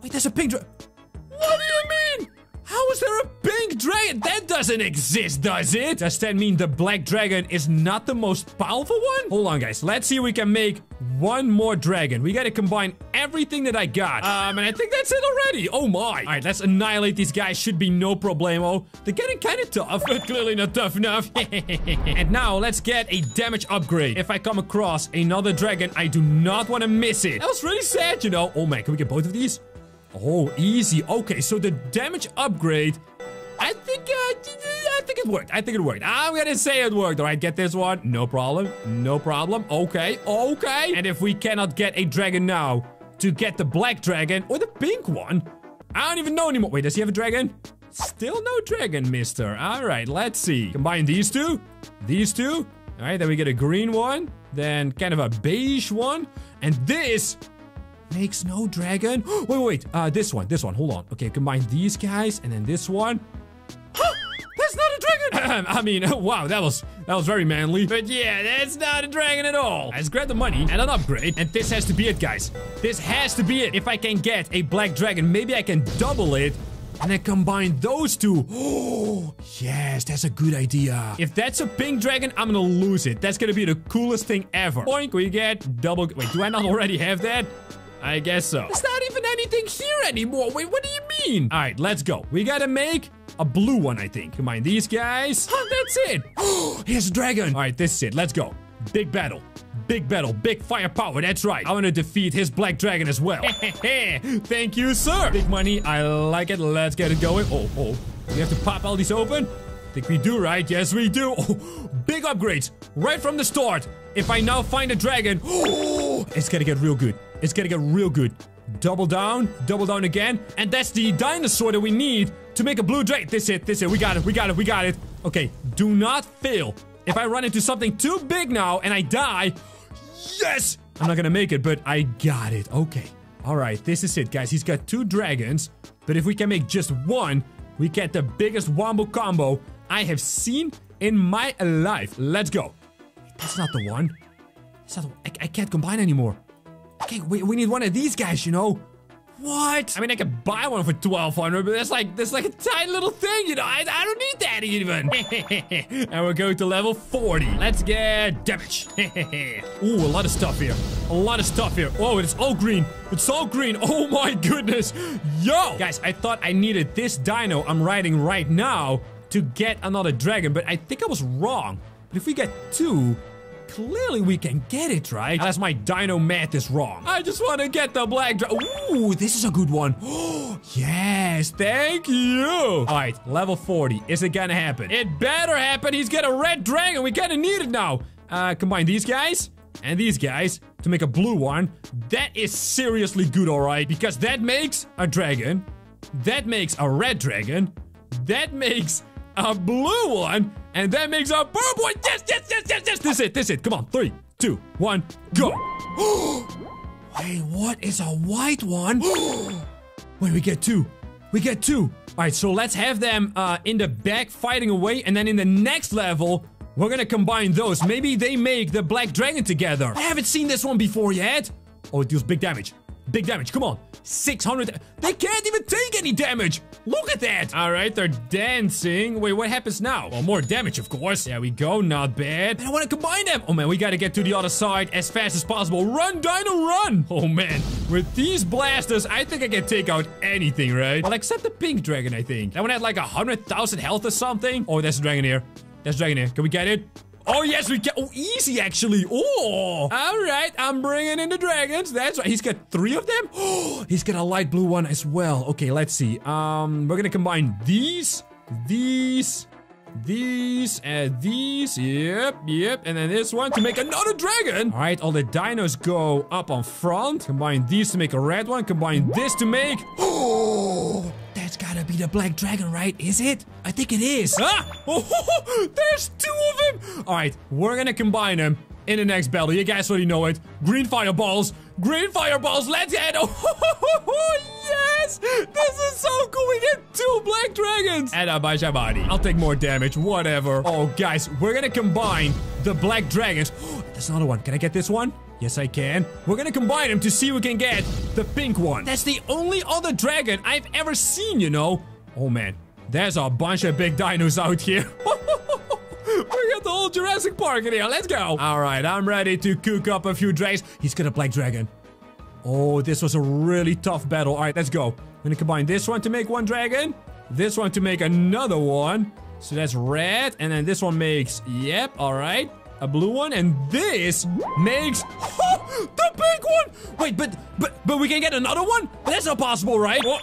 Wait, there's a pink dragon. What do you mean? How is there a pink dragon? That doesn't exist, does it? Does that mean the black dragon is not the most powerful one? Hold on, guys. Let's see if we can make one more dragon. We gotta combine everything that I got. Um, and I think that's it already. Oh my. All right, let's annihilate these guys. Should be no problemo. They're getting kind of tough, but clearly not tough enough. and now let's get a damage upgrade. If I come across another dragon, I do not want to miss it. That was really sad, you know. Oh man, can we get both of these? Oh, easy. Okay, so the damage upgrade, I think, uh, I think it worked. I think it worked. I'm gonna say it worked. All right, get this one. No problem. No problem. Okay, okay. And if we cannot get a dragon now, to get the black dragon or the pink one, I don't even know anymore. Wait, does he have a dragon? Still no dragon, mister. All right, let's see. Combine these two. These two. All right, then we get a green one. Then kind of a beige one. And this makes no dragon. wait, wait, uh, this one, this one. Hold on. Okay, combine these guys and then this one. That's not a dragon! I mean, wow, that was that was very manly. But yeah, that's not a dragon at all. Let's grab the money and an upgrade. And this has to be it, guys. This has to be it. If I can get a black dragon, maybe I can double it and then combine those two. Oh, yes, that's a good idea. If that's a pink dragon, I'm gonna lose it. That's gonna be the coolest thing ever. Point, we get double... Wait, do I not already have that? I guess so. There's not even anything here anymore. Wait, what do you mean? All right, let's go. We gotta make a blue one, I think. Combine these guys. Huh, that's it. Oh, here's a dragon. All right, this is it. Let's go. Big battle. Big battle, big firepower, that's right. I want to defeat his black dragon as well. Thank you, sir. Big money, I like it. Let's get it going. Oh, oh. We have to pop all these open? Think we do, right? Yes, we do. Oh, big upgrades right from the start. If I now find a dragon, oh, it's gonna get real good. It's gonna get real good. Double down, double down again. And that's the dinosaur that we need to make a blue dragon. This it, this it. We got it, we got it, we got it. Okay, do not fail. If I run into something too big now and I die, yes! I'm not gonna make it, but I got it. Okay. Alright, this is it, guys. He's got two dragons. But if we can make just one, we get the biggest wombo combo I have seen in my life. Let's go. That's not the one. That's not the. I, I can't combine anymore. Okay, we, we need one of these guys, you know? What? I mean, I could buy one for 1200 but that's like, that's like a tiny little thing, you know? I, I don't need that even. and we're going to level 40. Let's get damage. Ooh, a lot of stuff here. A lot of stuff here. Oh, it's all green. It's all green. Oh my goodness. Yo! Guys, I thought I needed this dino I'm riding right now to get another dragon, but I think I was wrong. But if we get two, Clearly we can get it, right? Unless my dino math is wrong. I just want to get the black Ooh, this is a good one. yes, thank you. All right, level 40. Is it gonna happen? It better happen. He's got a red dragon. We kind of need it now. Uh, combine these guys and these guys to make a blue one. That is seriously good, all right? Because that makes a dragon. That makes a red dragon. That makes a blue one, and that makes a purple one. Yes, yes, yes, yes, yes. This is it. This is it. Come on. Three, two, one, go. Wait, what is a white one? Wait, we get two. We get two. All right, so let's have them uh, in the back fighting away, and then in the next level, we're gonna combine those. Maybe they make the black dragon together. I haven't seen this one before yet. Oh, it deals big damage. Big damage. Come on. 600. They can't even take any damage. Look at that. All right, they're dancing. Wait, what happens now? Well, more damage, of course. There we go. Not bad. And I want to combine them. Oh, man, we got to get to the other side as fast as possible. Run, Dino, run. Oh, man. With these blasters, I think I can take out anything, right? Well, except the pink dragon, I think. That one had like a 100,000 health or something. Oh, there's a dragon here. There's a dragon here. Can we get it? Oh, yes, we can. Oh, easy, actually. Oh, all right. I'm bringing in the dragons. That's right. He's got three of them. Oh, he's got a light blue one as well. Okay, let's see. Um, we're going to combine these, these, these, and these. Yep, yep. And then this one to make another dragon. All right, all the dinos go up on front. Combine these to make a red one. Combine this to make... Oh, that's gotta be the black dragon, right? Is it? I think it is. Ah! Oh, there's two of them! Alright, we're gonna combine them in the next battle. You guys already know it. Green fireballs. Green fireballs. Let's head. Oh, yes! This is so cool. We get two black dragons. And a Bajabadi. I'll take more damage. Whatever. Oh, guys, we're gonna combine the black dragons. There's another one. Can I get this one? Yes, I can. We're gonna combine them to see who can get the pink one. That's the only other dragon I've ever seen, you know? Oh, man. There's a bunch of big dinos out here. we got the whole Jurassic Park in here. Let's go. All right, I'm ready to cook up a few dragons. He's got a black dragon. Oh, this was a really tough battle. All right, let's go. I'm gonna combine this one to make one dragon. This one to make another one. So that's red. And then this one makes, yep, all right. a blue one, and this makes the pink one. Wait, but but but we can get another one? That's not possible, right? Oh,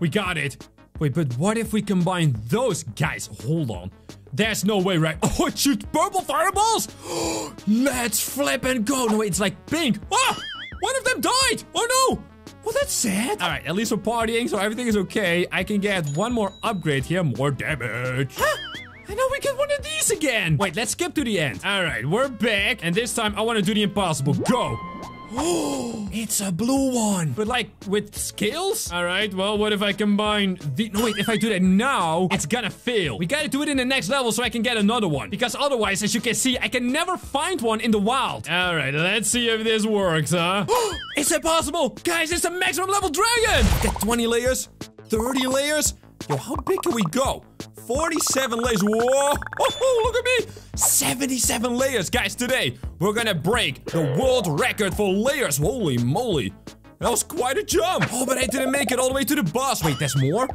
we got it. Wait, but what if we combine those guys? Hold on. There's no way, right? Oh, it shoots purple fireballs. Let's flip and go. No, wait, it's like pink. Oh, one of them died. Oh no. Well, that's sad. All right, at least we're partying, so everything is okay. I can get one more upgrade here, more damage. Huh? And now we get one of these again. Wait, let's skip to the end. All right, we're back. And this time I want to do the impossible. Go. Oh, it's a blue one. But like with scales? All right, well, what if I combine the... No, wait, if I do that now, it's gonna fail. We gotta do it in the next level so I can get another one. Because otherwise, as you can see, I can never find one in the wild. All right, let's see if this works, huh? it's impossible. Guys, it's a maximum level dragon. Get 20 layers, 30 layers. Yo, how big can we go? 47 layers. Whoa! Oh, look at me! 77 layers. Guys, today we're gonna break the world record for layers. Holy moly. That was quite a jump. Oh, but I didn't make it all the way to the boss. Wait, there's more?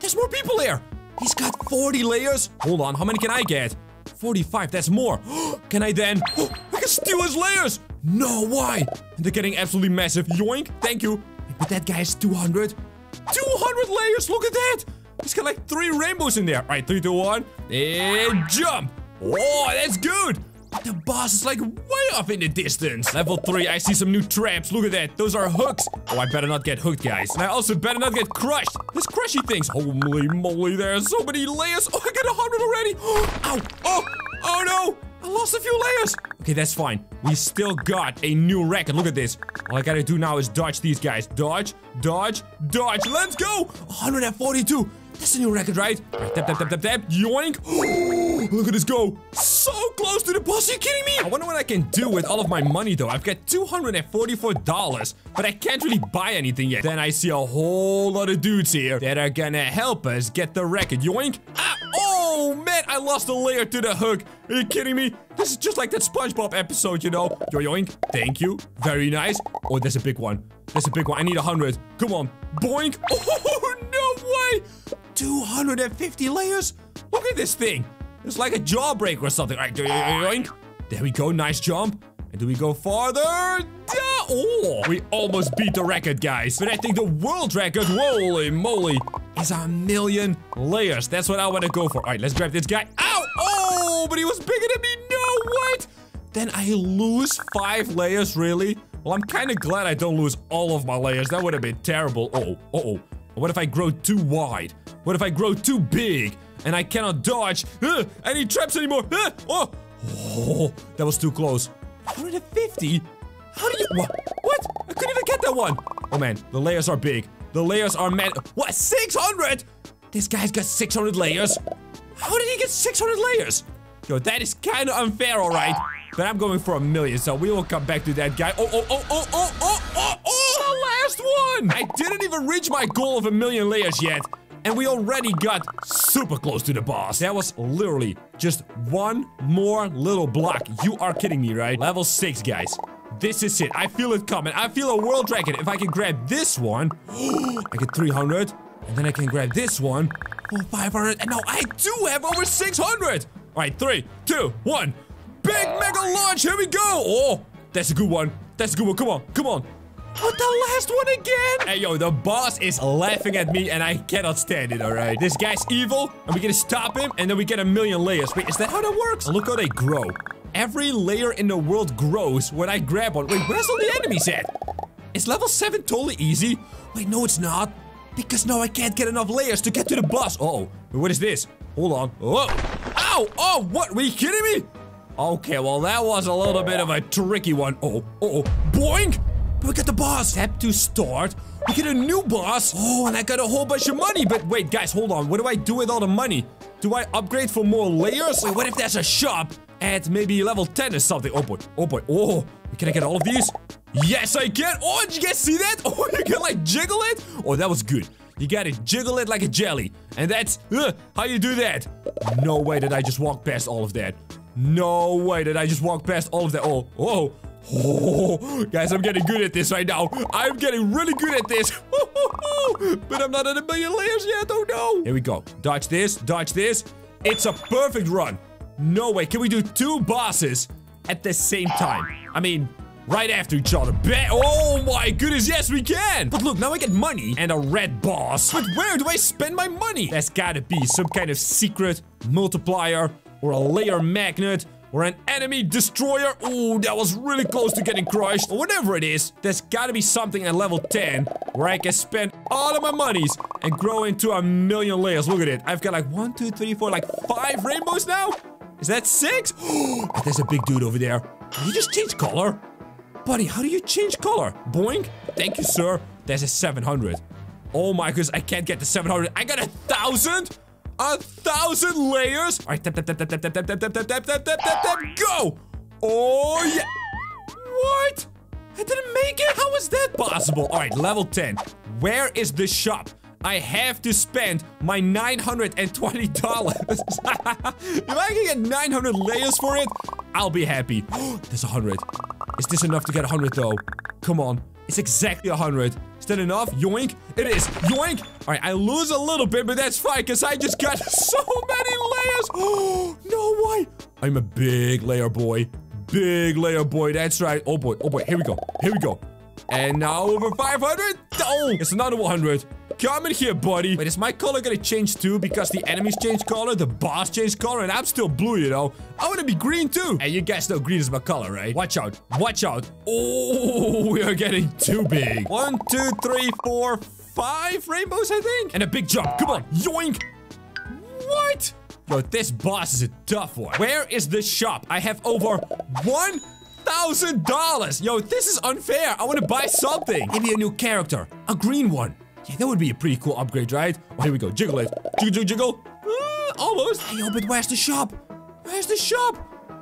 There's more people here. He's got 40 layers. Hold on, how many can I get? 45, that's more. can I then? Oh, I can steal his layers. No, why? And they're getting absolutely massive. Yoink, thank you. But that guy guy's 200. 200 layers, look at that. He's got like three rainbows in there. All right, three, two, one, and jump. Oh, that's good. The boss is like way off in the distance. Level 3, I see some new traps. Look at that. Those are hooks. Oh, I better not get hooked, guys. And I also better not get crushed. There's crushy things. Holy moly, there are so many layers. Oh, I got a 100 already. Ow. Oh, oh no. I lost a few layers. Okay, that's fine. We still got a new record. Look at this. All I gotta do now is dodge these guys. Dodge, dodge, dodge. Let's go. 142. That's a new record, right? Right, tap, tap, tap, tap, tap. Yoink. Look at this go. So close to the boss. Are you kidding me? I wonder what I can do with all of my money, though. I've got $244, but I can't really buy anything yet. Then I see a whole lot of dudes here that are gonna help us get the record. Yoink. Ah, oh, man. I lost a layer to the hook. Are you kidding me? This is just like that SpongeBob episode, you know? Yo yoink. Thank you. Very nice. Oh, there's a big one. There's a big one. I need a 100. Come on. Boink. Oh, no way. 250 layers? Look at this thing. It's like a jawbreaker or something. All right. There we go. Nice jump. And do we go farther? Oh, we almost beat the record, guys. But I think the world record, holy moly, is a million layers. That's what I want to go for. All right, let's grab this guy. Ow! Oh, but he was bigger than me. No, what? Then I lose five layers, really? Well, I'm kind of glad I don't lose all of my layers. That would have been terrible. Uh oh, uh oh. What if I grow too wide? What if I grow too big and I cannot dodge uh, any traps anymore? Uh, oh, oh, that was too close. 150? How do you- what? What? I couldn't even get that one. Oh man, the layers are big. The layers are mad- What, 600? This guy's got 600 layers? How did he get 600 layers? Yo, that is kind of unfair, alright? But I'm going for a million, so we will come back to that guy. Oh, oh, oh, oh, oh, oh, oh, oh, the last one! I didn't even reach my goal of a million layers yet. And we already got super close to the boss. That was literally just one more little block. You are kidding me, right? Level 6, guys. This is it. I feel it coming. I feel a world record. If I can grab this one, I get 300. And then I can grab this one. Oh, 500. And now I do have over 600. All right, three, two, one. Big mega launch. Here we go. Oh, that's a good one. That's a good one. Come on. Come on. What the last one again? Hey, yo, the boss is laughing at me and I cannot stand it, all right? This guy's evil and we gonna stop him and then we get a million layers. Wait, is that how that works? Look how they grow. Every layer in the world grows when I grab one. Wait, where's all the enemies at? Is level 7 totally easy? Wait, no, it's not. Because now I can't get enough layers to get to the boss. Uh oh, what is this? Hold on. Oh, ow, oh, what? Were you kidding me? Okay, well, that was a little bit of a tricky one. Oh, oh, boing! We got the boss. Step to start. We get a new boss. Oh, and I got a whole bunch of money. But wait, guys, hold on. What do I do with all the money? Do I upgrade for more layers? Wait, what if there's a shop at maybe level 10 or something? Oh boy, oh boy, oh. Can I get all of these? Yes, I can. Oh, did you guys see that? Oh, you can like jiggle it? Oh, that was good. You gotta jiggle it like a jelly. And that's uh, how you do that. No way did I just walk past all of that. No way did I just walk past all of that. Oh, oh, Oh, guys, I'm getting good at this right now. I'm getting really good at this. but I'm not at a million layers yet. Oh no. Here we go. Dodge this, dodge this. It's a perfect run. No way. Can we do two bosses at the same time. I mean, right after each other. Ba oh my goodness, yes we can! But look, now I get money and a red boss. But where do I spend my money? There's gotta be some kind of secret multiplier or a layer magnet or an enemy destroyer. Ooh, that was really close to getting crushed. Or whatever it is, there's gotta be something at level 10 where I can spend all of my monies and grow into a million layers. Look at it. I've got like one, two, three, four, like five rainbows now? Is that six? Oh, there's a big dude over there. He just change color? Buddy, how do you change color? Boink. Thank you, sir. There's a 700. Oh my goodness, I can't get the 700. I got a thousand? A thousand layers? Alright, tap, tap, tap, tap, tap, tap, tap, tap, tap, tap, tap, tap, tap, tap, go! Oh, yeah. What? I didn't make it? How is that possible? Alright, level 10. Where is the shop? I have to spend my $920. if I can get 900 layers for it, I'll be happy. There's 100. Is this enough to get 100 though? Come on. It's exactly 100 that enough? Yoink. It is. Yoink. All right, I lose a little bit, but that's fine because I just got so many layers. Oh, no way. I'm a big layer boy. Big layer boy. That's right. Oh, boy. Oh, boy. Here we go. Here we go. And now over 500. Oh, it's another 100. Come in here, buddy. Wait, is my color gonna change too? Because the enemies change color, the boss changed color, and I'm still blue, you know? I wanna be green too. And you guys know green is my color, right? Watch out. Watch out. Oh, we are getting too big. One, two, three, four, five rainbows, I think. And a big jump. Come on. Yoink. What? Yo, this boss is a tough one. Where is the shop? I have over one thousand dollars. Yo, this is unfair. I want to buy something. Maybe a new character, a green one. Yeah, that would be a pretty cool upgrade, right? Oh, here we go. Jiggle it. Jiggle, jiggle, jiggle. Uh, almost. Hey, yo, but where's the shop? Where's the shop?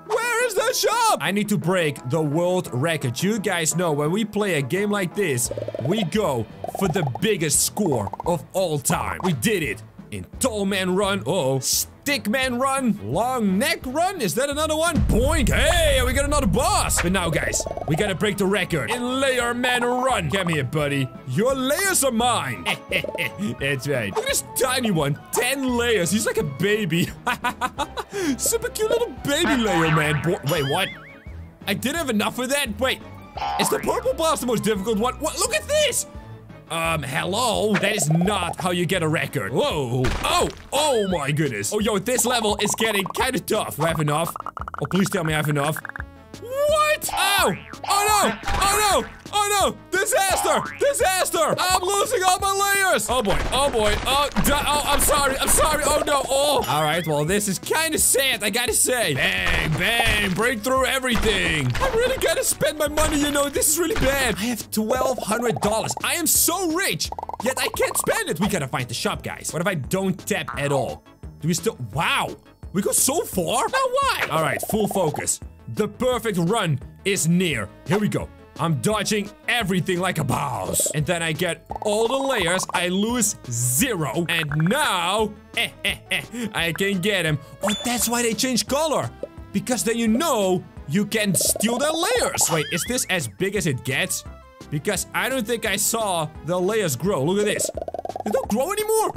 Where is the shop? I need to break the world record. You guys know when we play a game like this, we go for the biggest score of all time. We did it in Tall Man Run. Uh oh Stickman Run, Long Neck Run. Is that another one? Boink. Hey, we got another boss. But now, guys, we gotta break the record in Layer Man Run. Come here, buddy. Your layers are mine. That's right. Look at this tiny one. 10 layers. He's like a baby. Super cute little baby layer man. Wait, what? I didn't have enough of that? Wait, is the purple boss the most difficult one? What? Look at this! Um, hello? That is not how you get a record. Whoa. Oh, oh my goodness. Oh, yo, this level is getting kind of tough. Do I have enough? Oh, please tell me I have enough. What? Oh! Oh no! Oh no! Oh no! Disaster! Disaster! I'm losing all my layers! Oh boy! Oh boy! Oh, oh I'm sorry! I'm sorry! Oh no! Oh! Alright, well, this is kind of sad, I gotta say. Bang! Bang! Break through everything! I really gotta spend my money, you know, this is really bad. I have $1,200. I am so rich! Yet I can't spend it! We gotta find the shop, guys. What if I don't tap at all? Do we still- Wow! We go so far? Now why? Alright, full focus. The perfect run is near. Here we go. I'm dodging everything like a boss. And then I get all the layers. I lose zero. And now, I can get him. Oh, that's why they changed color. Because then you know you can steal their layers. Wait, is this as big as it gets? Because I don't think I saw the layers grow. Look at this. They don't grow anymore.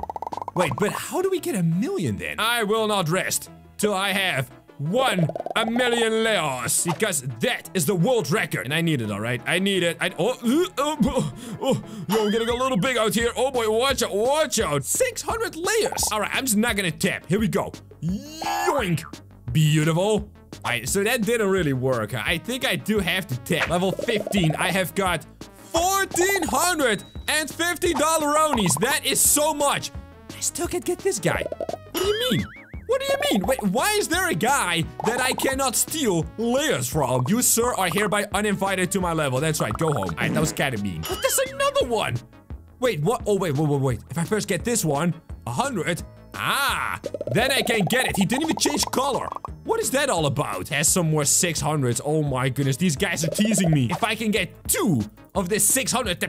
Wait, but how do we get a million then? I will not rest till I have one a million layers because that is the world record. And I need it all right? I need it. I oh, uh, oh, oh, yo I'm getting a little big out here. Oh boy watch out watch out. 600 layers. All right I'm just not gonna tap. Here we go. Yoink. Beautiful. All right so that didn't really work I think I do have to tap. Level 15 I have got 1450 dollaronies that is so much. I still can't get this guy. What do you mean what do you mean? Wait, why is there a guy that I cannot steal layers from? You, sir, are hereby uninvited to my level. That's right, go home. Alright, that was kind of mean. But there's another one! Wait, what? Oh, wait, wait, wait, wait. If I first get this one, a 100, ah, then I can get it. He didn't even change color. What is that all about? Has some more 600s. Oh my goodness, these guys are teasing me. If I can get two of this 600,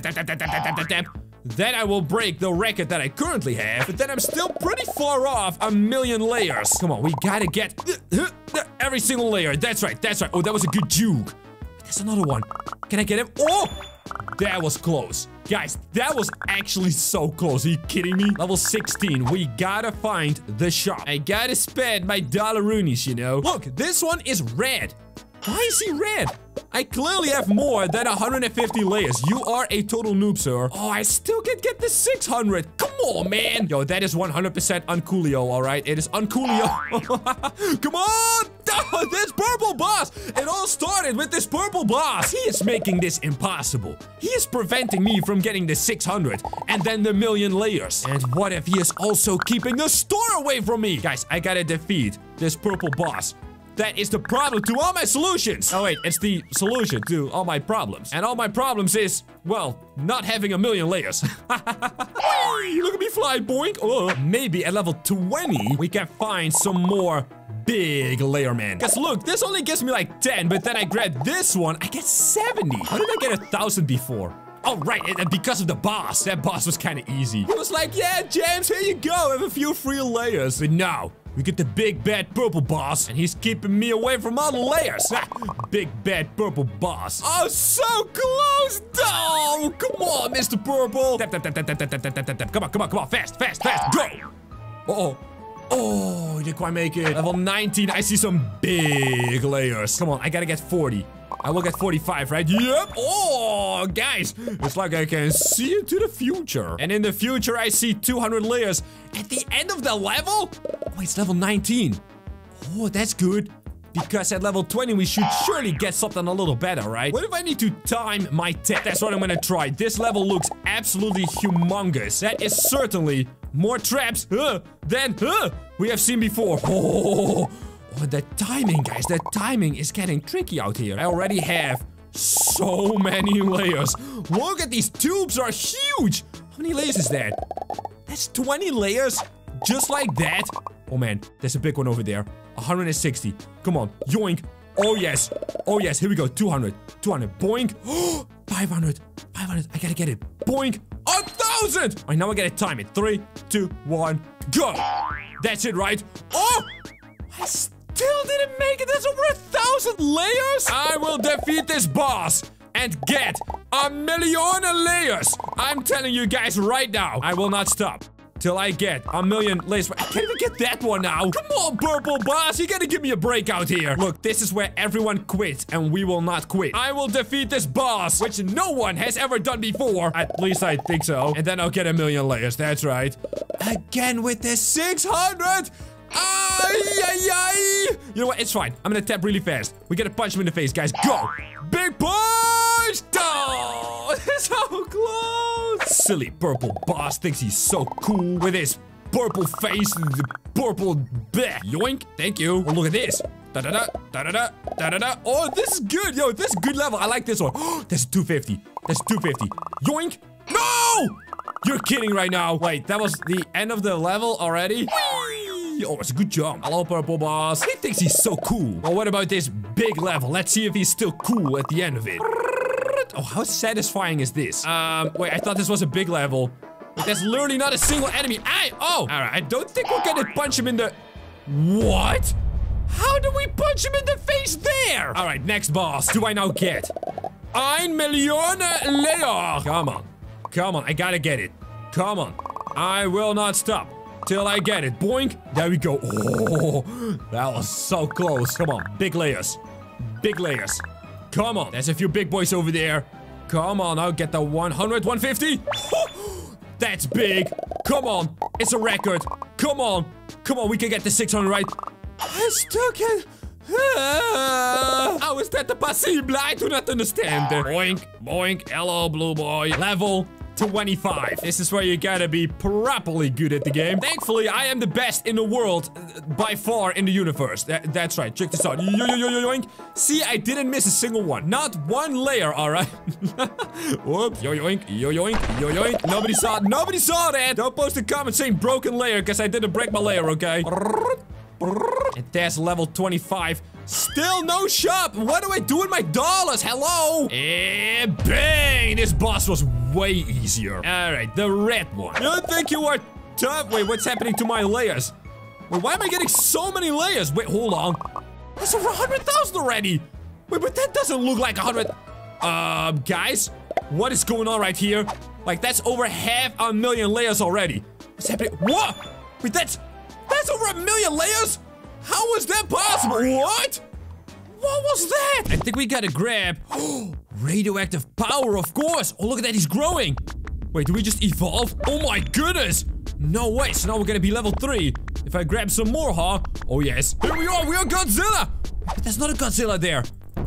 then I will break the record that I currently have, but then I'm still pretty far off a million layers. Come on, we gotta get every single layer. That's right, that's right. Oh, that was a good juke. There's another one. Can I get him? Oh! That was close. Guys, that was actually so close. Are you kidding me? Level 16. We gotta find the shop. I gotta spend my dollar roonies, you know? Look, this one is red. Why is he red? I clearly have more than 150 layers. You are a total noob, sir. Oh, I still can't get the 600. Come on, man. Yo, that is 100% uncoolio, all right? It is uncoolio. Come on. This purple boss. It all started with this purple boss. He is making this impossible. He is preventing me from getting the 600 and then the million layers. And what if he is also keeping the store away from me? Guys, I gotta defeat this purple boss. That is the problem to all my solutions. Oh, wait, it's the solution to all my problems. And all my problems is, well, not having a million layers. Look at me fly, boink. Oh, maybe at level 20, we can find some more big layer man. Because look, this only gives me like 10, but then I grab this one, I get 70. How did I get a thousand before? Oh, right, and because of the boss. That boss was kind of easy. He was like, yeah, James, here you go. Have a few free layers. But no, we get the big bad purple boss, and he's keeping me away from all the layers. Big bad purple boss. Oh, so close. Oh, come on, Mr. Purple. Tap, tap, tap, tap, tap, tap, tap, tap, tap. Come on, come on, come on. Fast, fast, fast. Go. Uh oh. Oh, didn't quite make it. Level 19, I see some big layers. Come on, I gotta get 40. I will get 45, right? Yep. Oh, guys, it's like I can see into the future. And in the future, I see 200 layers. At the end of the level? Oh, it's level 19. Oh, that's good. Because at level 20, we should surely get something a little better, right? What if I need to time my tech? That's what I'm gonna try. This level looks absolutely humongous. That is certainly more traps uh, than uh, we have seen before. Oh, Oh, the timing, guys. The timing is getting tricky out here. I already have so many layers. Look at these tubes are huge. How many layers is that? That's 20 layers? Just like that? Oh, man. There's a big one over there. 160. Come on. Yoink. Oh, yes. Oh, yes. Here we go. 200. 200. Boink. 500. 500. I gotta get it. Boink. A thousand. All right, now I gotta time it. Three, two, one, go. That's it, right? Oh! I still didn't make it. There's over a thousand layers. I will defeat this boss and get a million layers. I'm telling you guys right now, I will not stop. Till I get a million layers. I can't even get that one now. Come on, purple boss. You gotta give me a break out here. Look, this is where everyone quits, and we will not quit. I will defeat this boss, which no one has ever done before. At least I think so. And then I'll get a million layers. That's right. Again with the 600. Ay, You know what? It's fine. I'm gonna tap really fast. We gotta punch him in the face, guys. Go! Big punch! Oh, so close! Silly purple boss thinks he's so cool with his purple face and the purple bleh. Yoink! Thank you. Oh, look at this. Da da da da da da da da. Oh, this is good, yo. This is good level. I like this one. Oh, that's 250. That's 250. Yoink! No! You're kidding right now. Wait, that was the end of the level already? Whee! Oh, it's a good job. Hello, Purple Boss. He thinks he's so cool. Well, what about this big level? Let's see if he's still cool at the end of it. Oh, how satisfying is this? Um, wait, I thought this was a big level. There's literally not a single enemy. I, oh, all right. I don't think we're gonna punch him in the... What? How do we punch him in the face there? All right, next boss. Do I now get? Ein Million Layer. Come on. Come on, I gotta get it. Come on. I will not stop till I get it. Boink. There we go. Oh, that was so close. Come on. Big layers. Big layers. Come on. There's a few big boys over there. Come on. I'll get the 100, 150. That's big. Come on. It's a record. Come on. Come on. We can get the 600, right? I still can... Ah, how is that possible? I do not understand. Boink, boink, hello, blue boy. Level 25. This is where you gotta be properly good at the game. Thankfully, I am the best in the world uh, by far in the universe. That, that's right. Check this out. Yo, yo, yo, yo, yoink. See, I didn't miss a single one. Not one layer, all right? Whoops. Yo, yoink, yo, yoink, yo, yoink. Nobody saw it. Nobody saw that. Don't post a comment saying broken layer because I didn't break my layer, okay? And there's level 25. Still no shop. What do I do with my dollars? Hello? And bang! This boss was way easier. All right, the red one. You think you are tough? Wait, what's happening to my layers? Wait, why am I getting so many layers? Wait, hold on. That's over 100,000 already. Wait, but that doesn't look like 100. Um, guys, what is going on right here? Like, that's over half a million layers already. What's happening? What? Wait, that's that's over a million layers? How was that possible? What? What was that? I think we gotta grab radioactive power, of course. Oh, look at that. He's growing. Wait, do we just evolve? Oh my goodness. No way. So now we're gonna be level 3. If I grab some more, huh? Oh, yes. Here we are. We are Godzilla. But there's not a Godzilla there.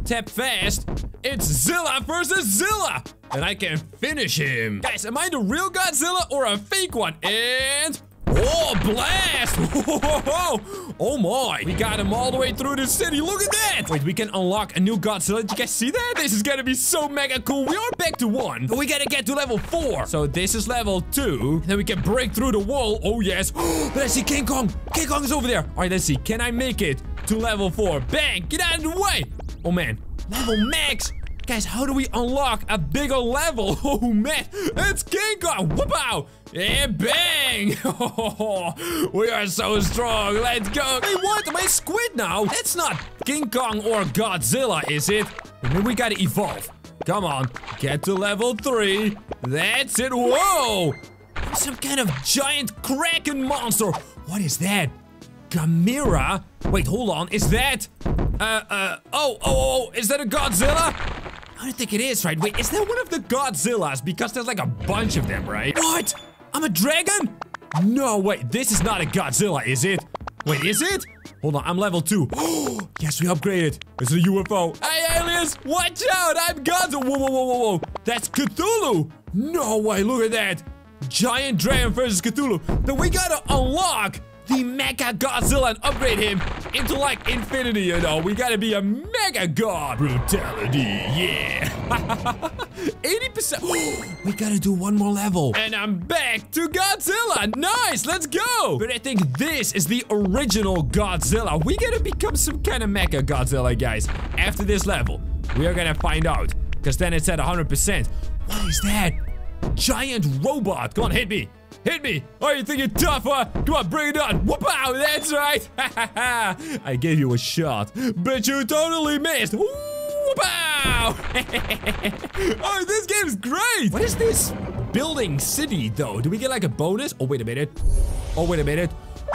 Tap fast. It's Zilla versus Zilla. And I can finish him. Guys, am I the real Godzilla or a fake one? And... Oh, blast! oh my! We got him all the way through the city. Look at that! Wait, we can unlock a new Godzilla. Did you guys see that? This is gonna be so mega cool. We are back to one, but we gotta get to level four. So this is level two. Then we can break through the wall. Oh yes! let's see King Kong. King Kong is over there. All right, let's see. Can I make it to level four? Bang! Get out of the way! Oh man, level max. Guys, how do we unlock a bigger level? Oh man, it's King Kong! Whoop-ow! And bang! we are so strong. Let's go. Hey, what? I squid now? That's not King Kong or Godzilla, is it? And then we gotta evolve. Come on, get to level three. That's it. Whoa! Some kind of giant kraken monster. What is that? Gamera? Wait, hold on. Is that? Uh, uh, oh, oh, oh, is that a Godzilla? I don't think it is, right? Wait, is that one of the Godzillas? Because there's like a bunch of them, right? What? I'm a dragon? No, wait, this is not a Godzilla, is it? Wait, is it? Hold on, I'm level 2. yes, we upgraded. It's a UFO. Hey, aliens, watch out, I'm Godzilla. Whoa, whoa, whoa, whoa, whoa. That's Cthulhu. No way, look at that. Giant dragon versus Cthulhu. Then we gotta unlock the Mega Godzilla and upgrade him into like infinity, you know. We gotta be a Mega God. Brutality, yeah. 80%. we gotta do one more level. And I'm back to Godzilla. Nice, let's go. But I think this is the original Godzilla. We gotta become some kind of Mega Godzilla, guys. After this level, we are gonna find out. Because then it's at 100%. What is that? Giant robot. Come on, hit me. Hit me! Oh, you think you're tough? Come on, bring it on! Whoop-ow! That's right! I gave you a shot, but you totally missed! Whoop-ow! oh, this game's great! What is this building city, though? Do we get like a bonus? Oh, wait a minute. Oh, wait a minute.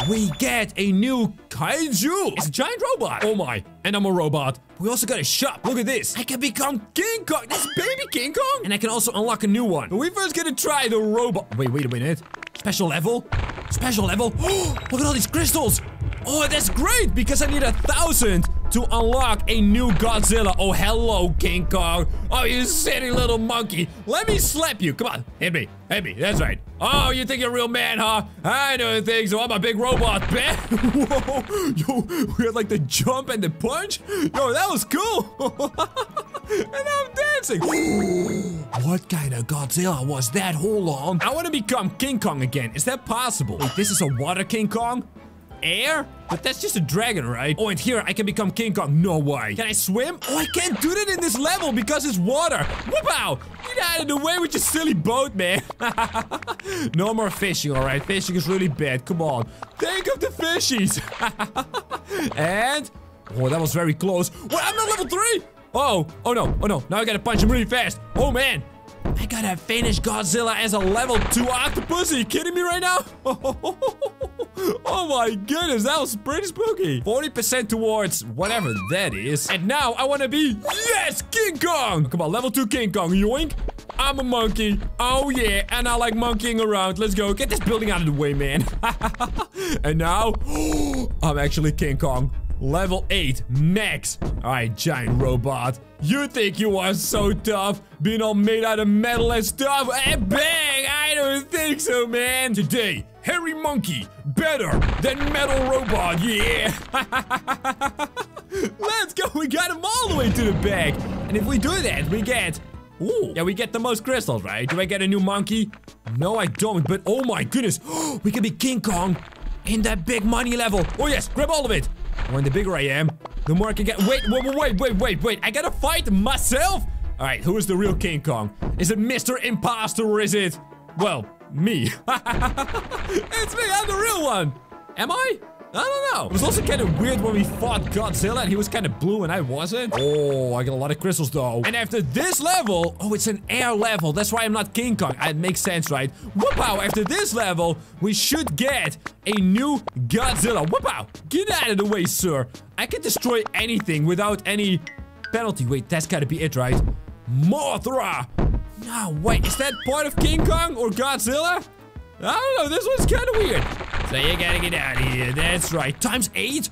We get a new kaiju. It's a giant robot. Oh my. And I'm a robot. We also got a shop. Look at this. I can become King Kong. That's baby King Kong. And I can also unlock a new one. But we first gonna try the robot. Wait, wait a minute. Special level? Special level? Look at all these crystals. Oh, that's great because I need a thousand to unlock a new Godzilla. Oh, hello, King Kong. Oh, you silly little monkey. Let me slap you. Come on, hit me. Hit me. That's right. Oh, you think you're a real man, huh? I don't think so. I'm a big robot, man. Whoa. Yo, we had like the jump and the punch. Yo, that was cool. and I'm dancing. what kind of Godzilla was that? Hold on. I want to become King Kong again. Is that possible? Wait, this is a water King Kong? Air? But that's just a dragon, right? Oh, and here I can become King Kong. No way. Can I swim? Oh, I can't do that in this level because it's water. Whoop-ow! Get out of the way with your silly boat, man. no more fishing, all right? Fishing is really bad. Come on. Think of the fishies. and... Oh, that was very close. What? I'm not level 3? Oh, oh no, oh no. Now I gotta punch him really fast. Oh, man. I gotta finish Godzilla as a level 2 octopus. Are you kidding me right now? oh my goodness, that was pretty spooky. 40% towards whatever that is. And now I wanna be, yes, King Kong. Come on, level 2 King Kong, yoink. I'm a monkey. Oh yeah, and I like monkeying around. Let's go. Get this building out of the way, man. and now, I'm actually King Kong. Level 8, max. Alright, giant robot. You think you are so tough, being all made out of metal and stuff? And bang! I don't think so, man. Today, hairy monkey, better than metal robot, yeah. Let's go, we got him all the way to the back. And if we do that, we get... Ooh, yeah, we get the most crystals, right? Do I get a new monkey? No, I don't, but oh my goodness. we can be King Kong in that big money level. Oh yes, grab all of it. When the bigger I am, the more I can get- Wait, wait, wait, wait, wait, wait. I gotta fight myself? Alright, who is the real King Kong? Is it Mr. Imposter or is it... Well, me. it's me, I'm the real one. Am I? I don't know. It was also kind of weird when we fought Godzilla and he was kind of blue and I wasn't. Oh, I got a lot of crystals though. And after this level, oh, it's an air level. That's why I'm not King Kong. It makes sense, right? Whoop-ow, after this level, we should get a new Godzilla. Whoop-ow, get out of the way, sir. I can destroy anything without any penalty. Wait, that's gotta be it, right? Mothra! No, wait, is that part of King Kong or Godzilla? I don't know, this one's kind of weird. So you gotta get out of here, that's right. Times 8?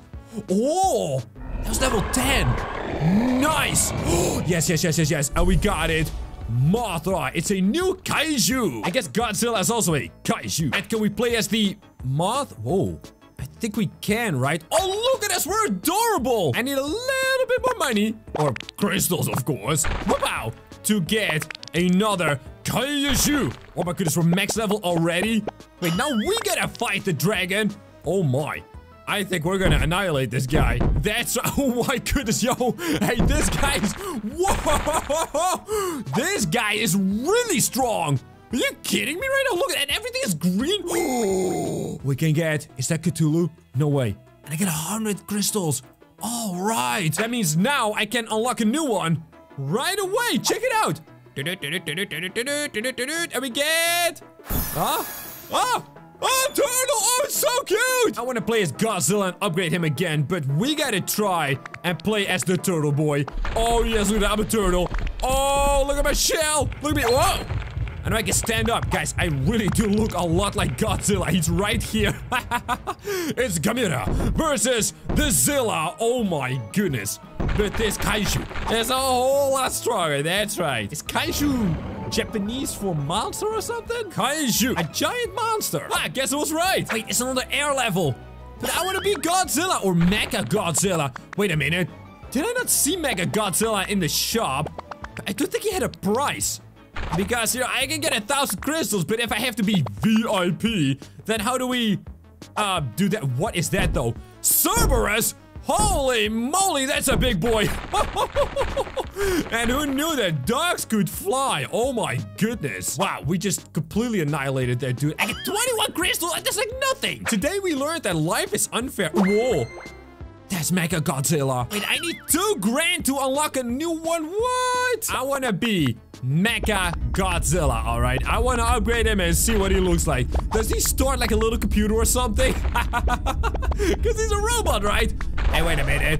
Oh, that was level 10. Nice. yes, yes, yes, yes, yes, and we got it. Mothra, it's a new kaiju. I guess Godzilla is also a kaiju. And can we play as the moth? Whoa. I think we can, right? Oh, look at us, we're adorable! I need a little bit more money, or crystals, of course. Wow, to get another Kaiju. Oh my goodness, we're max level already? Wait, now we gotta fight the dragon. Oh my. I think we're gonna annihilate this guy. That's- Oh my goodness, yo! Hey, this guy is- Whoa! This guy is really strong! Are you kidding me right now? Look at that, everything is green! we can get- Is that Cthulhu? No way. And I get a hundred crystals. Alright! That means now I can unlock a new one right away! Check it out! And we get... Huh? Oh! Oh, turtle! Oh, it's so cute! I want to play as Godzilla and upgrade him again, but we gotta try and play as the turtle boy. Oh, yes, look at that, I'm a turtle. Oh, look at my shell! Look at me, whoa! I know I can stand up. Guys, I really do look a lot like Godzilla. He's right here. it's Gamera versus the Zilla. Oh my goodness. But this Kaiju is a whole lot stronger. That's right. Is Kaiju Japanese for monster or something? Kaiju, a giant monster. Ah, I guess I was right. Wait, it's another air level. But I want to be Godzilla or Mecha Godzilla. Wait a minute. Did I not see Mega Godzilla in the shop? I don't think he had a price. Because, you know, I can get a thousand crystals, but if I have to be VIP, then how do we, uh, do that? What is that, though? Cerberus? Holy moly, that's a big boy. and who knew that dogs could fly? Oh my goodness. Wow, we just completely annihilated that dude. I get 21 crystals, that's like nothing. Today we learned that life is unfair. Whoa. That's Mega Godzilla. Wait, I need two grand to unlock a new one. What? I wanna be Mecha Godzilla, alright? I wanna upgrade him and see what he looks like. Does he start like a little computer or something? Because he's a robot, right? Hey, wait a minute.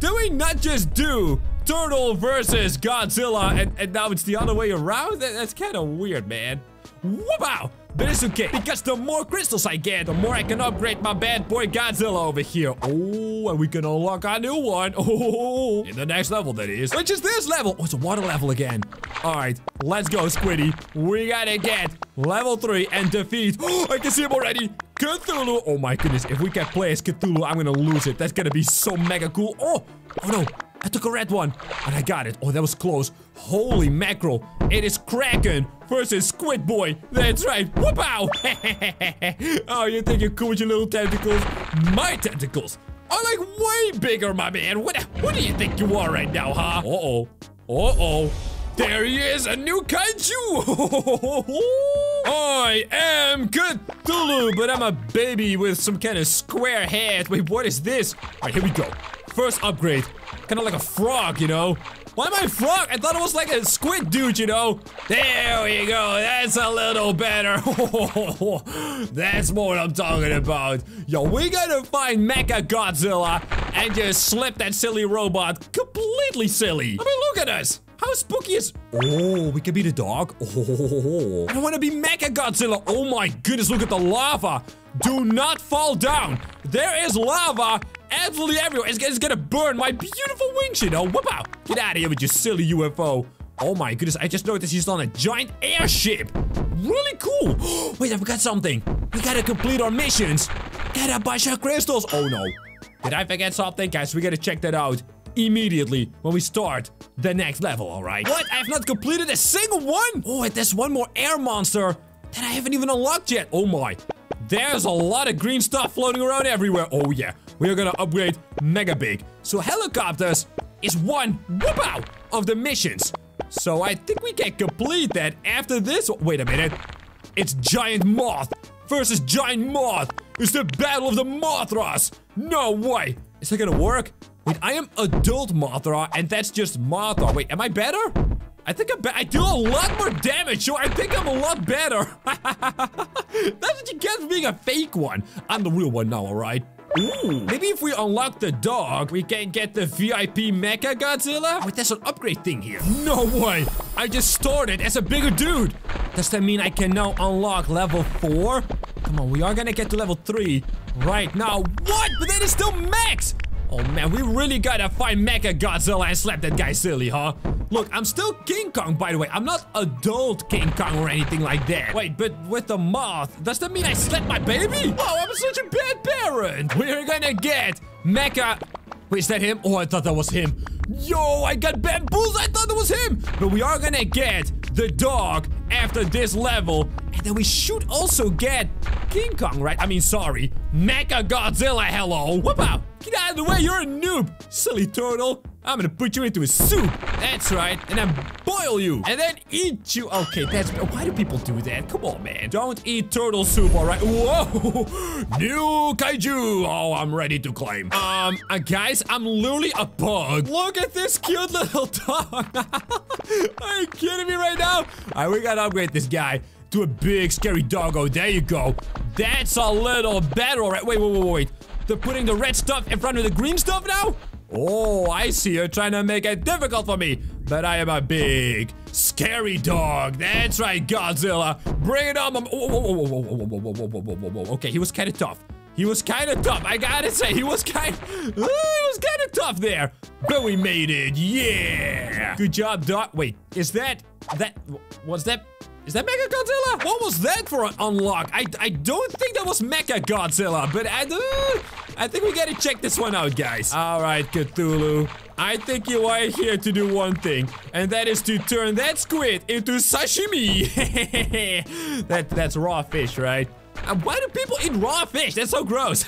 Do we not just do Turtle versus Godzilla and, and now it's the other way around? That, that's kind of weird, man. Wow! But it's okay, because the more crystals I get, the more I can upgrade my bad boy Godzilla over here. Oh, and we can unlock a new one. Oh, in the next level, that is. Which is this level. Oh, it's a water level again. All right, let's go, Squiddy. We gotta get level 3 and defeat. Oh, I can see him already. Cthulhu. Oh my goodness, if we can play as Cthulhu, I'm gonna lose it. That's gonna be so mega cool. Oh, oh no. I took a red one, and I got it. Oh, that was close. Holy mackerel. It is Kraken versus Squid Boy. That's right. Whoop ow. oh, you think you're cool with your little tentacles? My tentacles are like way bigger, my man. What, what do you think you are right now, huh? Uh-oh. Uh-oh. There he is, a new kaiju! I am Cthulhu, but I'm a baby with some kind of square head. Wait, what is this? All right, here we go. First upgrade. Kind of like a frog, you know? Why am I frog? I thought it was like a squid dude, you know? There we go. That's a little better. That's more what I'm talking about. Yo, we gotta find Mecha Godzilla and just slip that silly robot completely silly. I mean, look at us. How spooky is- Oh, we could be the dog? Oh, I want to be Mecha Godzilla. Oh my goodness, look at the lava. Do not fall down. There is lava absolutely everywhere. It's, it's gonna burn my beautiful wings, you know? Whoop out. Get out of here with your silly UFO. Oh my goodness, I just noticed he's on a giant airship. Really cool. Wait, I forgot something. We gotta complete our missions. Get a bunch of crystals. Oh no. Did I forget something? Guys, we gotta check that out immediately when we start the next level, alright? What? I have not completed a single one? Oh, wait, there's one more air monster that I haven't even unlocked yet. Oh my. There's a lot of green stuff floating around everywhere. Oh yeah, we are gonna upgrade Mega Big. So helicopters is one whoop out of the missions. So I think we can complete that after this. Wait a minute. It's Giant Moth versus Giant Moth. It's the battle of the Mothras. No way. Is that gonna work? Wait, I am adult Mothra, and that's just Mothra. Wait, am I better? I think I'm better. I do a lot more damage, so I think I'm a lot better. That's what you get for being a fake one. I'm the real one now, alright? Ooh, maybe if we unlock the dog, we can get the VIP Mecha Godzilla? Oh, wait, there's an upgrade thing here. No way! I just started as a bigger dude! Does that mean I can now unlock level 4? Come on, we are gonna get to level 3 right now. What? But that is still max! Oh man, we really gotta find Mecha Godzilla and slap that guy silly, huh? Look, I'm still King Kong, by the way. I'm not adult King Kong or anything like that. Wait, but with the moth, does that mean I slapped my baby? Oh, I'm such a bad parent. We're gonna get Mecha... Wait, is that him? Oh, I thought that was him. Yo, I got bamboozled. I thought it was him. But we are gonna get the dog after this level. And then we should also get King Kong, right? I mean, sorry. Mecha Godzilla, hello. Whoop out. Get out of the way, you're a noob! Silly turtle! I'm gonna put you into a soup! That's right, and then boil you! And then eat you! Okay, that's- why do people do that? Come on, man. Don't eat turtle soup, alright? Whoa! New kaiju! Oh, I'm ready to claim. Um, uh, guys, I'm literally a bug. Look at this cute little dog! Are you kidding me right now? Alright, we gotta upgrade this guy to a big scary doggo. There you go. That's a little better, alright? Wait, wait, wait, wait. They're putting the red stuff in front of the green stuff now? Oh, I see. You're trying to make it difficult for me. But I am a big, scary dog. That's right, Godzilla. Bring it on. Okay, he was kind of tough. He was kind of tough. I gotta say, he was kind, he was kind of tough there. But we made it. Yeah. Good job, dog. Wait, is that that? Was that? Is that Mega Godzilla? What was that for an unlock? I, I don't think that was Mecha Godzilla, but I, uh, I think we gotta check this one out, guys. All right, Cthulhu. I think you are here to do one thing, and that is to turn that squid into sashimi. that, that's raw fish, right? Uh, why do people eat raw fish? That's so gross.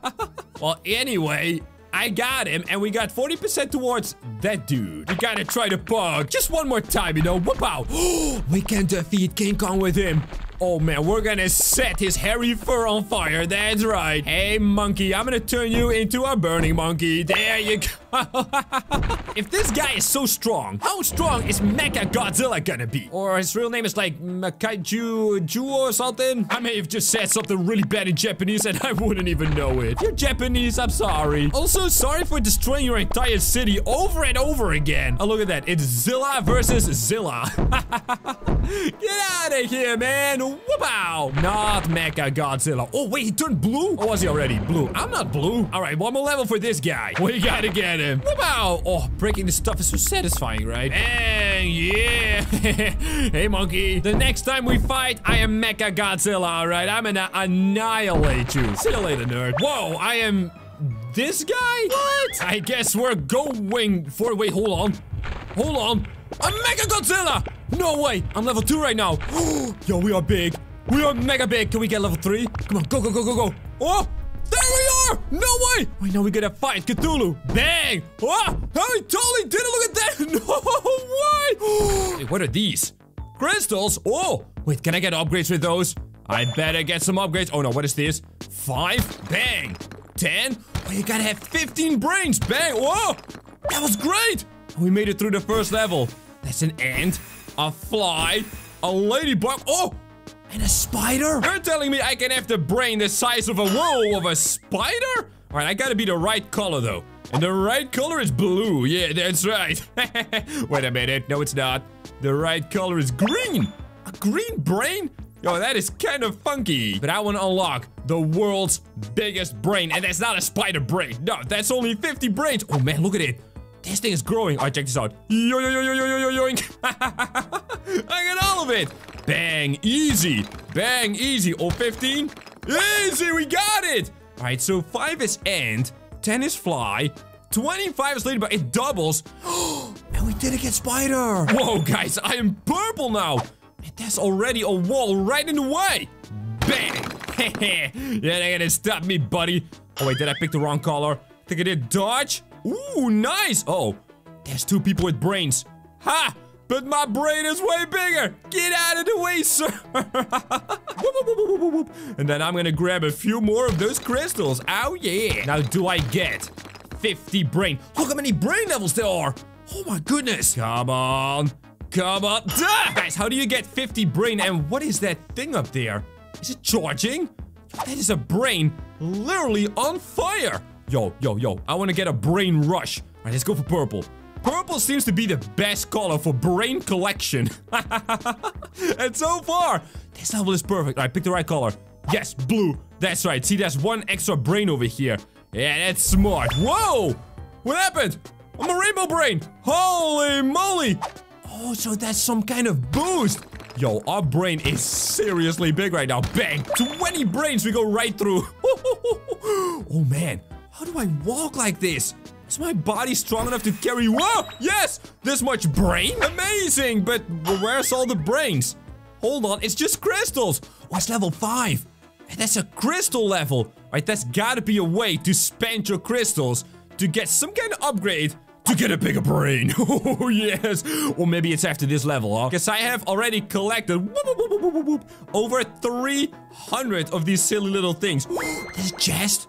well, anyway, I got him, and we got 40% towards that dude. We gotta try to bug just one more time, you know? Out. we can defeat King Kong with him. Oh man, we're gonna set his hairy fur on fire. That's right. Hey, monkey, I'm gonna turn you into a burning monkey. There you go. if this guy is so strong, how strong is Mecha Godzilla gonna be? Or his real name is like Makaiju Ju or something? I may have just said something really bad in Japanese and I wouldn't even know it. You're Japanese, I'm sorry. Also, sorry for destroying your entire city over and over again. Oh, look at that. It's Zilla versus Zilla. Get out of here, man. Whoop-ow. Not Mecha Godzilla. Oh, wait, he turned blue? Or was he already blue? I'm not blue. All right, one more level for this guy. We gotta get him. Whoop-ow. Oh, breaking this stuff is so satisfying, right? And yeah. hey, monkey. The next time we fight, I am Mecha Godzilla, all right? I'm gonna annihilate you. See you later, nerd. Whoa, I am this guy? What? I guess we're going for- wait, hold on. Hold on. I'm Mega Godzilla! No way! I'm level 2 right now. Yo, we are big. We are mega big. Can we get level 3? Come on, go, go, go, go, go. Oh! There we are! No way! Wait, now we gotta fight Cthulhu. Bang! Ah! Oh! I totally did it! Look at that! No way! Wait, what are these? Crystals? Oh! Wait, can I get upgrades with those? I better get some upgrades. Oh no, what is this? Five? Bang! Ten? Oh, you gotta have 15 brains! Bang! Whoa! That was great! We made it through the first level. That's an ant, a fly, a ladybug. Oh! And a spider? You're telling me I can have the brain the size of a whoa of a spider? Alright, I gotta be the right color though. And the right color is blue. Yeah, that's right. Wait a minute. No, it's not. The right color is green. A green brain? Yo, that is kind of funky. But I want to unlock the world's biggest brain. And that's not a spider brain. No, that's only 50 brains. Oh man, look at it. This thing is growing. Alright, check this out. Yo, yo, yo, yo, yo, yo, yo, yoink. I get all of it. Bang, easy. Bang, easy. Oh, 15. Easy, we got it. Alright, so 5 is end. 10 is fly. 25 is ladybug. It doubles. and we did it get spider. Whoa, guys, I am purple now. And there's already a wall right in the way. Bang. yeah, they're gonna stop me, buddy. Oh, wait, did I pick the wrong color? I think I did dodge. Ooh, nice. Oh, there's two people with brains. Ha! But my brain is way bigger. Get out of the way, sir. and then I'm gonna grab a few more of those crystals. Oh, yeah. Now, do I get 50 brain? Look how many brain levels there are. Oh, my goodness. Come on. Come on. Duh! Ah! Guys, how do you get 50 brain? And what is that thing up there? Is it charging? That is a brain literally on fire. Yo, yo, yo. I want to get a brain rush. All right, let's go for purple. Purple seems to be the best color for brain collection. and so far, this level is perfect. All right, picked the right color. Yes, blue. That's right. See, there's one extra brain over here. Yeah, that's smart. Whoa! What happened? I'm a rainbow brain. Holy moly. Oh, so that's some kind of boost. Yo, our brain is seriously big right now. Bang! 20 brains we go right through. oh, man. How do I walk like this? Is my body strong enough to carry- Whoa! Yes! This much brain? Amazing! But where's all the brains? Hold on, it's just crystals! Oh, level 5. That's a crystal level. Right, that's gotta be a way to spend your crystals to get some kind of upgrade to get a bigger brain. Oh, yes. Or maybe it's after this level, huh? Because I have already collected whoop, whoop, whoop, over 300 of these silly little things. this chest.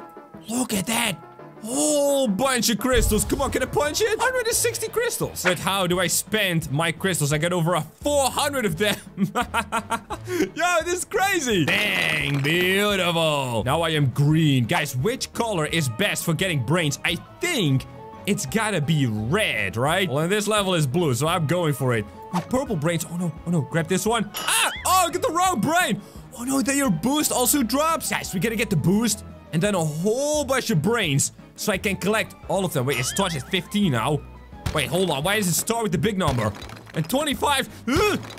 Look at that. Whole bunch of crystals. Come on, can I punch it? 160 crystals. But how do I spend my crystals? I got over a 400 of them. Yo, this is crazy. Dang, beautiful. Now I am green. Guys, which color is best for getting brains? I think it's gotta be red, right? Well, this level is blue, so I'm going for it. My purple brains. Oh, no. Oh, no. Grab this one. Ah! Oh, get the wrong brain. Oh, no. Then your boost also drops. Guys, we gotta get the boost and then a whole bunch of brains so I can collect all of them. Wait, it starts at 15 now. Wait, hold on. Why does it start with the big number? And 25. Ugh.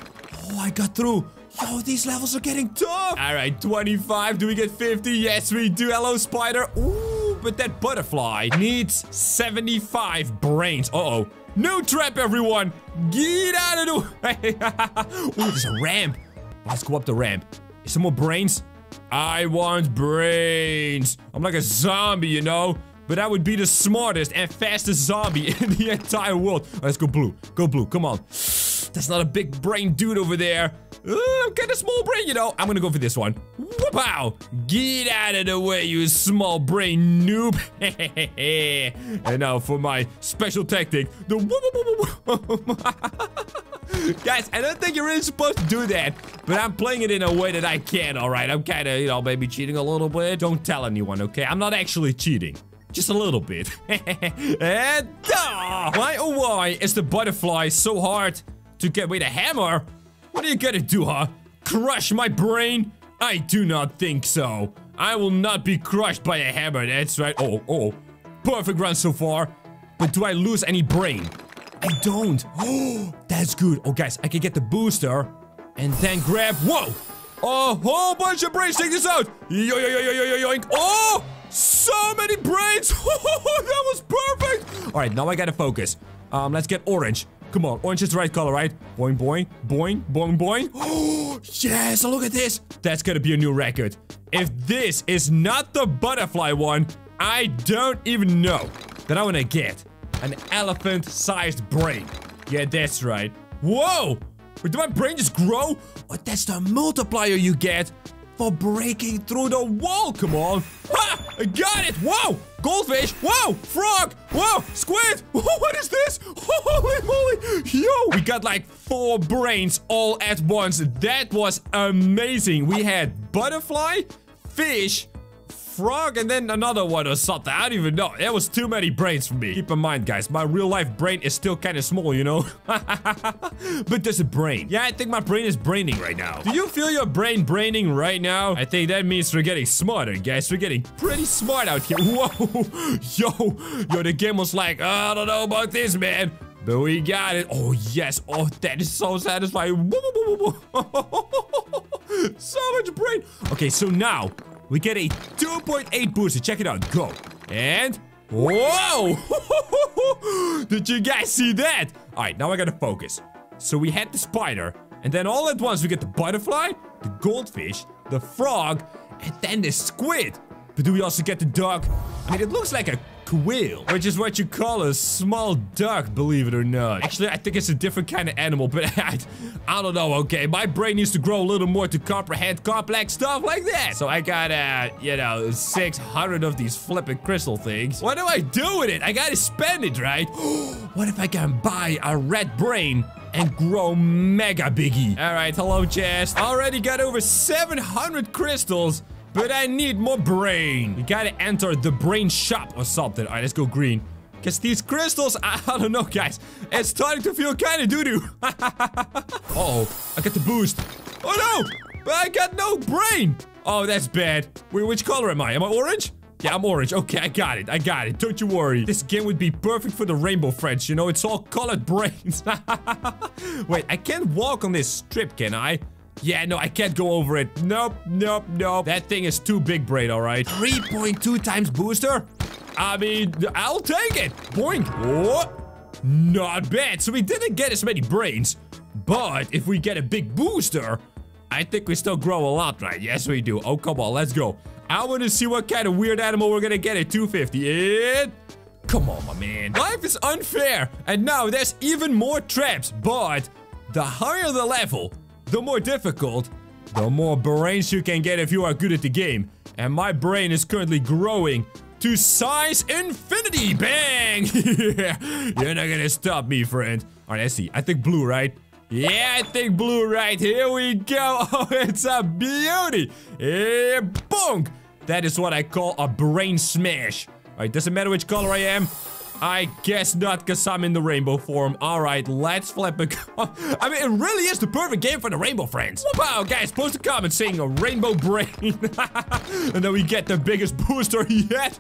Oh, I got through. Yo, these levels are getting tough. All right, 25. Do we get 50? Yes, we do. Hello, spider. Ooh, but that butterfly needs 75 brains. Uh-oh. No trap, everyone. Get out of the way. Ooh, there's a ramp. Let's go up the ramp. Is there more brains? I want brains. I'm like a zombie, you know? But I would be the smartest and fastest zombie in the entire world. Right, let's go blue. Go blue. Come on. That's not a big brain dude over there. Uh, I'm kind of small brain, you know. I'm gonna go for this one. Wow! Get out of the way, you small brain noob. and now for my special tactic, the Guys, I don't think you're really supposed to do that, but I'm playing it in a way that I can, alright? I'm kind of, you know, maybe cheating a little bit. Don't tell anyone, okay? I'm not actually cheating. Just a little bit. and, uh, why oh why is the butterfly so hard to get with a hammer? What are you gonna do, huh? Crush my brain? I do not think so. I will not be crushed by a hammer, that's right. Oh, oh. Perfect run so far. But do I lose any brain? I don't. Oh, that's good. Oh, guys, I can get the booster and then grab. Whoa! A whole bunch of brains. Take this out. Yo, yo, yo, yo, yo, yo, yoink. Oh! So many brains. that was perfect. All right, now I gotta focus. Um, let's get orange. Come on, orange is the right color, right? Boing, boing, boing, boing, boing. Oh, yes, look at this. That's gonna be a new record. If this is not the butterfly one, I don't even know that I wanna get an elephant-sized brain. Yeah, that's right. Whoa! Did my brain just grow? Oh, that's the multiplier you get for breaking through the wall. Come on. Ha! I got it. Whoa! Goldfish. Whoa! Frog. Whoa! Squid. what is this? Holy moly. Yo! We got like four brains all at once. That was amazing. We had butterfly, fish, frog and then another one or something. I don't even know. It was too many brains for me. Keep in mind, guys, my real life brain is still kind of small, you know? but there's a brain. Yeah, I think my brain is braining right now. Do you feel your brain braining right now? I think that means we're getting smarter, guys. We're getting pretty smart out here. Whoa. Yo. Yo, the game was like, I don't know about this, man. But we got it. Oh, yes. Oh, that is so satisfying. so much brain. Okay, so now we get a 2.8 booster. Check it out. Go. And... Whoa! Did you guys see that? Alright, now I gotta focus. So we had the spider, and then all at once we get the butterfly, the goldfish, the frog, and then the squid. But do we also get the dog? I mean, it looks like a which is what you call a small duck, believe it or not. Actually, I think it's a different kind of animal, but I, I don't know, okay? My brain needs to grow a little more to comprehend complex stuff like that. So I got, uh, you know, 600 of these flipping crystal things. What do I do with it? I gotta spend it, right? what if I can buy a red brain and grow mega biggie. All right, hello, chest. Already got over 700 crystals, but I need more brain. We gotta enter the brain shop or something. All right, let's go green. Because these crystals, I, I, don't know, guys. It's starting to feel kind of doo-doo. uh oh I got the boost. Oh, no! But I got no brain. Oh, that's bad. Wait, which color am I? Am I orange? Yeah, I'm orange. Okay, I got it. I got it. Don't you worry. This game would be perfect for the rainbow friends. You know, it's all colored brains. Wait, I can't walk on this strip, can I? Yeah, no, I can't go over it. Nope, nope, nope. That thing is too big, brain, all right? 3.2 times booster? I mean, I'll take it. Boink. What? Not bad. So we didn't get as many brains. But if we get a big booster, I think we still grow a lot, right? Yes, we do. Oh, come on. Let's go. I want to see what kind of weird animal we're gonna get at 250. And... Come on, my man. Life is unfair. And now there's even more traps. But the higher the level, the more difficult, the more brains you can get if you are good at the game. And my brain is currently growing to size infinity. Bang! You're not gonna stop me, friend. All right, let's see. I think blue, right? Yeah, I think blue right. Here we go. Oh, it's a beauty. Yeah, bonk. That is what I call a brain smash. Alright, doesn't matter which color I am. I guess not, because I'm in the rainbow form. Alright, let's flip it. I mean, it really is the perfect game for the rainbow friends. Wow, guys, post a comment saying a rainbow brain. and then we get the biggest booster yet.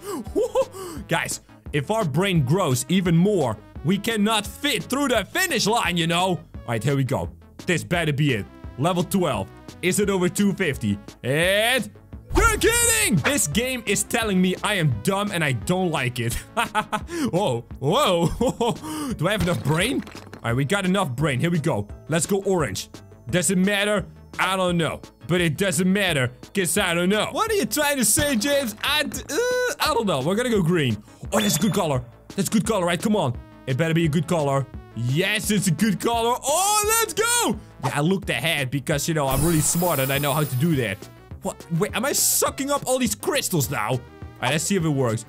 guys, if our brain grows even more, we cannot fit through the finish line, you know. Alright, here we go. This better be it. Level 12. Is it over 250? And you're kidding! This game is telling me I am dumb and I don't like it. whoa, whoa. Do I have enough brain? All right, we got enough brain. Here we go. Let's go orange. Does it matter? I don't know. But it doesn't matter, because I don't know. What are you trying to say, James? I, uh, I don't know. We're gonna go green. Oh, that's a good color. That's a good color, right? Come on. It better be a good color. Yes, it's a good color. Oh, let's go! Yeah, I looked ahead because, you know, I'm really smart and I know how to do that. What? Wait, am I sucking up all these crystals now? All right, let's see if it works.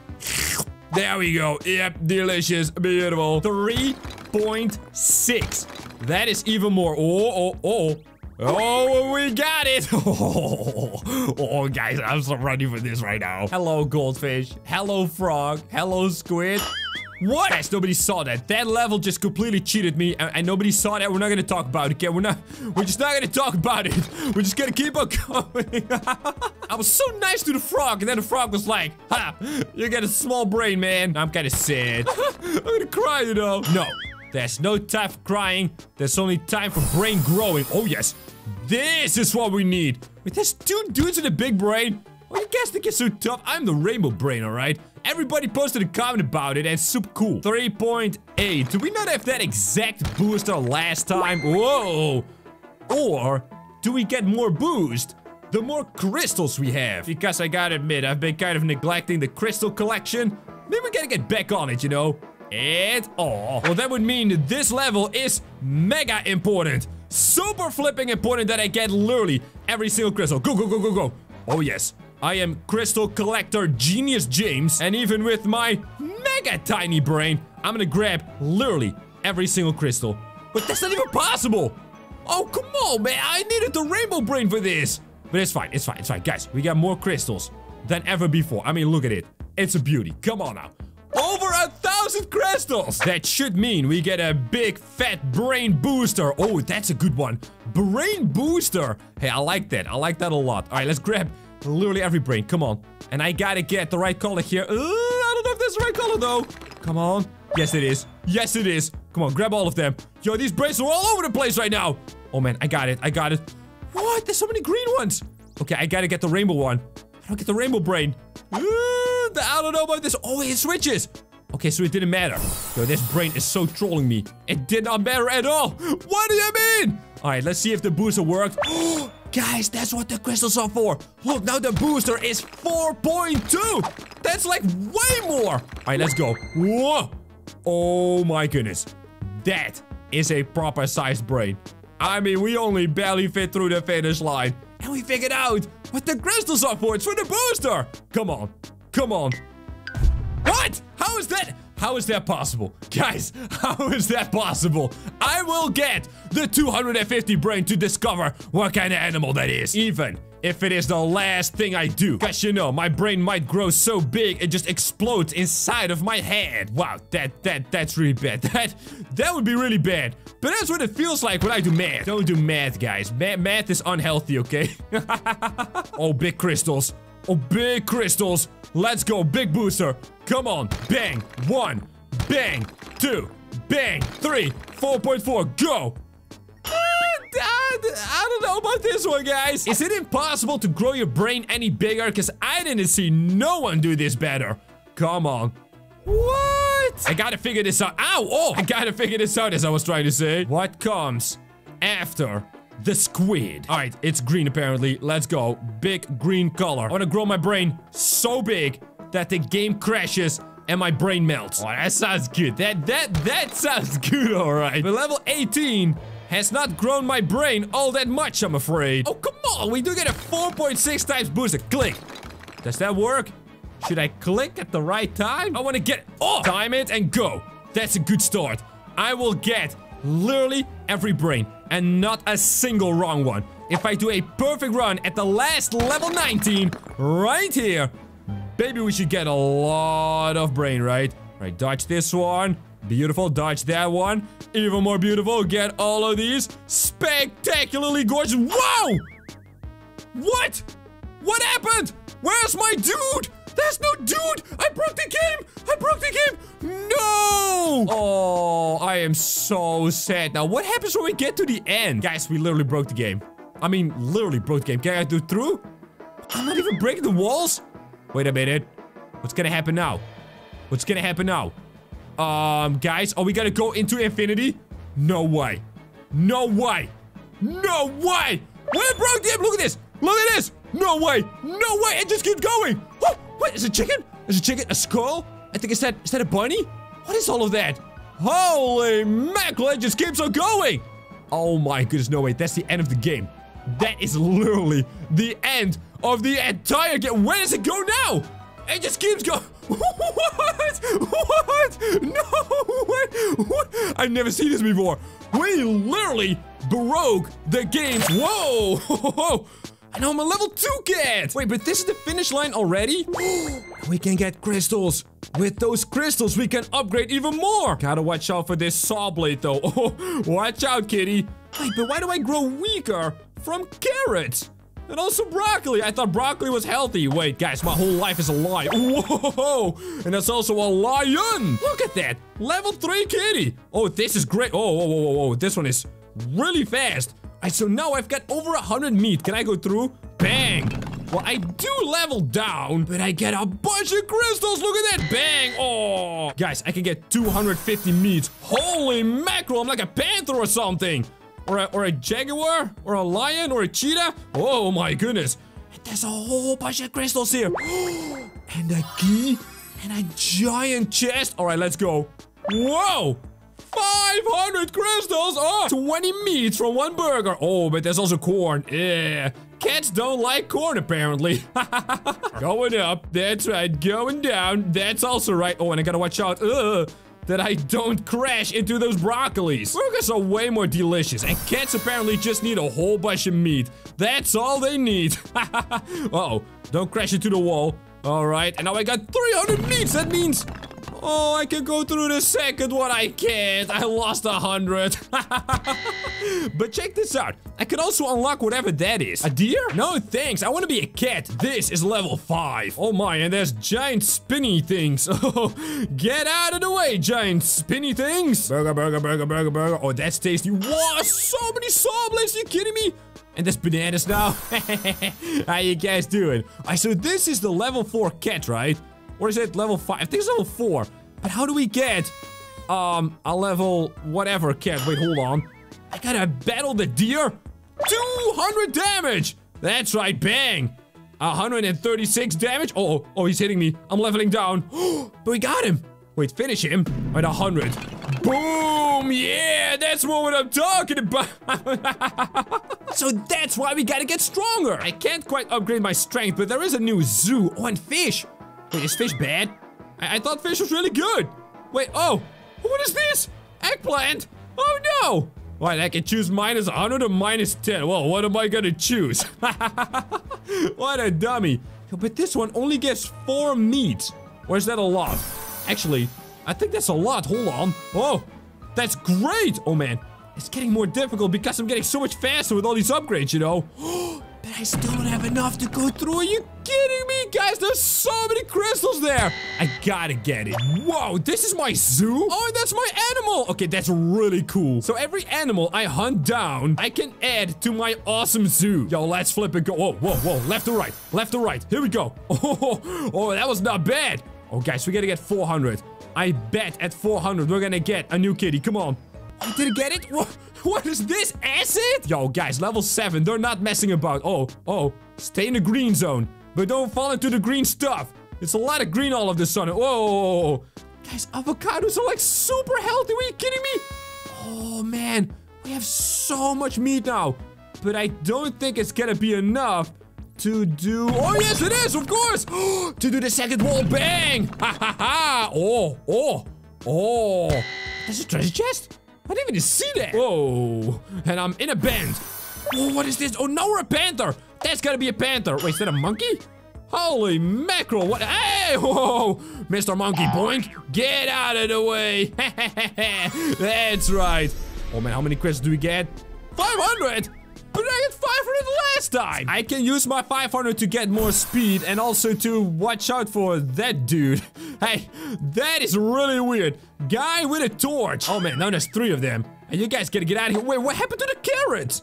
There we go. Yep, delicious. Beautiful. 3.6. That is even more. Oh, oh, oh. Oh, we got it! Oh, oh, guys, I'm so ready for this right now. Hello, goldfish. Hello, frog. Hello, squid. What? Guys, nobody saw that. That level just completely cheated me, and, and, nobody saw that. We're not gonna talk about it, okay? We're not- We're just not gonna talk about it. We're just gonna keep on going. I was so nice to the frog, and then the frog was like, Ha! You got a small brain, man. I'm kinda sad. I'm gonna cry, you know. No. There's no time for crying. There's only time for brain growing. Oh, yes. This is what we need. Wait, there's two dudes with a big brain? Oh, you guys think it's so tough? I'm the rainbow brain, alright? Everybody posted a comment about it and super cool. 3.8. Do we not have that exact booster last time? Whoa. Or do we get more boost the more crystals we have? Because I gotta admit, I've been kind of neglecting the crystal collection. Maybe we gotta get back on it, you know? And, oh, well that would mean this level is mega important. Super flipping important that I get literally every single crystal. Go, go, go, go, go. Oh yes, I am Crystal Collector Genius James, and even with my mega tiny brain, I'm gonna grab literally every single crystal. But that's not even possible! Oh, come on, man, I needed the rainbow brain for this! But it's fine, it's fine, it's fine. Guys, we got more crystals than ever before. I mean, look at it. It's a beauty. Come on now. Over a thousand crystals! That should mean we get a big fat brain booster. Oh, that's a good one. Brain booster. Hey, I like that. I like that a lot. All right, let's grab Literally every brain. Come on. And I gotta get the right color here. Uh, I don't know if this is the right color, though. Come on. Yes, it is. Yes, it is. Come on, grab all of them. Yo, these brains are all over the place right now. Oh, man. I got it. I got it. What? There's so many green ones. Okay, I gotta get the rainbow one. I don't get the rainbow brain. Uh, I don't know about this. Oh, it switches. Okay, so it didn't matter. Yo, this brain is so trolling me. It did not matter at all. What do you mean? All right, let's see if the booster worked. Guys, that's what the crystals are for. Look, now the booster is 4.2. That's like way more. All right, let's go. Whoa. Oh my goodness. That is a proper sized brain. I mean, we only barely fit through the finish line. And we figured out what the crystals are for. It's for the booster. Come on. Come on. What? How is that? How is that possible? Guys, how is that possible? I will get the 250 brain to discover what kind of animal that is. Even if it is the last thing I do. Cause you know, my brain might grow so big it just explodes inside of my head. Wow, that that that's really bad. That that would be really bad. But that's what it feels like when I do math. Don't do math, guys. Ma math is unhealthy, okay? oh, big crystals. Oh, big crystals. Let's go, big booster. Come on. Bang. One. Bang. Two. Bang. Three. 4.4. Go. I don't know about this one, guys. Is it impossible to grow your brain any bigger? Because I didn't see no one do this better. Come on. What? I gotta figure this out. Ow! Oh! I gotta figure this out, as I was trying to say. What comes after the squid? All right, it's green, apparently. Let's go. Big green color. I wanna grow my brain so big that the game crashes and my brain melts. Oh, that sounds good. That, that, that sounds good, all right. But level 18 has not grown my brain all that much, I'm afraid. Oh, come on. We do get a 4.6 times booster. Click. Does that work? Should I click at the right time? I want to get... Oh! Time it and go. That's a good start. I will get literally every brain and not a single wrong one. If I do a perfect run at the last level 19 right here, baby, we should get a lot of brain, right? Right, dodge this one. Beautiful. Dodge that one. Even more beautiful. Get all of these. Spectacularly gorgeous. Whoa! What? What happened? Where's my dude? There's no dude! I broke the game! I broke the game! No! Oh, I am so sad. Now, what happens when we get to the end? Guys, we literally broke the game. I mean, literally broke the game. Can I do through? I'm not even breaking the walls? Wait a minute. What's gonna happen now? What's gonna happen now? Um, guys, are we gonna go into infinity? No way. No way. No way. We broke the game. Look at this. Look at this. No way. No way. It just keeps going. Oh, Is it chicken? Is it chicken? A skull? I think is that is that a bunny? What is all of that? Holy mackerel! It just keeps on going. Oh my goodness! No way. That's the end of the game. That is literally the end of the entire game. Where does it go now? It just keeps going. What? What? No way. What? I've never seen this before. We literally broke the game. Whoa. And I'm a level 2 cat! Wait, but this is the finish line already? we can get crystals. With those crystals, we can upgrade even more. Gotta watch out for this saw blade, though. Oh, watch out, kitty. Wait, but why do I grow weaker from carrots? And also broccoli. I thought broccoli was healthy. Wait, guys, my whole life is a lie. Whoa! And that's also a lion. Look at that. Level 3 kitty. Oh, this is great. Oh, whoa, whoa, whoa, whoa. This one is really fast. So now I've got over 100 meat. Can I go through? Bang! Well, I do level down, but I get a bunch of crystals. Look at that. Bang. Oh. Guys, I can get 250 meat. Holy mackerel. I'm like a panther or something. Or a, or a jaguar? Or a lion? Or a cheetah? Oh my goodness. There's a whole bunch of crystals here. and a key. And a giant chest. All right, let's go. Whoa. 500 crystals! Oh, 20 meats from one burger. Oh, but there's also corn. Yeah. Cats don't like corn, apparently. going up. That's right. Going down. That's also right. Oh, and I gotta watch out. Ugh that I don't crash into those broccolis. Burgers are way more delicious, and cats apparently just need a whole bunch of meat. That's all they need. uh oh don't crash into the wall. All right, and now I got 300 meats. That means Oh, I can go through the second one. I can't. I lost a hundred. but check this out. I can also unlock whatever that is. A deer? No, thanks. I want to be a cat. This is level 5. Oh my, and there's giant spinny things. Oh, get out of the way, giant spinny things. Burger, burger, burger, burger, burger. Oh, that's tasty. Wow, so many saw blades. Are you kidding me? And there's bananas now. How you guys doing? So this is the level 4 cat, right? Or is it level 5? I think it's level 4. But how do we get, um, a level whatever cat? Wait, hold on. I gotta battle the deer? 200 damage. That's right, bang. 136 damage. Oh, oh, he's hitting me. I'm leveling down. but we got him. Wait, finish him at 100. Boom! Yeah, that's what I'm talking about. so that's why we gotta get stronger. I can't quite upgrade my strength, but there is a new zoo. Oh, and fish. Wait, is fish bad? I, I thought fish was really good. Wait, oh, what is this? Eggplant? Oh no! What, I can choose minus 100 or minus 10. Well, what am I gonna choose? what a dummy. But this one only gets 4 meat. Or is that a lot? Actually, I think that's a lot. Hold on. Oh, that's great. Oh, man. It's getting more difficult because I'm getting so much faster with all these upgrades, you know? but I still don't have enough to go through. Are you kidding me, guys? There's so many crystals there. I gotta get it. Whoa, this is my zoo? Oh, that's my animal. Okay, that's really cool. So every animal I hunt down, I can add to my awesome zoo. Yo, let's flip it. Go. Whoa, whoa, whoa. Left to right. Left to right. Here we go. Oh, oh, that was not bad. Oh, guys, we gotta get 400. I bet at 400 we're gonna get a new kitty. Come on. I didn't get it? What, what is this? Acid? Yo, guys, level 7. They're not messing about. Oh, oh. Stay in the green zone. But don't fall into the green stuff. It's a lot of green all of this sudden. Whoa. Guys, avocados are like super healthy. Are you kidding me? Oh, man. We have so much meat now. But I don't think it's gonna be enough to do... Oh, yes, it is, of course! to do the second wall bang! Ha ha ha! Oh, oh, oh. There's a treasure chest? I didn't even see that. Whoa. And I'm in a band. Oh, what is this? Oh, no, we're a panther. That's gotta be a panther. Wait, is that a monkey? Holy mackerel, what? Hey, whoa, Mr. Monkey Boink, get out of the way. That's right. Oh man, how many crystals do we get? 500? But I got 500 last time! I can use my 500 to get more speed and also to watch out for that dude. Hey, that is really weird. Guy with a torch. Oh man, now there's three of them. And you guys gotta get out of here. Wait, what happened to the carrots?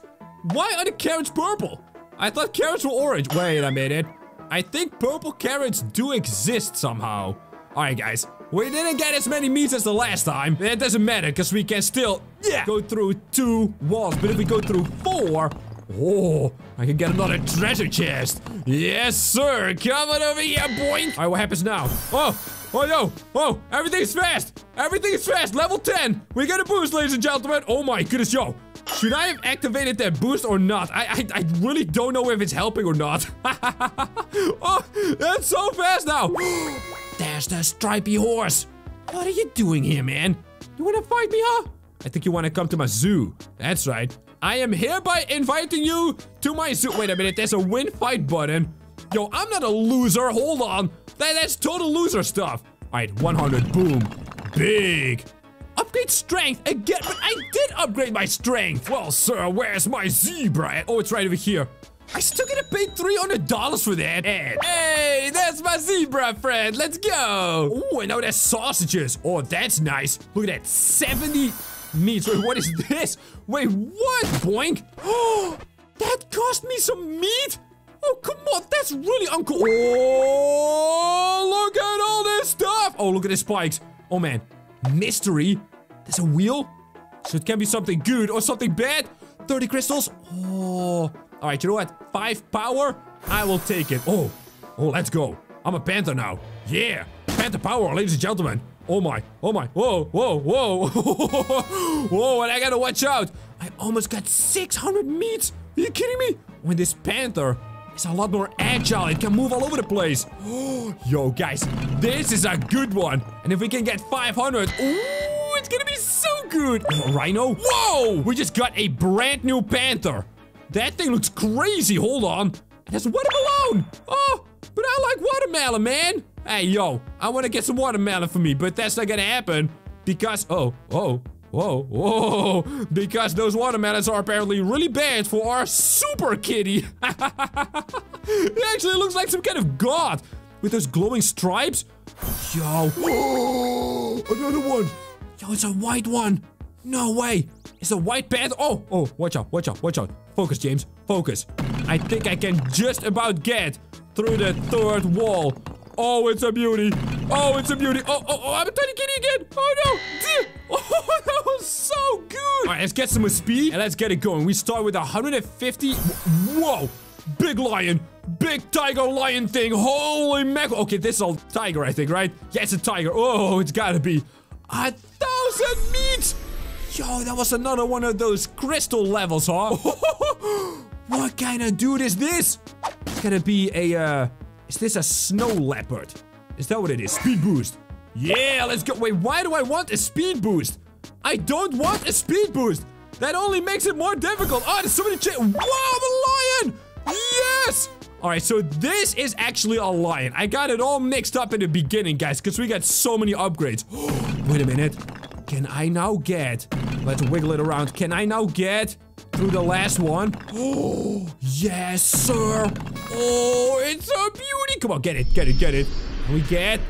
Why are the carrots purple? I thought carrots were orange. Wait a minute. I think purple carrots do exist somehow. Alright guys, we didn't get as many meats as the last time. It doesn't matter, because we can still yeah, go through two walls. But if we go through four, oh, I can get another treasure chest. Yes, sir. Come on over here, boy. All right, what happens now? Oh, oh, no. Oh, everything's fast. Everything's fast. Level 10. We got a boost, ladies and gentlemen. Oh, my goodness, yo. Should I have activated that boost or not? I, I, I really don't know if it's helping or not. oh, that's so fast now. There's the stripy horse. What are you doing here, man? You wanna fight me, huh? I think you wanna come to my zoo. That's right. I am hereby inviting you to my zoo. Wait a minute, there's a win fight button. Yo, I'm not a loser. Hold on. That, that's total loser stuff. All right, 100. Boom. Big. Upgrade strength again, but I did upgrade my strength. Well, sir, where's my zebra? Oh, it's right over here. I still gotta pay $300 for that. And hey, that's my zebra friend. Let's go. Oh, and now there's sausages. Oh, that's nice. Look at that. 70 meats. Wait, what is this? Wait, what? Boink. Oh, that cost me some meat? Oh, come on. That's really uncool. Oh, look at all this stuff. Oh, look at the spikes. Oh, man. Mystery. There's a wheel? So it can be something good or something bad. 30 crystals. Oh. All right, you know what? Five power? I will take it. Oh, oh, let's go. I'm a panther now. Yeah, panther power, ladies and gentlemen. Oh my, oh my, whoa, whoa, whoa. whoa, and I gotta watch out. I almost got 600 meats. Are you kidding me? When this panther is a lot more agile, it can move all over the place. Yo, guys, this is a good one. And if we can get 500, ooh, it's gonna be so good. Oh, rhino? Whoa, we just got a brand new panther. That thing looks crazy. Hold on. There's a watermelon. Oh, but I like watermelon, man. Hey, yo, I want to get some watermelon for me, but that's not gonna happen because, oh, oh, whoa, whoa, because those watermelons are apparently really bad for our super kitty. it actually looks like some kind of god with those glowing stripes. Yo, oh, another one. Yo, it's a white one. No way. It's a white panther. Oh, oh, watch out, watch out, watch out. Focus, James. Focus. I think I can just about get through the third wall. Oh, it's a beauty. Oh, it's a beauty. Oh, oh, oh, I'm a tiny kitty again. Oh, no. Oh, that was so good. All right, let's get some speed and let's get it going. We start with 150. Whoa. Big lion. Big tiger lion thing. Holy mackerel. Okay, this is a tiger, I think, right? Yeah, it's a tiger. Oh, it's gotta be a thousand meats. Yo, that was another one of those crystal levels, huh? what kind of dude is this? It's gonna be a, uh, is this a snow leopard? Is that what it is? Speed boost. Yeah, let's go. Wait, why do I want a speed boost? I don't want a speed boost. That only makes it more difficult. Oh, there's so many ch- Wow, the lion! Yes! Alright, so this is actually a lion. I got it all mixed up in the beginning, guys, because we got so many upgrades. Wait a minute. Can I now get... Let's wiggle it around. Can I now get through the last one? Oh, yes, sir. Oh, it's a beauty. Come on, get it, get it, get it. We get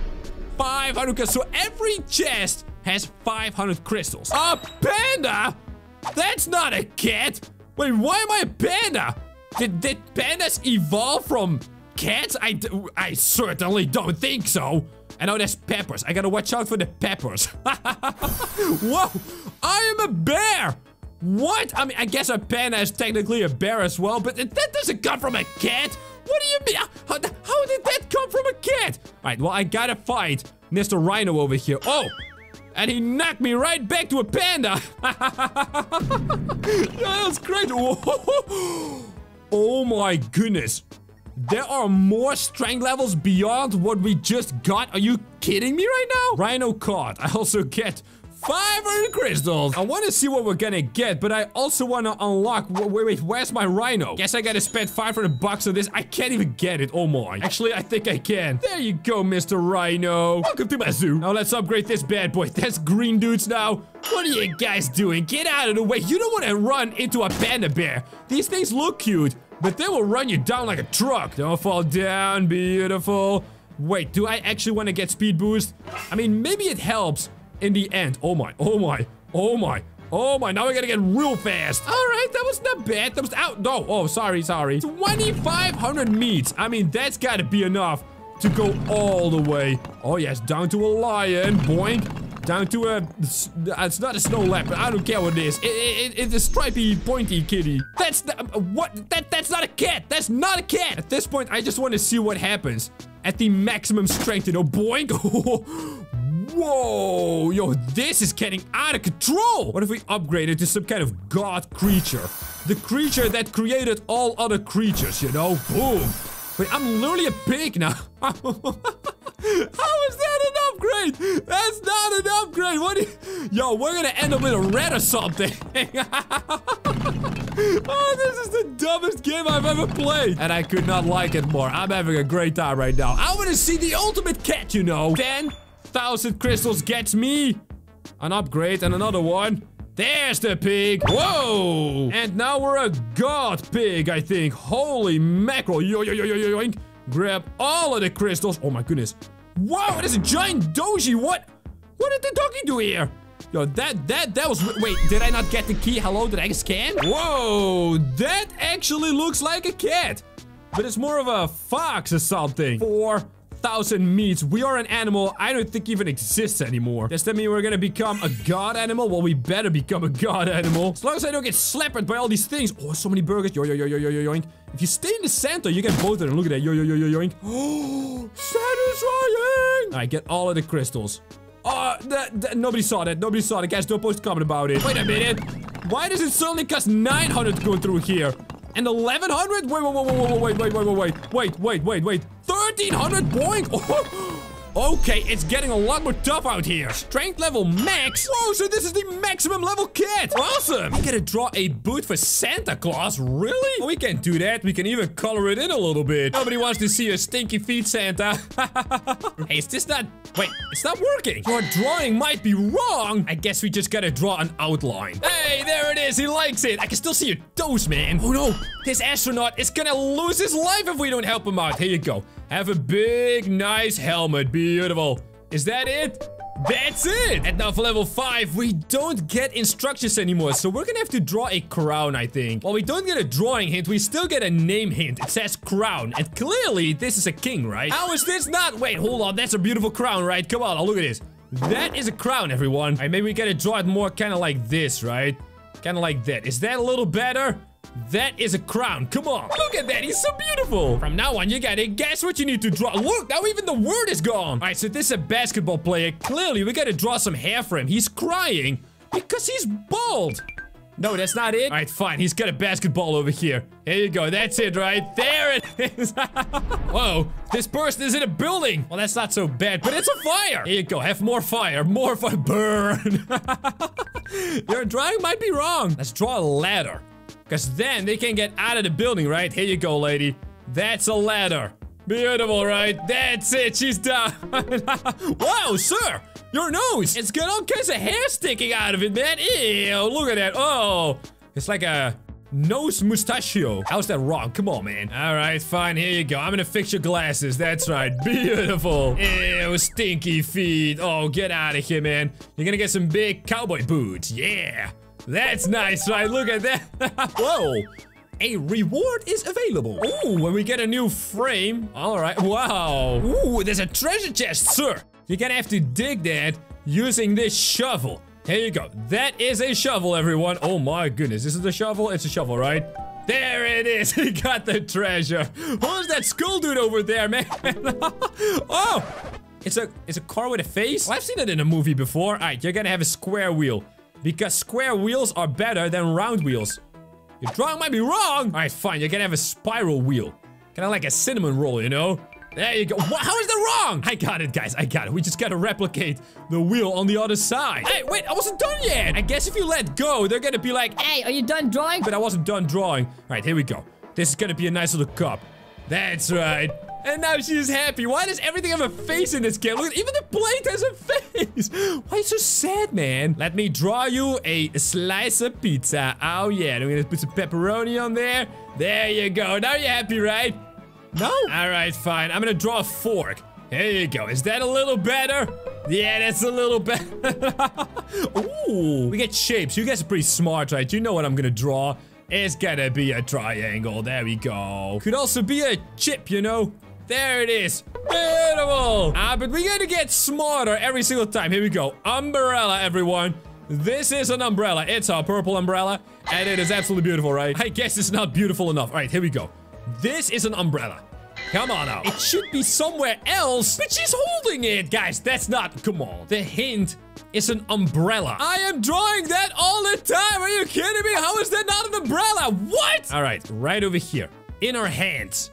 500 So every chest has 500 crystals. A panda? That's not a cat. Wait, why am I a panda? Did, did pandas evolve from cats? I, I certainly don't think so. And now there's peppers. I gotta watch out for the peppers. Whoa! I am a bear! What? I mean, I guess a panda is technically a bear as well, but that doesn't come from a cat. What do you mean? How, how did that come from a cat? Alright, well, I gotta fight Mr. Rhino over here. Oh! And he knocked me right back to a panda! That's crazy! Whoa. Oh my goodness. There are more strength levels beyond what we just got. Are you kidding me right now? Rhino caught. I also get 500 crystals. I want to see what we're gonna get, but I also want to unlock. Wait, wait, where's my rhino? Guess I gotta spend 500 bucks on this. I can't even get it. Oh my. Actually, I think I can. There you go, Mr. Rhino. Welcome to my zoo. Now let's upgrade this bad boy. That's green dudes now. What are you guys doing? Get out of the way. You don't want to run into a panda bear. These things look cute, but they will run you down like a truck. Don't fall down. Beautiful. Wait, do I actually want to get speed boost? I mean, maybe it helps in the end. Oh my, oh my, oh my. Oh my, now we gotta get real fast. All right, that was not bad. That was out. No, oh, sorry, sorry. 2,500 meats. I mean, that's gotta be enough to go all the way. Oh yes, down to a lion. Boink. Down to a... It's not a snow leopard. I don't care what it is. It, it, it's a stripy, pointy kitty. That's... The, um, what? That That's not a cat. That's not a cat. At this point, I just want to see what happens. At the maximum strength, you know. Boink. Whoa, yo, this is getting out of control. What if we upgrade it to some kind of god creature? The creature that created all other creatures, you know? Boom. Wait, I'm literally a pig now. How is that an upgrade? That's not an upgrade. What? Yo, we're gonna end up with a red or something. oh, this is the dumbest game I've ever played. And I could not like it more. I'm having a great time right now. I want to see the ultimate cat, you know. 10,000 crystals gets me an upgrade and another one. There's the pig. Whoa. And now we're a god pig, I think. Holy mackerel. Yo, yo, yo, yo, yo, yoink. Grab all of the crystals. Oh my goodness. Wow, there's a giant doji. What? What did the doggy do here? Yo, that, that, that was, wait, did I not get the key? Hello, did I scan? Whoa, that actually looks like a cat. But it's more of a fox or something. Four thousand meats. We are an animal I don't think even exists anymore. Does that mean we're gonna become a god animal? Well, we better become a god animal. As long as I don't get slapped by all these things. Oh, so many burgers. Yo, yo, yo, yo, yo, yo, yoink. If you stay in the center, you get both of them. Look at that. Yo, yo, yo, yo, yoink. Oh, satisfying. All right, get all of the crystals. Oh, that, that, nobody saw that. Nobody saw it. Guys, don't post a comment about it. Wait a minute. Why does it suddenly cost 900 to go through here? And 1100? Wait, wait, wait, wait, wait, wait, wait, wait, wait, wait, wait, wait, wait. 1300 boink? Okay, it's getting a lot more tough out here. Strength level max? Whoa, so this is the maximum level kit. Awesome. I gotta draw a boot for Santa Claus? Really? We can do that. We can even color it in a little bit. Nobody wants to see your stinky feet, Santa. hey, is this not... Wait, it's not working. Your drawing might be wrong. I guess we just gotta draw an outline. Hey, there it is. He likes it. I can still see your toes, man. Oh no, this astronaut is gonna lose his life if we don't help him out. Here you go. Have a big, nice helmet. Beautiful. Is that it? That's it! And now for level 5, we don't get instructions anymore, so we're gonna have to draw a crown, I think. Well, we don't get a drawing hint, we still get a name hint. It says crown, and clearly this is a king, right? How is this not? Wait, hold on, that's a beautiful crown, right? Come on, look at this. That is a crown, everyone. All right, maybe we gotta draw it more kind of like this, right? Kind of like that. Is that a little better? That is a crown. Come on. Look at that. He's so beautiful. From now on, you gotta guess what you need to draw. Look, now even the word is gone. All right, so this is a basketball player. Clearly, we gotta draw some hair for him. He's crying because he's bald. No, that's not it. All right, fine. He's got a basketball over here. There you go. That's it, right? There it is. Whoa. This person is in a building. Well, that's not so bad, but it's a fire. Here you go. Have more fire. More fire. Burn. Your drawing might be wrong. Let's draw a ladder. Because then they can get out of the building, right? Here you go, lady. That's a ladder. Beautiful, right? That's it. She's done. wow, sir. Your nose. It's got all kinds of hair sticking out of it, man. Ew, look at that. Oh, it's like a nose mustachio. How's that wrong? Come on, man. All right, fine. Here you go. I'm gonna fix your glasses. That's right. Beautiful. Ew, stinky feet. Oh, get out of here, man. You're gonna get some big cowboy boots. Yeah. That's nice, right? Look at that. Whoa. A reward is available. Ooh, when we get a new frame. All right. Wow. Ooh, there's a treasure chest, sir. You're gonna have to dig that using this shovel. Here you go. That is a shovel, everyone. Oh my goodness. This is a shovel? It's a shovel, right? There it is. He got the treasure. Who's that skull dude over there, man? oh, it's a it's a car with a face. Well, I've seen it in a movie before. All right, you're gonna have a square wheel because square wheels are better than round wheels. Your drawing might be wrong. All right, fine. You're gonna have a spiral wheel, kind of like a cinnamon roll, you know? There you go. What? How is that wrong? I got it, guys. I got it. We just gotta replicate the wheel on the other side. Hey, wait, I wasn't done yet. I guess if you let go, they're gonna be like, Hey, are you done drawing? but I wasn't done drawing. All right, here we go. This is gonna be a nice little cup. That's right. And now she's happy. Why does everything have a face in this game? Look, even the plate has a face. Why are you so sad, man? Let me draw you a slice of pizza. Oh, yeah. I'm gonna put some pepperoni on there. There you go. Now you're happy, right? No. All right, fine. I'm gonna draw a fork. There you go. Is that a little better? Yeah, that's a little better. Ooh. We get shapes. You guys are pretty smart, right? You know what I'm gonna draw. It's gonna be a triangle. There we go. Could also be a chip, you know? There it is. Beautiful. Ah, but we gotta get smarter every single time. Here we go. Umbrella, everyone. This is an umbrella. It's a purple umbrella. And it is absolutely beautiful, right? I guess it's not beautiful enough. All right, here we go. This is an umbrella. Come on now. It should be somewhere else, but she's holding it. Guys, that's not... Come on. The hint is an umbrella. I am drawing that all the time. Are you kidding me? How is that not an umbrella? What? All right, right over here. In her hands.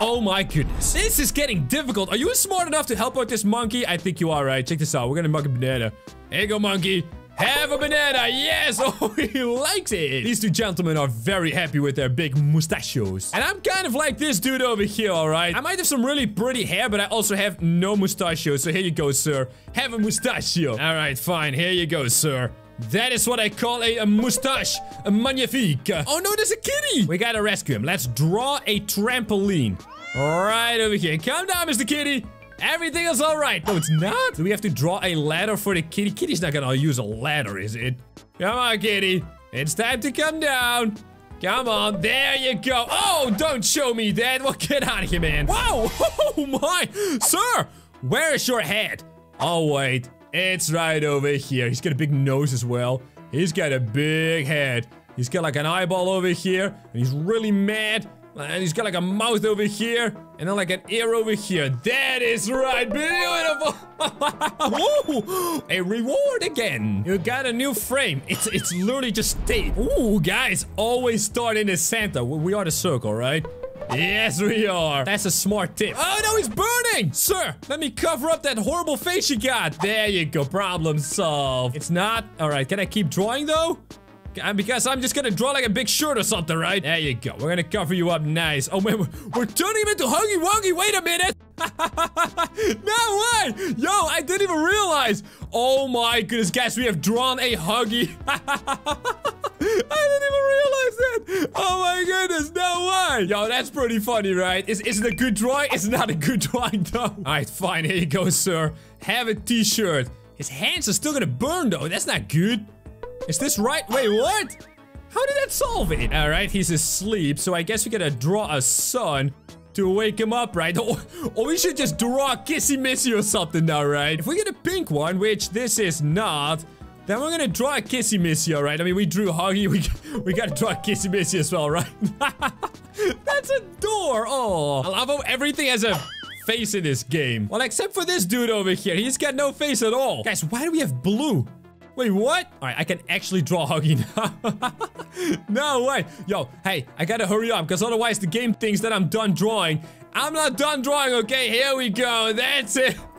Oh my goodness. This is getting difficult. Are you smart enough to help out this monkey? I think you are, right? Check this out. We're gonna mug a banana. Here you go, monkey. Have a banana, yes! Oh, he likes it! These two gentlemen are very happy with their big mustachios. And I'm kind of like this dude over here, alright? I might have some really pretty hair, but I also have no mustachios. So here you go, sir. Have a mustachio. Alright, fine. Here you go, sir. That is what I call a, a mustache. A magnifique. Oh no, there's a kitty! We gotta rescue him. Let's draw a trampoline. Right over here. Calm down, Mr. Kitty. Everything is alright. No, it's not. Do we have to draw a ladder for the kitty? Kitty's not gonna use a ladder, is it? Come on, kitty. It's time to come down. Come on, there you go. Oh, don't show me that. Well, get out of here, man. Wow, oh my. Sir, where is your head? Oh, wait. It's right over here. He's got a big nose as well. He's got a big head. He's got like an eyeball over here. And he's really mad. And he's got like a mouth over here. And then like an ear over here. That is right. Beautiful. A reward again. You got a new frame. It's it's literally just tape. Ooh, guys, always start in the center. We are the circle, right? Yes, we are. That's a smart tip. Oh, no, he's burning. Sir, let me cover up that horrible face you got. There you go. Problem solved. It's not. All right. Can I keep drawing, though? Uh, Because I'm just gonna draw like a big shirt or something, right? There you go. We're gonna cover you up nice. Oh, man, we're, we're turning him into Huggy Wuggy. Wait a minute. no way. Yo, I didn't even realize. Oh, my goodness, guys. We have drawn a Huggy. I didn't even realize that. Oh my goodness, no way. Yo, that's pretty funny, right? Is, is it a good drawing? It's not a good drawing, though. All right, fine. Here you go, sir. Have a t-shirt. His hands are still gonna burn, though. That's not good. Is this right? Wait, what? How did that solve it? All right, he's asleep, so I guess we gotta draw a sun to wake him up, right? Or, or we should just draw a kissy missy or something now, right? If we get a pink one, which this is not, then we're gonna draw a kissy missy, alright? I mean, we drew Huggy, we, we gotta draw a kissy missy as well, right? That's a door! Oh, I love how everything has a face in this game. Well, except for this dude over here. He's got no face at all. Guys, why do we have blue? Wait, what? Alright, I can actually draw Huggy now. no way. Yo, hey, I gotta hurry up, because otherwise the game thinks that I'm done drawing. I'm not done drawing, okay? Here we go. That's it.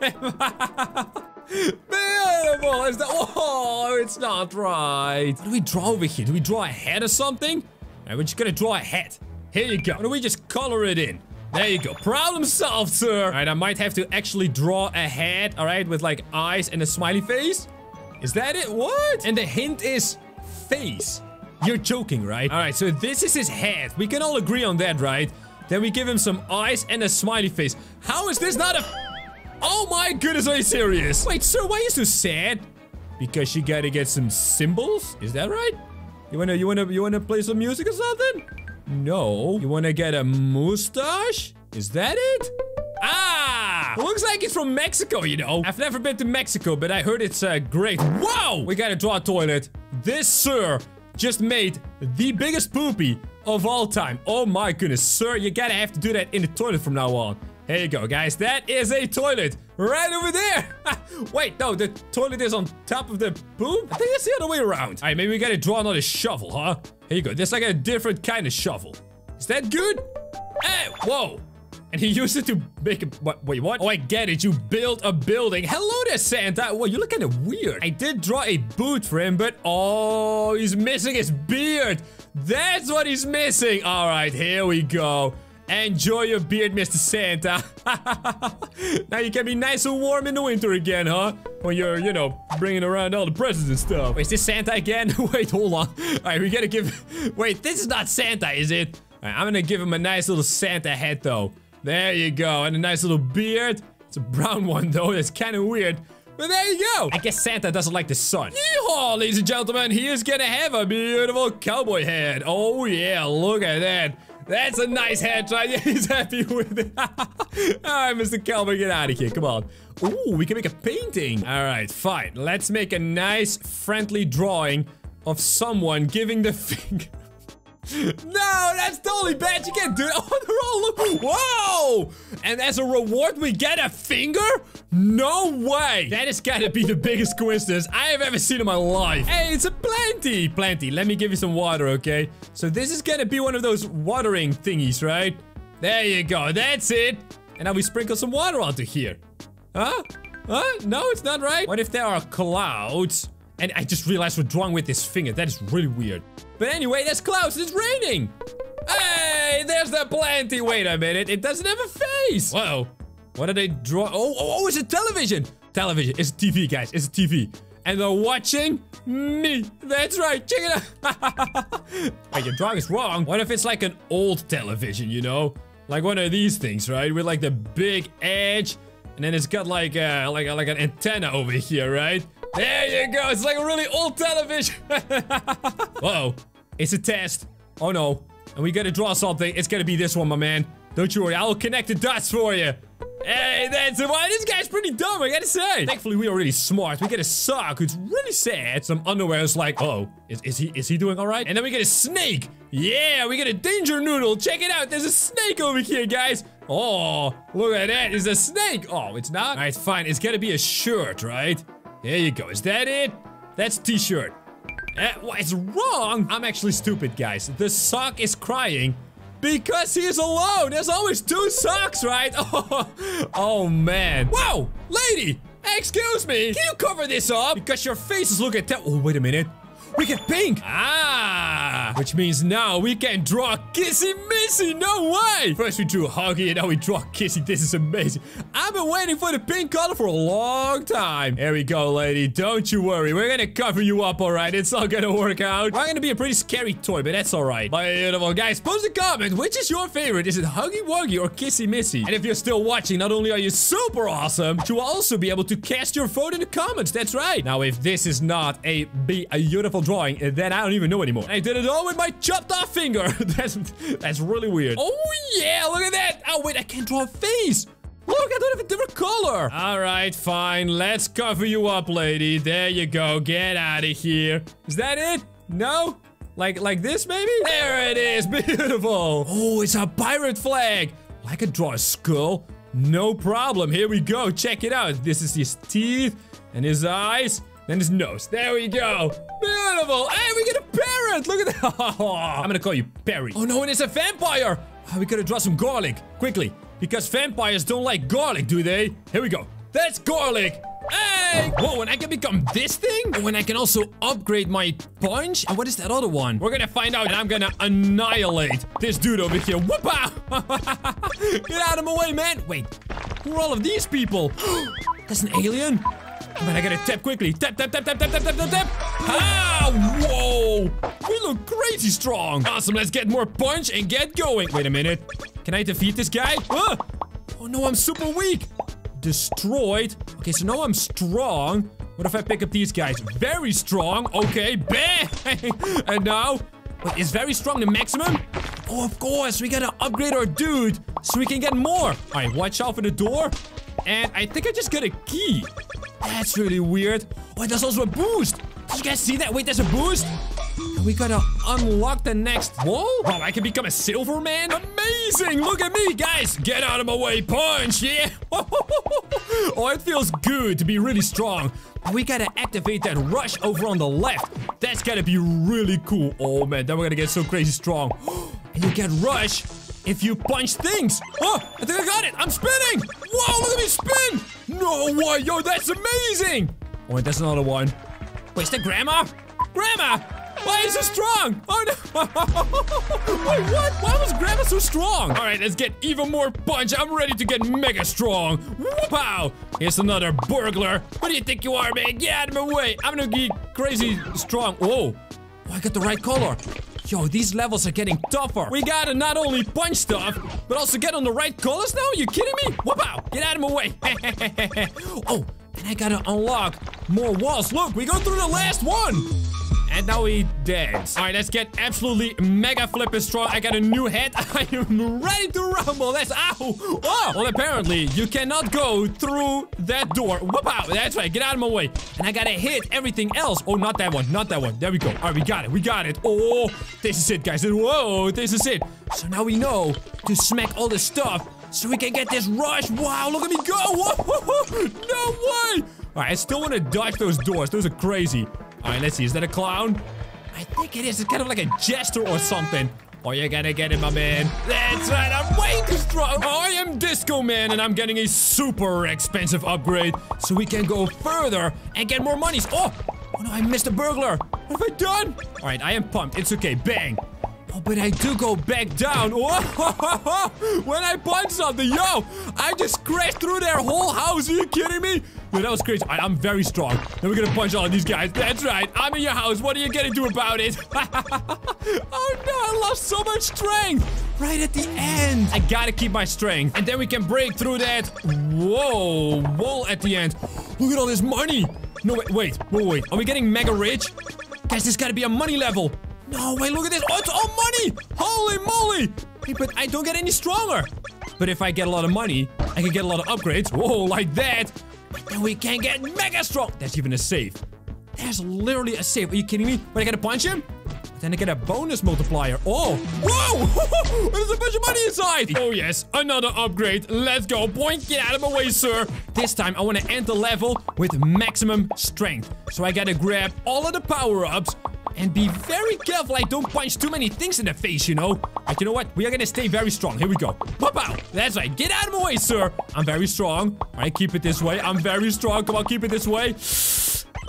Beautiful! Is that- Oh, it's not right. What do we draw over here? Do we draw a head or something? Alright, we're just gonna draw a head. Here you go. Why don't we just color it in? There you go. Problem solved, sir. Alright, I might have to actually draw a head, alright, with like eyes and a smiley face. Is that it? What? And the hint is face. You're joking, right? Alright, so this is his head. We can all agree on that, right? Then we give him some eyes and a smiley face. How is this not a... Oh my goodness, are you serious? Wait, sir, why are you so sad? Because you gotta get some cymbals? Is that right? You wanna, you wanna, you wanna play some music or something? No. You wanna get a mustache? Is that it? Ah! Looks like it's from Mexico, you know. I've never been to Mexico, but I heard it's uh, great. Whoa! We gotta draw a toilet. This, sir, just made the biggest poopy of all time. Oh my goodness, sir, you gotta have to do that in the toilet from now on. Here you go, guys. That is a toilet right over there. Wait, no, the toilet is on top of the poop. I think it's the other way around. All right, maybe we gotta draw another shovel, huh? Here you go. There's like a different kind of shovel. Is that good? Hey, whoa. And he used it to make a- what, wait, what? Oh, I get it. You built a building. Hello there, Santa. Well, you look kind of weird. I did draw a boot for him, but oh, he's missing his beard. That's what he's missing. All right, here we go. Enjoy your beard, Mr. Santa. now you can be nice and warm in the winter again, huh? When you're, you know, bringing around all the presents and stuff. Wait, is this Santa again? Wait, hold on. All right, we gotta give... Wait, this is not Santa, is it? I'm gonna give him a nice little Santa hat, though. There you go. And a nice little beard. It's a brown one, though. That's kind of weird. But there you go. I guess Santa doesn't like the sun. Yeehaw, ladies and gentlemen. He is gonna have a beautiful cowboy hat. Oh, yeah. Look at that. That's a nice hat, right? Yeah, he's happy with it. All right, Mr. Cowboy, get out of here. Come on. Ooh, we can make a painting. All right, fine. Let's make a nice, friendly drawing of someone giving the finger. No, that's totally bad. You can't do it. Oh, they're all. Whoa! And as a reward, we get a finger? No way. That has got to be the biggest coincidence I have ever seen in my life. Hey, it's a plenty. Plenty. Let me give you some water, okay? So this is gonna be one of those watering thingies, right? There you go. That's it. And now we sprinkle some water onto here. Huh? Huh? No, it's not right. What if there are clouds? And I just realized we're drawing with this finger. That is really weird. But anyway, that's clouds. It's raining. Hey, there's the plenty. Wait a minute. It doesn't have a face. Whoa. What are they draw? Oh, oh, oh, it's a television. Television. It's a TV, guys. It's a TV. And they're watching me. That's right. Check it out. Wait, your drawing is wrong. What if it's like an old television, you know? Like one of these things, right? With like the big edge. And then it's got like, uh, like, like an antenna over here, right? There you go. It's like a really old television. Whoa. It's a test. Oh no. And we gotta draw something. It's gonna be this one, my man. Don't you worry. I will connect the dots for you. Hey, that's. Wow, this guy's pretty dumb, I gotta say. Thankfully, we are really smart. We get a sock who's really sad. Some underwear is like, oh, is, is he is he doing all right? And then we get a snake. Yeah, we get a danger noodle. Check it out. There's a snake over here, guys. Oh, look at that. It's a snake. Oh, it's not? All right, fine. It's gotta be a shirt, right? There you go. Is that it? That's t-shirt. Uh, what is wrong? I'm actually stupid, guys. The sock is crying because he's alone. There's always two socks, right? Oh, oh man. Whoa, lady. Excuse me. Can you cover this up? Because your face is looking. Oh, wait a minute. We get pink. Ah, which means now we can draw Kissy Missy. No way. First we drew Huggy and now we draw Kissy. This is amazing. I've been waiting for the pink color for a long time. Here we go, lady. Don't you worry. We're gonna cover you up, all right? It's all gonna work out. I'm gonna be a pretty scary toy, but that's all right. Beautiful. Guys, post a comment. Which is your favorite? Is it Huggy Wuggy or Kissy Missy? And if you're still watching, not only are you super awesome, but you will also be able to cast your vote in the comments. That's right. Now, if this is not a, be a beautiful drawing, uh, and then I don't even know anymore. I did it all with my chopped off finger. that's, that's really weird. Oh, yeah. Look at that. Oh, wait. I can't draw a face. Look, I don't have a different color. All right, fine. Let's cover you up, lady. There you go. Get out of here. Is that it? No? Like, like this, maybe? There it is. Beautiful. Oh, it's a pirate flag. I could draw a skull. No problem. Here we go. Check it out. This is his teeth and his eyes. Then his nose. There we go. Beautiful. Hey, we get a parrot. Look at that. I'm gonna call you Perry. Oh no, and it's a vampire. Oh, we gotta draw some garlic. Quickly. Because vampires don't like garlic, do they? Here we go. That's garlic. Hey! Whoa, and I can become this thing? Oh, and I can also upgrade my punch? And what is that other one? We're gonna find out and I'm gonna annihilate this dude over here. Whoop Get out of my way, man! Wait, who are all of these people? That's an alien? Man, I gotta tap quickly. Tap, tap, tap, tap, tap, tap, tap, tap, tap. Ah, whoa. We look crazy strong. Awesome, let's get more punch and get going. Wait a minute. Can I defeat this guy? Ah. Oh no, I'm super weak. Destroyed. Okay, so now I'm strong. What if I pick up these guys? Very strong. Okay, bang. and now, wait, is very strong the maximum? Oh, of course, we gotta upgrade our dude so we can get more. All right, watch out for the door. And I think I just got a key. That's really weird. Oh, there's also a boost. Did you guys see that? Wait, there's a boost? We gotta unlock the next wall? Wow, I can become a silver man? Amazing! Look at me, guys! Get out of my way, punch, yeah! oh, it feels good to be really strong. We gotta activate that rush over on the left. That's gotta be really cool. Oh, man, then we're gonna get so crazy strong. and you get rush if you punch things. Oh, I think I got it. I'm spinning. Whoa, look at me spin. No way. Yo, that's amazing. Oh, wait, that's another one. Is that Grandma? Grandma! Why is it strong? Oh no! Wait, what? Why was Grandma so strong? All right, let's get even more punch. I'm ready to get mega strong. Wow! Here's another burglar. What do you think you are, man? Get out of my way. I'm gonna get crazy strong. Whoa! Oh, I got the right color. Yo, these levels are getting tougher. We gotta not only punch stuff, but also get on the right colors now? You kidding me? Out! Get out of my way. oh, and I gotta unlock more walls. Look, we go through the last one. And now we dance. All right, let's get absolutely mega flippin' strong. I got a new head. I am ready to rumble. That's ow. Oh, well, apparently you cannot go through that door. Whoop out. That's right. Get out of my way. And I gotta hit everything else. Oh, not that one. Not that one. There we go. All right, we got it. We got it. Oh, this is it, guys. Whoa, this is it. So now we know to smack all this stuff so we can get this rush. Wow, look at me go. Whoa, no way. All right, I still want to dodge those doors. Those are crazy. All right, let's see. Is that a clown? I think it is. It's kind of like a jester or something. Oh, you're gonna get it, my man. That's right. I'm way too strong. I am Disco Man, and I'm getting a super expensive upgrade so we can go further and get more monies. Oh, oh no, I missed a burglar. What have I done? All right, I am pumped. It's okay. Bang. Oh, but I do go back down. When I punch something, yo, I just crashed through their whole house. Are you kidding me? That was crazy. I, am very strong. Then we're gonna punch all of these guys. That's right. I'm in your house. What are you gonna do about it? oh no, I lost so much strength. Right at the end. I gotta keep my strength. And then we can break through that. Whoa, wall at the end. Look at all this money. No, wait, wait, wait, wait. Are we getting mega rich? Guys, this gotta be a money level. No, wait, look at this. Oh, it's all money. Holy moly. Hey, but I don't get any stronger. But if I get a lot of money, I can get a lot of upgrades. Whoa, like that. Then we can get mega strong. That's even a save. There's literally a save. Are you kidding me? But I gotta punch him? Then I get a bonus multiplier. Oh, whoa! There's a bunch of money inside. Oh, yes. Another upgrade. Let's go. Point. Get out of my way, sir. This time, I want to end the level with maximum strength. So I gotta grab all of the power-ups and be very careful I don't punch too many things in the face, you know? But you know what? We are gonna stay very strong. Here we go. Pop out! That's right. Get out of my way, sir! I'm very strong. All right, keep it this way. I'm very strong. Come on, keep it this way.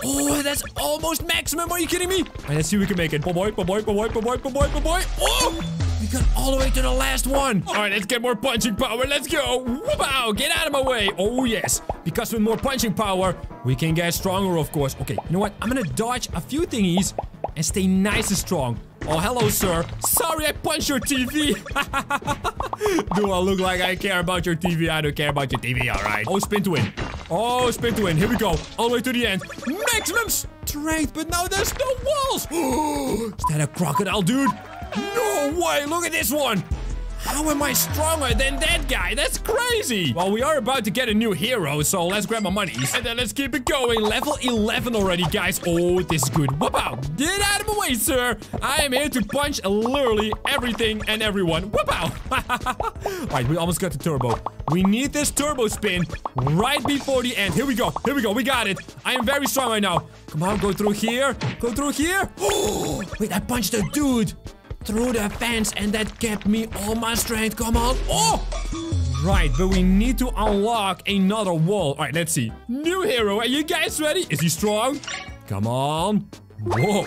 Oh, that's almost maximum. Are you kidding me? All right, let's see if we can make it. Boy, boy, boy, boy, boy, boy, boy, boy. Oh! We got all the way to the last one. All right, let's get more punching power. Let's go. Wow, get out of my way. Oh, yes. Because with more punching power, we can get stronger, of course. Okay, you know what? I'm gonna dodge a few thingies and stay nice and strong. Oh, hello, sir. Sorry I punched your TV. Do I look like I care about your TV? I don't care about your TV, all right. Oh, spin to win. Oh, spin to win. Here we go. All the way to the end. Maximum strength, but now there's no walls. Is that a crocodile, dude? No way. Look at this one. How am I stronger than that guy? That's crazy. Well, we are about to get a new hero, so let's grab my monies. And then let's keep it going. Level 11 already, guys. Oh, this is good. Whoop out. Get out of my way, sir. I am here to punch literally everything and everyone. Whoop out. All right, we almost got the turbo. We need this turbo spin right before the end. Here we go. Here we go. We got it. I am very strong right now. Come on, go through here. Go through here. Oh, wait, I punched a dude through the fence and that kept me all my strength. Come on. Oh! Right, but we need to unlock another wall. All right, let's see. New hero. Are you guys ready? Is he strong? Come on. Whoa.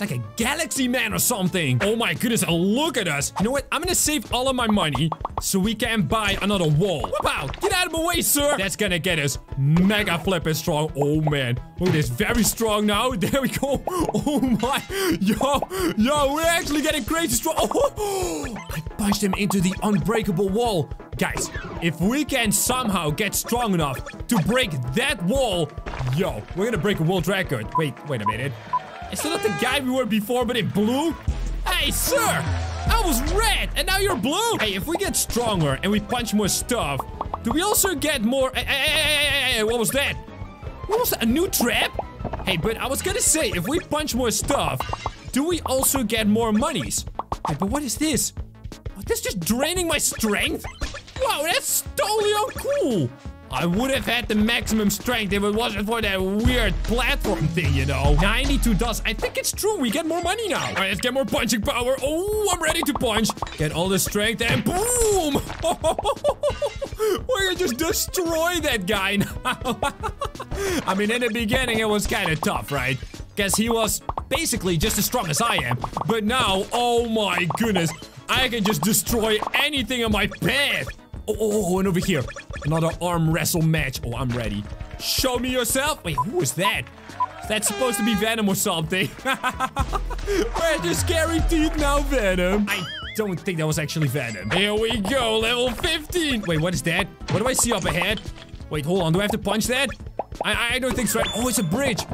Like a galaxy man or something. Oh my goodness, look at us. You know what? I'm gonna save all of my money so we can buy another wall. Wow, get out of my way, sir. That's gonna get us mega flipping strong. Oh man. At this, very strong now. There we go. Oh my. Yo, yo, we're actually getting crazy strong. Oh, I punched him into the unbreakable wall. Guys, if we can somehow get strong enough to break that wall, yo, we're gonna break a world record. Wait, wait a minute. Is that not the guy we were before, but in blue? Hey, sir! I was red, and now you're blue! Hey, if we get stronger and we punch more stuff, do we also get more... Hey, hey, hey, what was that? What was that? A new trap? Hey, but I was gonna say, if we punch more stuff, do we also get more monies? Hey, but what is this? Oh, this just draining my strength? Wow, that's totally uncool! I would have had the maximum strength if it wasn't for that weird platform thing, you know. 92 dust. I think it's true. We get more money now. All right, let's get more punching power. Oh, I'm ready to punch. Get all the strength and boom. We're gonna just destroy that guy now. I mean, in the beginning, it was kind of tough, right? Because he was basically just as strong as I am. But now, oh my goodness, I can just destroy anything on my path. Oh, oh, oh, and over here. Another arm wrestle match. Oh, I'm ready. Show me yourself. Wait, who is that? Is that supposed to be Venom or something? Where's your scary teeth now, Venom? I don't think that was actually Venom. Here we go, level 15. Wait, what is that? What do I see up ahead? Wait, hold on. Do I have to punch that? I, I don't think so. Oh, it's a bridge.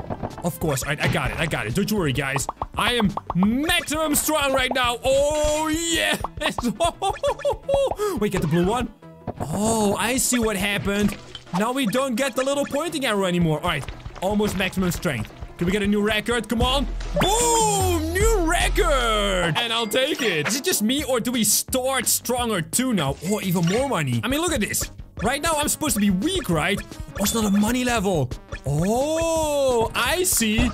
Of course. Right, I got it. I got it. Don't you worry, guys. I am maximum strong right now. Oh, yeah. Wait, get the blue one? Oh, I see what happened. Now we don't get the little pointing arrow anymore. All right, almost maximum strength. Can we get a new record? Come on. Boom! New record! And I'll take it. Is it just me or do we start stronger too now? Or even more money? I mean, look at this. Right now, I'm supposed to be weak, right? Oh, it's not a money level. Oh, I see.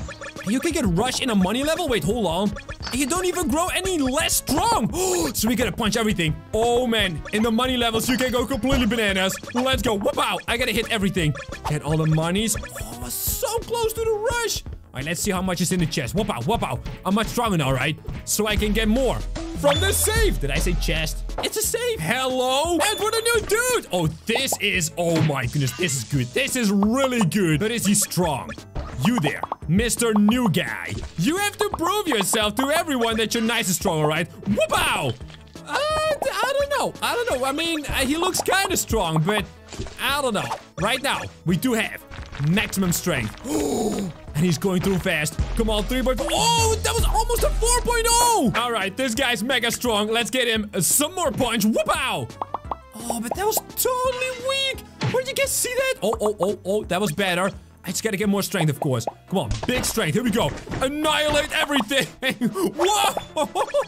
You can get rush in a money level? Wait, hold on. You don't even grow any less strong. so we gotta punch everything. Oh, man. In the money levels, you can go completely bananas. Let's go. Out. I gotta hit everything. Get all the monies. Oh, so close to the rush. All right, let's see how much is in the chest. Whoop out, whoop out. I'm much stronger now, right? So I can get more from the safe. Did I say chest? It's a safe. Hello? And for the new dude. Oh, this is, oh my goodness, this is good. This is really good. But is he strong? You there, Mr. New Guy. You have to prove yourself to everyone that you're nice and strong, alright? Whoop out! Uh, I don't know. I don't know. I mean, uh, he looks kind of strong, but I don't know. Right now, we do have maximum strength. and he's going through fast. Come on, 3.4. Oh, that was almost a 4.0. All right, this guy's mega strong. Let's get him some more punch. Whoop out. Oh, but that was totally weak. Where did you guys see that? Oh, oh, oh, oh, that was better. I just gotta get more strength, of course. Come on, big strength. Here we go. Annihilate everything. Whoa!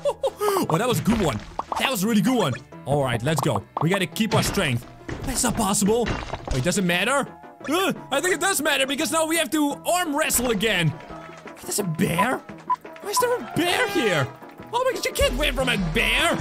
Oh, that was a good one. That was a really good one. All right, let's go. We gotta keep our strength. That's not possible. Wait, does it matter? Uh, I think it does matter because now we have to arm wrestle again. There's a bear? Why is there a bear here? Oh my god, you can't win from a bear!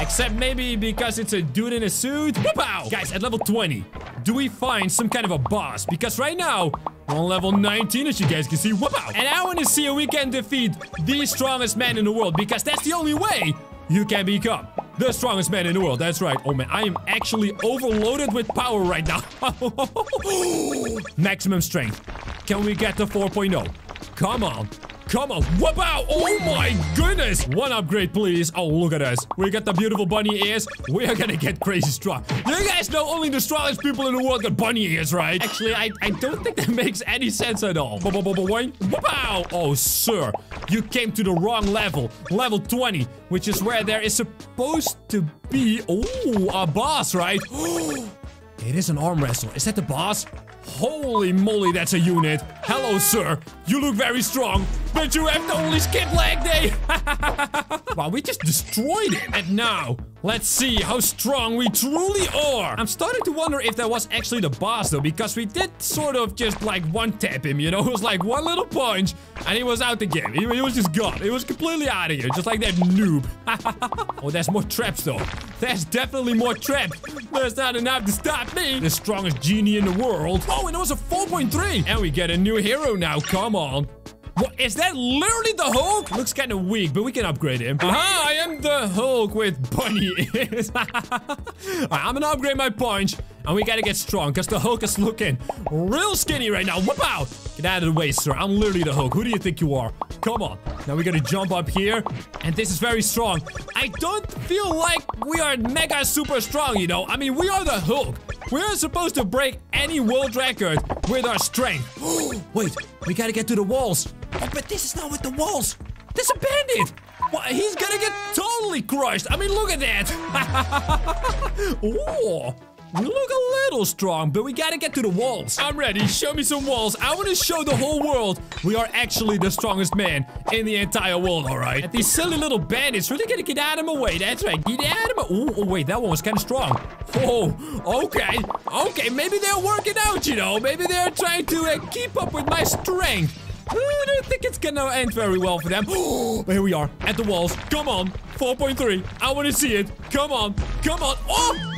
Except maybe because it's a dude in a suit. Whoop Guys, at level 20, do we find some kind of a boss? Because right now, On level 19, as you guys can see. Whoop out. And I want to see if we can defeat the strongest man in the world, because that's the only way you can become the strongest man in the world. That's right. Oh man, I am actually overloaded with power right now. Maximum strength. Can we get to 4.0? Come on. Come on. Whoop out. Oh my goodness. One upgrade, please. Oh, look at us. We got the beautiful bunny ears. We are gonna get crazy strong. You guys know only the strongest people in the world got bunny ears, right? Actually, I, I don't think that makes any sense at all. Whoop out. Oh, sir. You came to the wrong level. Level 20, which is where there is supposed to be... Oh, a boss, right? it is an arm wrestle. Is that the boss? Holy moly, that's a unit. Hello, sir. You look very strong, but you have to only skip leg day. wow, we just destroyed him. And now, let's see how strong we truly are. I'm starting to wonder if that was actually the boss, though, because we did sort of just like one-tap him, you know? It was like one little punch, and he was out the game. He, he was just gone. He was completely out of here, just like that noob. oh, there's more traps, though. There's definitely more traps. There's not enough to stop me. The strongest genie in the world. Oh, and it was a 4.3. And we get a new hero now. Come on. What, is that literally the Hulk? Looks kind of weak, but we can upgrade him. Aha, I am the Hulk with bunny ears. I'm gonna upgrade my punch, and we gotta get strong, because the Hulk is looking real skinny right now. Whoop out! Get out of the way, sir. I'm literally the Hulk. Who do you think you are? Come on. Now we gotta jump up here, and this is very strong. I don't feel like we are mega super strong, you know? I mean, we are the Hulk. We're supposed to break any world record with our strength. Wait, we gotta get to the walls. Oh, but this is not with the walls. There's a bandit. What? He's gonna get totally crushed. I mean, look at that. oh. We look a little strong, but we gotta get to the walls. I'm ready. Show me some walls. I want to show the whole world we are actually the strongest man in the entire world, all right? And these silly little bandits really gonna get out of my way. That's right. Get out of my... Ooh, oh, wait. That one was kind of strong. Oh, okay. Okay, maybe they're working out, you know. Maybe they're trying to uh, keep up with my strength. I don't think it's gonna end very well for them. but Here we are, at the walls. Come on, 4.3. I want to see it. Come on, come on. Oh!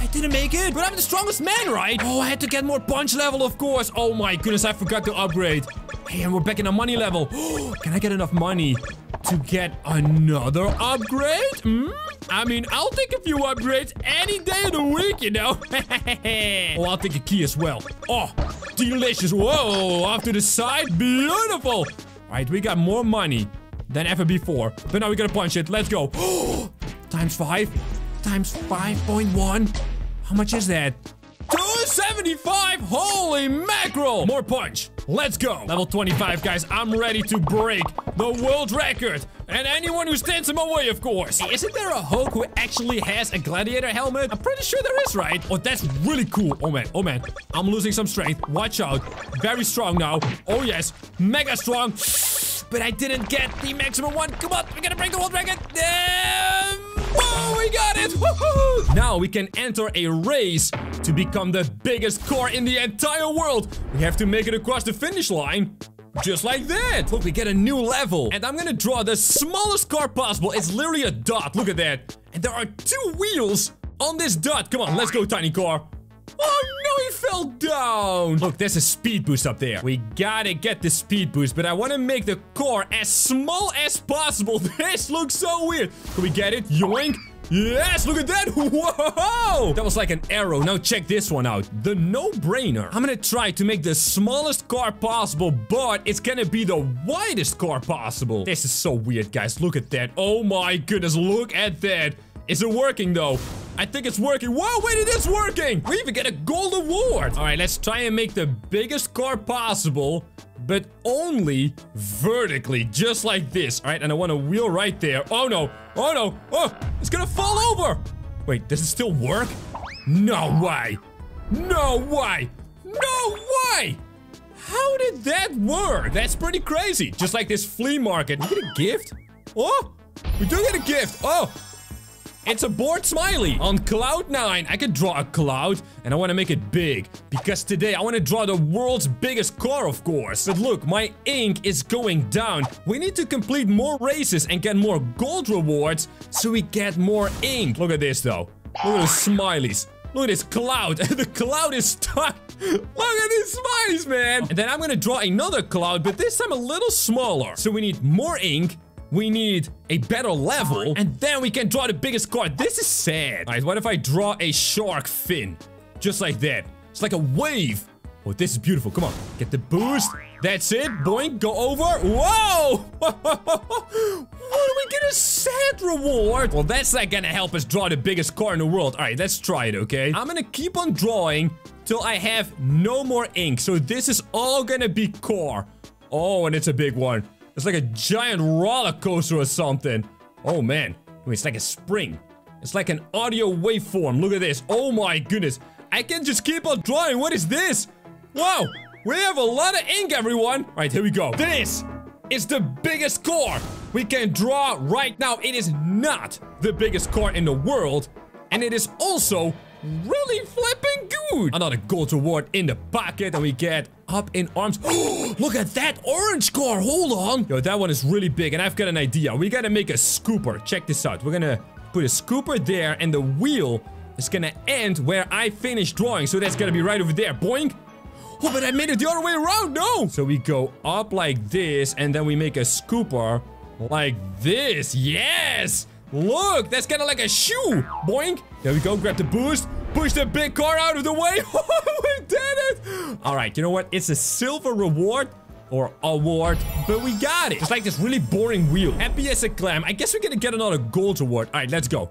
I didn't make it, but I'm the strongest man, right? Oh, I had to get more punch level, of course. Oh my goodness, I forgot to upgrade. Hey, and we're back in a money level. Can I get enough money to get another upgrade? Hmm? I mean, I'll take a few upgrades any day of the week, you know? oh, I'll take a key as well. Oh, delicious. Whoa, off to the side. Beautiful. All right, we got more money than ever before. But now we gotta punch it. Let's go. Times five times 5.1. How much is that? 275! Holy mackerel! More punch. Let's go. Level 25, guys. I'm ready to break the world record. And anyone who stands in my way, of course. Isn't there a Hulk who actually has a gladiator helmet? I'm pretty sure there is, right? Oh, that's really cool. Oh, man. Oh, man. I'm losing some strength. Watch out. Very strong now. Oh, yes. Mega strong. But I didn't get the maximum one. Come on. We're gonna break the world record. Um, Oh, we got it! Now we can enter a race to become the biggest car in the entire world. We have to make it across the finish line. Just like that. Look, we get a new level. And I'm gonna draw the smallest car possible. It's literally a dot. Look at that. And there are two wheels on this dot. Come on, let's go, tiny car. Oh no, he fell down. Look, there's a speed boost up there. We gotta get the speed boost, but I want to make the car as small as possible. This looks so weird. Can we get it? Yoink. Yes, look at that! Whoa! That was like an arrow. Now check this one out. The no-brainer. I'm gonna try to make the smallest car possible, but it's gonna be the widest car possible. This is so weird, guys. Look at that. Oh my goodness, look at that. Is it working, though? I think it's working. Whoa, wait, it is working! We even get a gold award! Alright, let's try and make the biggest car possible, but only vertically, just like this. Alright, and I want a wheel right there. Oh, no. Oh, no. Oh, it's gonna fall over! Wait, does it still work? No way! No way! No way! How did that work? That's pretty crazy. Just like this flea market. You get a gift? Oh! We do get a gift! Oh! It's a bored smiley. On cloud nine, I could draw a cloud and I want to make it big because today I want to draw the world's biggest car, of course. But look, my ink is going down. We need to complete more races and get more gold rewards so we get more ink. Look at this though. Look at the smileys. Look at this cloud. the cloud is stuck. Look at these smileys, man. And then I'm gonna draw another cloud, but this time a little smaller. So we need more ink. We need a better level. And then we can draw the biggest card. This is sad. All right, what if I draw a shark fin? Just like that. It's like a wave. Oh, this is beautiful. Come on. Get the boost. That's it. Boink. Go over. Whoa! what do we get a sad reward? Well, that's not gonna help us draw the biggest car in the world. All right, let's try it, okay? I'm gonna keep on drawing till I have no more ink. So this is all gonna be core. Oh, and it's a big one. It's like a giant roller coaster or something. Oh, man. It's like a spring. It's like an audio waveform. Look at this. Oh, my goodness. I can just keep on drawing. What is this? Wow. We have a lot of ink, everyone. All right, here we go. This is the biggest core we can draw right now. It is not the biggest core in the world. And it is also really flipping good. Another gold reward in the pocket and we get up in arms. Look at that orange car. Hold on. Yo, that one is really big and I've got an idea. We gotta make a scooper. Check this out. We're gonna put a scooper there and the wheel is gonna end where I finish drawing. So that's gonna be right over there. Boing. Oh, but I made it the other way around. No. So we go up like this and then we make a scooper like this. Yes. Look, that's kind of like a shoe. Boing. There we go. Grab the boost. Push the big car out of the way. we did it. All right. You know what? It's a silver reward or award, but we got it. It's like this really boring wheel. Happy as a clam. I guess we're gonna get another gold award. All right, let's go.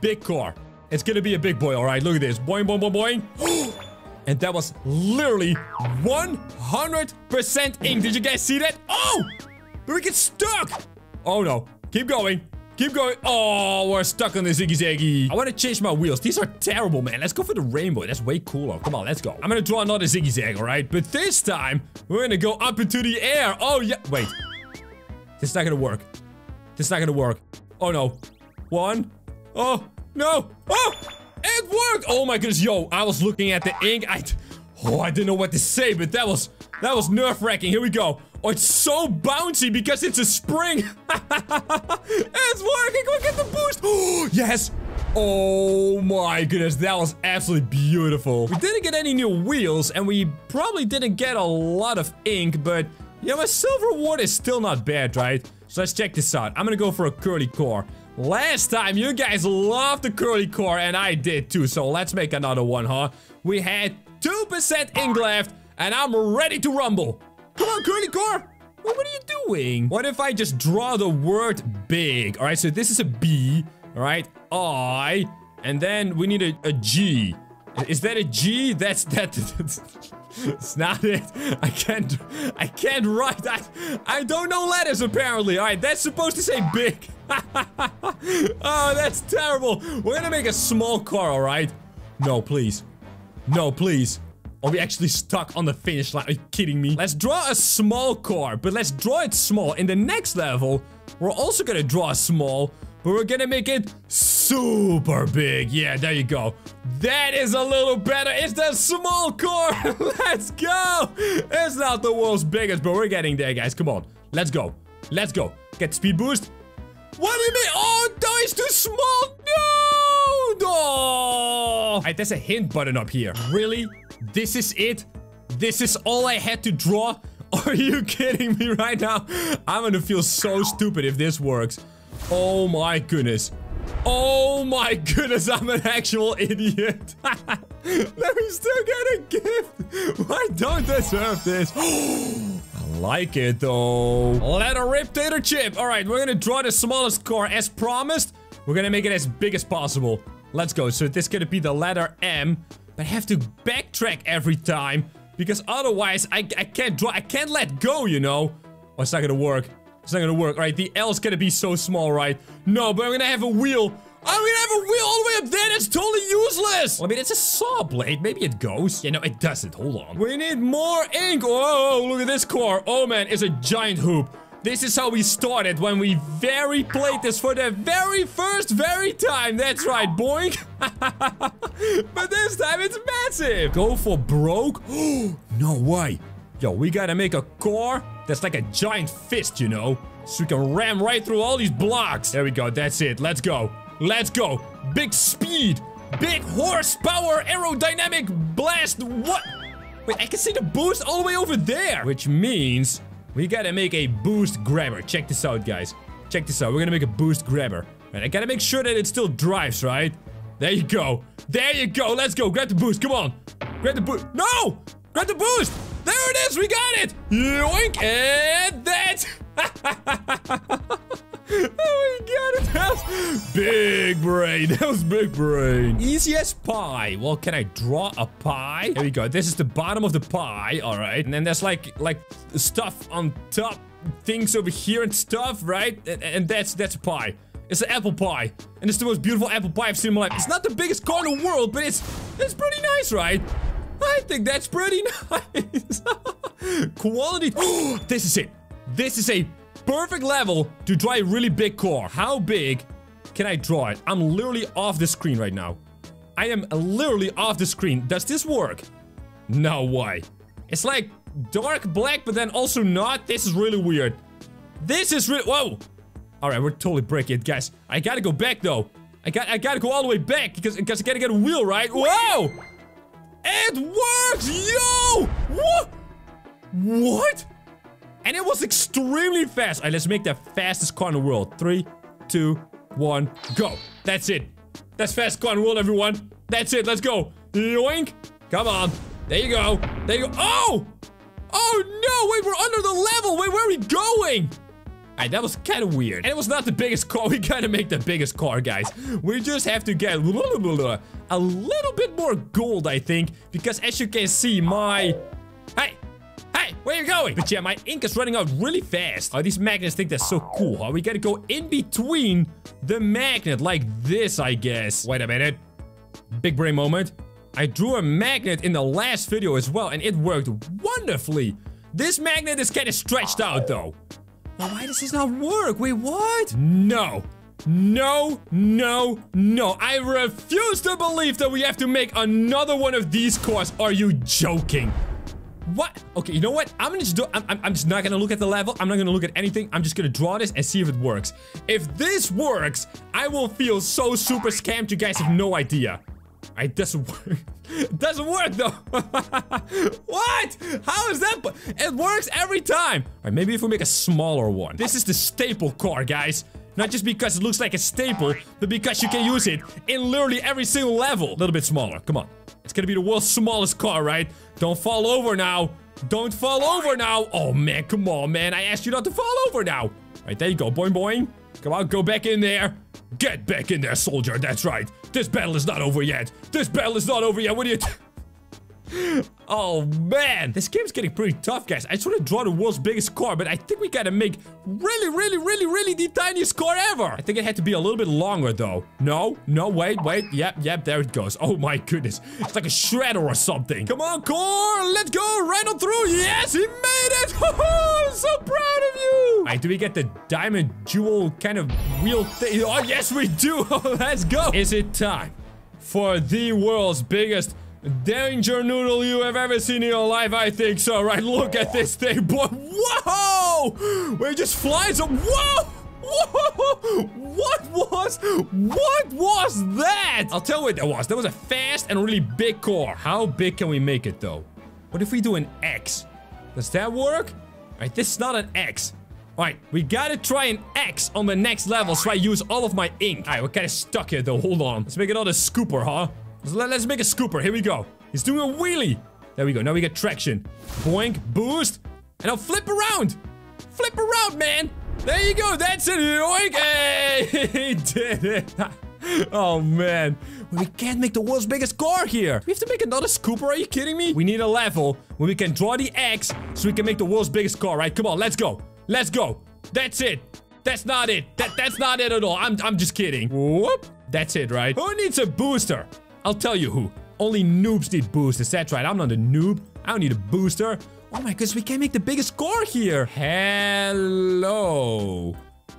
Big car. It's gonna be a big boy. All right, look at this. Boing, boing, boing, boing. and that was literally 100% ink. Did you guys see that? Oh, we get stuck. Oh no. Keep going. Keep going. Oh, we're stuck on the Ziggy Zaggy. I want to change my wheels. These are terrible, man. Let's go for the rainbow. That's way cooler. Come on, let's go. I'm going to draw another Ziggy Zag, all right? But this time, we're going to go up into the air. Oh, yeah. Wait. This is not going to work. This is not going to work. Oh, no. One. Oh, no. Oh, it worked. Oh, my goodness. Yo, I was looking at the ink. I... Oh, I didn't know what to say, but that was... That was nerve-wracking. Here we go. Oh, it's so bouncy because it's a spring. it's working. Look at the boost. Yes. Oh my goodness, that was absolutely beautiful. We didn't get any new wheels, and we probably didn't get a lot of ink, but yeah, my silver ward is still not bad, right? So let's check this out. I'm gonna go for a curly core. Last time, you guys loved the curly core, and I did too, so let's make another one, huh? We had 2% ink left, and I'm ready to rumble. Come on, curly core. What are you doing? What if I just draw the word big? All right, so this is a B. All right, I. And then we need a, a G. Is that a G? That's that. It's not it. I can't. I can't write that. I don't know letters apparently. All right, that's supposed to say big. oh, that's terrible. We're gonna make a small car. All right. No, please. No, please. Are we actually stuck on the finish line? Are you kidding me? Let's draw a small car, but let's draw it small. In the next level, we're also gonna draw a small, but we're gonna make it super big. Yeah, there you go. That is a little better. It's the small car. let's go. It's not the world's biggest, but we're getting there, guys. Come on. Let's go. Let's go. Get speed boost. What do you mean? Oh, no, it's too small. No. No. All right, there's a hint button up here. Really? This is it? This is all I had to draw? Are you kidding me right now? I'm gonna feel so stupid if this works. Oh my goodness. Oh my goodness, I'm an actual idiot. Let me still get a gift. I don't deserve this. I like it though. Let a rip tater chip. All right, we're gonna draw the smallest car as promised. We're gonna make it as big as possible. Let's go. So this is gonna be the letter M. But I have to backtrack every time. Because otherwise, I, I can't draw. I can't let go, you know? Oh, it's not gonna work. It's not gonna work. Right, the L is gonna be so small, right? No, but I'm gonna have a wheel. I'm gonna have a wheel all the way up there. That's totally useless. Well, I mean, it's a saw blade. Maybe it goes. Yeah, no, it doesn't. Hold on. We need more ink. Oh, look at this car. Oh, man, it's a giant hoop. This is how we started when we very played this for the very first very time. That's right, boink. but this time it's massive. Go for broke? no way. Yo, we gotta make a car that's like a giant fist, you know? So we can ram right through all these blocks. There we go. That's it. Let's go. Let's go. Big speed. Big horsepower aerodynamic blast. What? Wait, I can see the boost all the way over there. Which means we gotta make a boost grabber. Check this out, guys. Check this out. We're gonna make a boost grabber. Right, I gotta make sure that it still drives, right? There you go. There you go. Let's go. Grab the boost. Come on. Grab the boost. No! Grab the boost. There it is. We got it. Yoink. And that's... oh my god, that was big brain. That was big brain. Easy as pie. Well, can I draw a pie? Here we go. This is the bottom of the pie. All right. And then there's like like stuff on top, things over here and stuff, right? And, and that's that's a pie. It's an apple pie. And it's the most beautiful apple pie I've seen in my life. It's not the biggest car in the world, but it's it's pretty nice, right? I think that's pretty nice. Quality. this is it. This is a perfect level to draw a really big car. How big can I draw it? I'm literally off the screen right now. I am literally off the screen. Does this work? No way. It's like dark black, but then also not. This is really weird. This is really- Whoa! Alright, we're totally breaking it, guys. I gotta go back, though. I got I gotta go all the way back, because, because I gotta get a wheel, right? Whoa! It works! Yo! What? What? And it was extremely fast. Alright, let's make the fastest car in the world. Three, two, one, go. That's it. That's fast car in the world, everyone. That's it. Let's go. Yoink. Come on. There you go. There you go. Oh! Oh no! Wait, we're under the level! Wait, where are we going? Alright, that was kind of weird. And it was not the biggest car. We gotta make the biggest car, guys. We just have to get a little bit more gold, I think. Because as you can see, my... Hey! Hey, where are you going? But yeah, my ink is running out really fast. Oh, these magnets think they're so cool, huh? We gotta go in between the magnet, like this, I guess. Wait a minute. Big brain moment. I drew a magnet in the last video as well, and it worked wonderfully. This magnet is kind of stretched out, though. Well, why does this not work? Wait, what? No. No, no, no. I refuse to believe that we have to make another one of these cars. Are you joking? What? Okay, you know what? I'm gonna just do- I'm, I'm, just not gonna look at the level. I'm not gonna look at anything. I'm just gonna draw this and see if it works. If this works, I will feel so super scammed. You guys have no idea. It doesn't work. It doesn't work though. what? How is that? It works every time. All right, maybe if we make a smaller one. This is the staple car, guys. Not just because it looks like a staple, but because you can use it in literally every single level. A little bit smaller. Come on. It's gonna be the world's smallest car, right? Don't fall over now. Don't fall over now. Oh, man. Come on, man. I asked you not to fall over now. Right, there you go. Boing, boing. Come on, go back in there. Get back in there, soldier. That's right. This battle is not over yet. This battle is not over yet. What are you... Oh man, this game's getting pretty tough, guys. I just want to draw the world's biggest car, but I think we gotta make really, really, really, really the tiniest car ever. I think it had to be a little bit longer, though. No, no, wait, wait. Yep, yep, there it goes. Oh my goodness. It's like a shredder or something. Come on, car. Let's go. Right on through. Yes, he made it. I'm so proud of you. All right, do we get the diamond jewel kind of wheel thing? Oh, yes, we do. Let's go. Is it time for the world's biggest danger noodle you have ever seen in your life, I think so, right? Look at this thing, boy. Whoa! Where it just flies up. Whoa! Whoa! What was, what was that? I'll tell you what that was. That was a fast and really big car. How big can we make it, though? What if we do an X? Does that work? All right, this is not an X. All right, we gotta try an X on the next level so I use all of my ink. All right, we're kind of stuck here, though. Hold on. Let's make another scooper, huh? Let's make a scooper. Here we go. He's doing a wheelie. There we go. Now we get traction. Boink, boost, and I'll flip around. Flip around, man. There you go. That's it. Yoink. Hey, he did it. oh, man. We can't make the world's biggest car here. We have to make another scooper. Are you kidding me? We need a level where we can draw the X so we can make the world's biggest car, right? Come on, let's go. Let's go. That's it. That's not it. That That's not it at all. I'm, I'm just kidding. Whoop. That's it, right? Who needs a booster? I'll tell you who. Only noobs need boosters. That's right. I'm not a noob. I don't need a booster. Oh my goodness, we can make the biggest core here. Hello.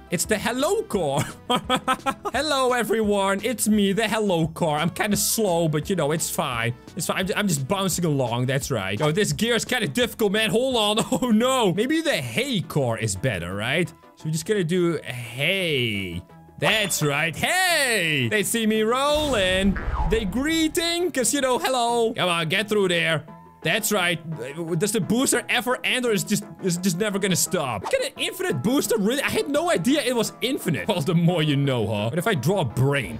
It's the hello core. hello, everyone. It's me, the hello core. I'm kind of slow, but you know, it's fine. It's fine. I'm just, bouncing along. That's right. Oh, this gear is kind of difficult, man. Hold on. Oh, no. Maybe the hey core is better, right? So we're just gonna do hey. That's right. Hey! They see me rolling. They greeting, because, you know, hello. Come on, get through there. That's right. Does the booster ever end or is just is just never gonna stop? Get an infinite booster? Really? I had no idea it was infinite. Well, the more you know, huh? What if I draw a brain?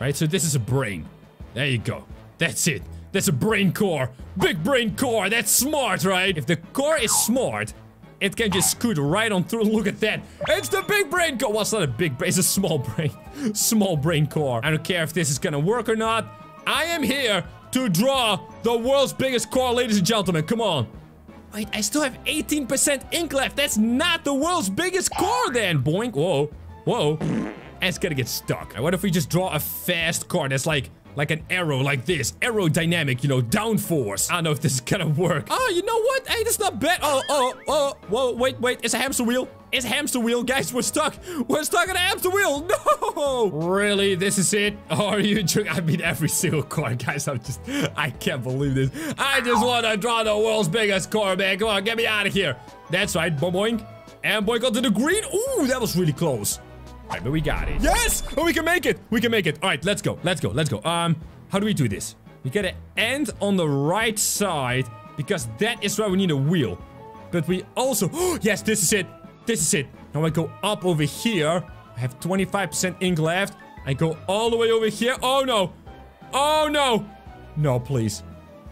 Right, so this is a brain. There you go. That's it. That's a brain core. Big brain core. That's smart, right? If the core is smart, it can just scoot right on through. Look at that. It's the big brain core. Well, it's not a big brain. It's a small brain. small brain core. I don't care if this is gonna work or not. I am here to draw the world's biggest core, ladies and gentlemen. Come on. Wait, I still have 18% ink left. That's not the world's biggest core then. Boink. Whoa. Whoa. It's gonna get stuck. What if we just draw a fast core that's like like an arrow like this. Aerodynamic, you know, downforce. I don't know if this is gonna work. Oh, you know what? Hey, that's not bad. Oh, oh, oh, whoa, wait, wait. It's a hamster wheel. It's a hamster wheel, guys. We're stuck. We're stuck in a hamster wheel. No! Really? This is it? Are you I mean, every single core, guys. I'm just... I can't believe this. I just want to draw the world's biggest core, man. Come on, get me out of here. That's right. Boing. And boy, got to the green. Ooh, that was really close. Alright, but we got it. Yes! Oh, we can make it! We can make it. Alright, let's go. Let's go. Let's go. Um, how do we do this? We gotta end on the right side because that is where we need a wheel. But we also... Oh, yes, this is it. This is it. Now I go up over here. I have 25% ink left. I go all the way over here. Oh, no. Oh, no. No, please.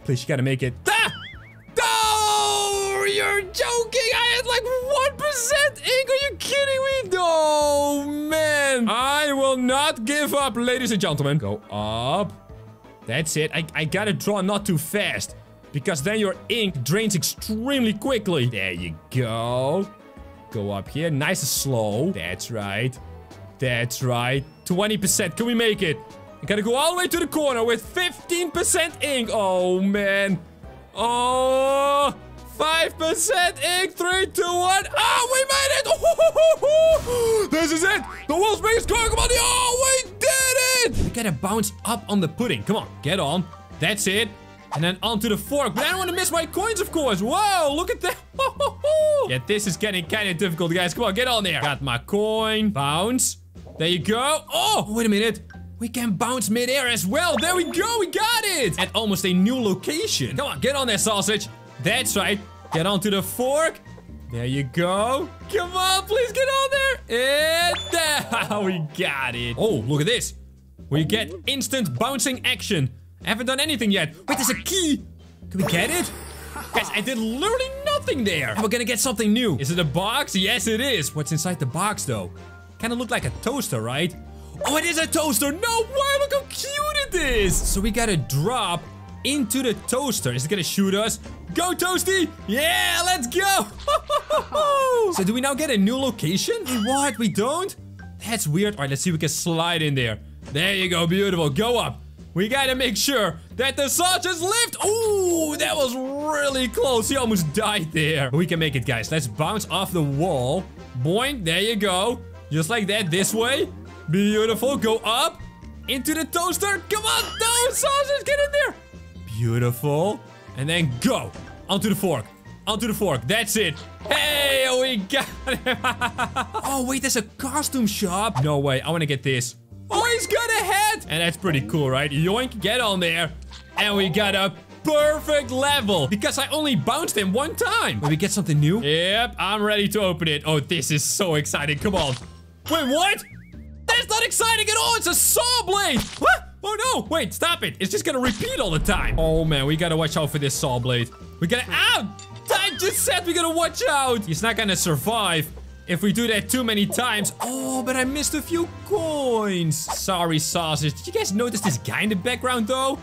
Please, you gotta make it. Ah! Oh, you're joking. I had like 1% ink. Are you kidding me? Oh, man. I will not give up, ladies and gentlemen. Go up. That's it. I, I gotta draw not too fast. Because then your ink drains extremely quickly. There you go. Go up here. Nice and slow. That's right. That's right. 20%. Can we make it? I gotta go all the way to the corner with 15% ink. Oh, man. Oh, 5% ink. Three, two, one. Oh, we made it. This is it. The world's biggest car. Come on. Oh, we did it. We gotta bounce up on the pudding. Come on. Get on. That's it. And then onto the fork. But I don't want to miss my coins, of course. Whoa, look at that. yeah, this is getting kind of difficult, guys. Come on, get on there. Got my coin. Bounce. There you go. Oh, wait a minute. We can bounce midair as well. There we go. We got it. At almost a new location. Come on, get on there, sausage. That's right. Get onto the fork. There you go. Come on, please get on there. And there. we got it. Oh, look at this. We get instant bouncing action. I haven't done anything yet. Wait, there's a key. Can we get it? Guys, I did literally nothing there. We're gonna get something new. Is it a box? Yes, it is. What's inside the box, though? Kind of look like a toaster, right? Oh, it is a toaster. No way. Look how cute it is. So we gotta drop into the toaster. Is it gonna shoot us? Go, Toasty! Yeah, let's go! so do we now get a new location? What? We don't? That's weird. All right, let's see if we can slide in there. There you go. Beautiful. Go up. We gotta make sure that the sausage lift. Ooh, that was really close. He almost died there. we can make it, guys. Let's bounce off the wall. Boing. There you go. Just like that. This way. Beautiful. Go up into the toaster. Come on. No, sausage. Get in there. Beautiful. And then go. Onto the fork. Onto the fork. That's it. Hey, we got it. oh, wait. There's a costume shop. No way. I want to get this. Oh, he's got a hat! And that's pretty cool, right? Yoink, get on there. And we got a perfect level because I only bounced him one time. Will we get something new? Yep, I'm ready to open it. Oh, this is so exciting. Come on. Wait, what? That's not exciting at all. It's a saw blade. What? Oh, no. Wait, stop it. It's just going to repeat all the time. Oh, man. We got to watch out for this saw blade. We got to... Ow! I just said we got to watch out. He's not going to survive. If we do that too many times. Oh, but I missed a few coins. Sorry, sausage. Did you guys notice this guy in the background, though?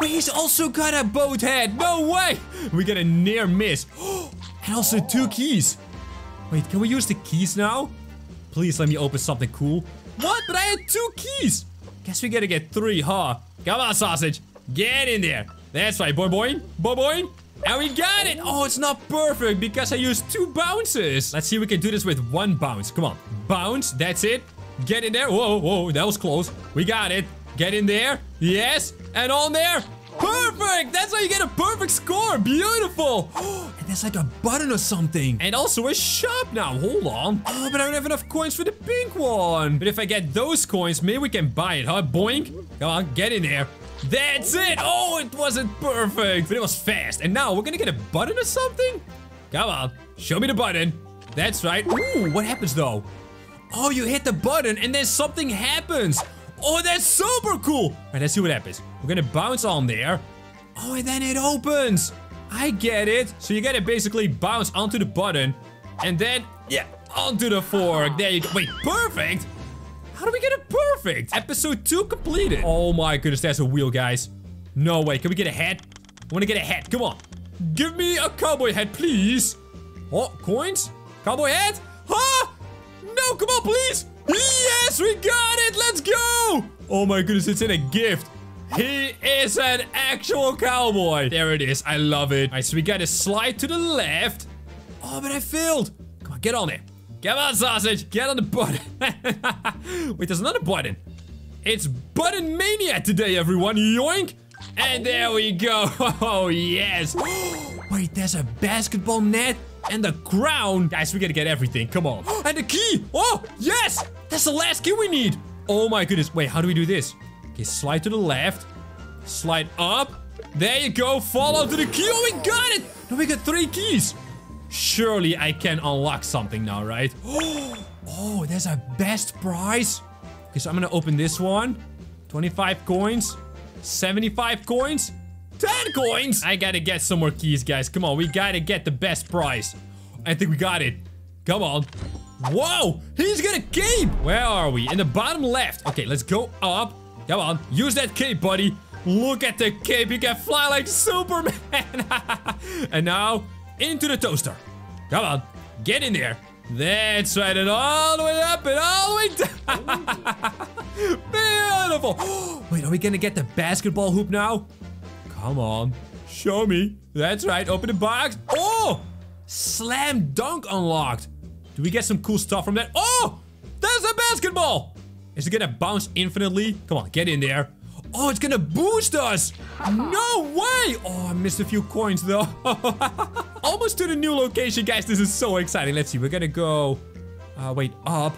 Wait, he's also got a boat head. No way. We got a near miss. and also two keys. Wait, can we use the keys now? Please let me open something cool. What? But I had two keys. Guess we gotta get three, huh? Come on, sausage. Get in there. That's right, boy boy. Boy boy. And we got it! Oh, it's not perfect because I used two bounces. Let's see if we can do this with one bounce. Come on. Bounce. That's it. Get in there. Whoa, whoa. That was close. We got it. Get in there. Yes. And on there. Perfect! That's how you get a perfect score. Beautiful. and there's like a button or something. And also a shop now. Hold on. Oh, but I don't have enough coins for the pink one. But if I get those coins, maybe we can buy it, huh? Boink. Come on, get in there. That's it. Oh, it wasn't perfect, but it was fast. And now we're gonna get a button or something? Come on, show me the button. That's right. Ooh, what happens though? Oh, you hit the button and then something happens. Oh, that's super cool. All right, let's see what happens. We're gonna bounce on there. Oh, and then it opens. I get it. So you gotta basically bounce onto the button and then, yeah, onto the fork. There you go. Wait, perfect? How do we get it perfect? Episode 2 completed. Oh my goodness, there's a wheel, guys. No way. Can we get a hat? I want to get a hat. Come on. Give me a cowboy hat, please. Oh, coins? Cowboy hat? Huh? No, come on, please. Yes, we got it. Let's go. Oh my goodness, it's in a gift. He is an actual cowboy. There it is. I love it. All right, so we got to slide to the left. Oh, but I failed. Come on, get on it. Come on, sausage. Get on the button. Wait, there's another button. It's button mania today, everyone. Yoink. And there we go. Oh, yes. Wait, there's a basketball net and the crown. Guys, we gotta get everything. Come on. And the key. Oh, yes. That's the last key we need. Oh, my goodness. Wait, how do we do this? Okay, slide to the left. Slide up. There you go. Follow to the key. Oh, we got it. Now we got three keys. Surely I can unlock something now, right? Oh, there's a best prize. Okay, so I'm gonna open this one. 25 coins. 75 coins. 10 coins. I gotta get some more keys, guys. Come on, we gotta get the best prize. I think we got it. Come on. Whoa, he's got a cape. Where are we? In the bottom left. Okay, let's go up. Come on, use that cape, buddy. Look at the cape. You can fly like Superman. and now, into the toaster. Come on, get in there. That's right, and all the way up and all the way down. Beautiful. Wait, are we gonna get the basketball hoop now? Come on, show me. That's right, open the box. Oh, slam dunk unlocked. Do we get some cool stuff from that? Oh, there's a basketball. Is it gonna bounce infinitely? Come on, get in there. Oh, it's gonna boost us! No way! Oh, I missed a few coins though. Almost to the new location, guys. This is so exciting. Let's see. We're gonna go... Uh, wait, up.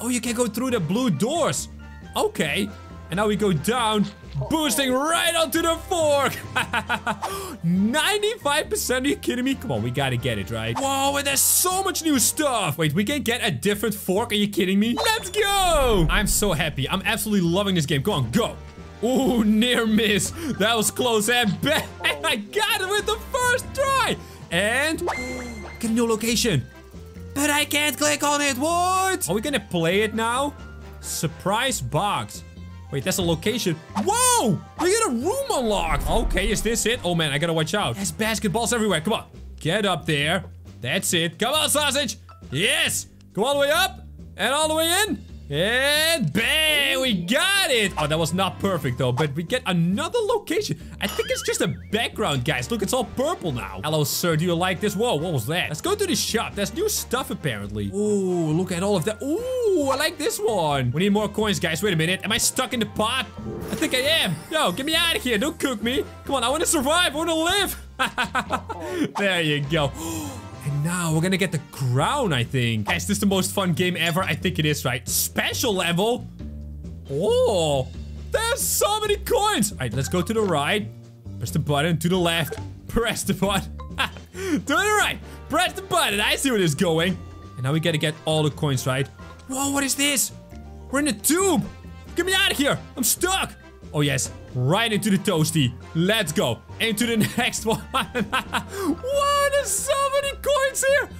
Oh, you can go through the blue doors. Okay. And now we go down, boosting right onto the fork. 95%? Are you kidding me? Come on, we gotta get it, right? Whoa, and there's so much new stuff. Wait, we can get a different fork? Are you kidding me? Let's go! I'm so happy. I'm absolutely loving this game. Go on, go. Ooh, near miss. That was close and. I got it with the first try. And get a new location. But I can't click on it. What? Are we gonna play it now? Surprise box. Wait, that's a location. Whoa! We get a room unlocked. Okay, is this it? Oh man, I gotta watch out. There's basketballs everywhere. Come on. Get up there. That's it. Come on, sausage. Yes. Go all the way up and all the way in. And bang, we got it. Oh, that was not perfect though, but we get another location. I think it's just a background, guys. Look, it's all purple now. Hello, sir. Do you like this? Whoa, what was that? Let's go to the shop. There's new stuff apparently. Ooh, look at all of that. Ooh, I like this one. We need more coins, guys. Wait a minute. Am I stuck in the pot? I think I am. Yo, get me out of here. Don't cook me. Come on, I want to survive. I want to live. there you go. Oh, And now we're gonna get the crown, I think. Guys, this is the most fun game ever. I think it is, right? Special level? Oh, there's so many coins. All right, let's go to the right. Press the button. To the left. Press the button. to the right. Press the button. I see where this is going. And now we gotta get all the coins, right? Whoa, what is this? We're in a tube. Get me out of here. I'm stuck. Oh, yes. Right into the toasty. Let's go. Into the next one. wow, there's so many coins here.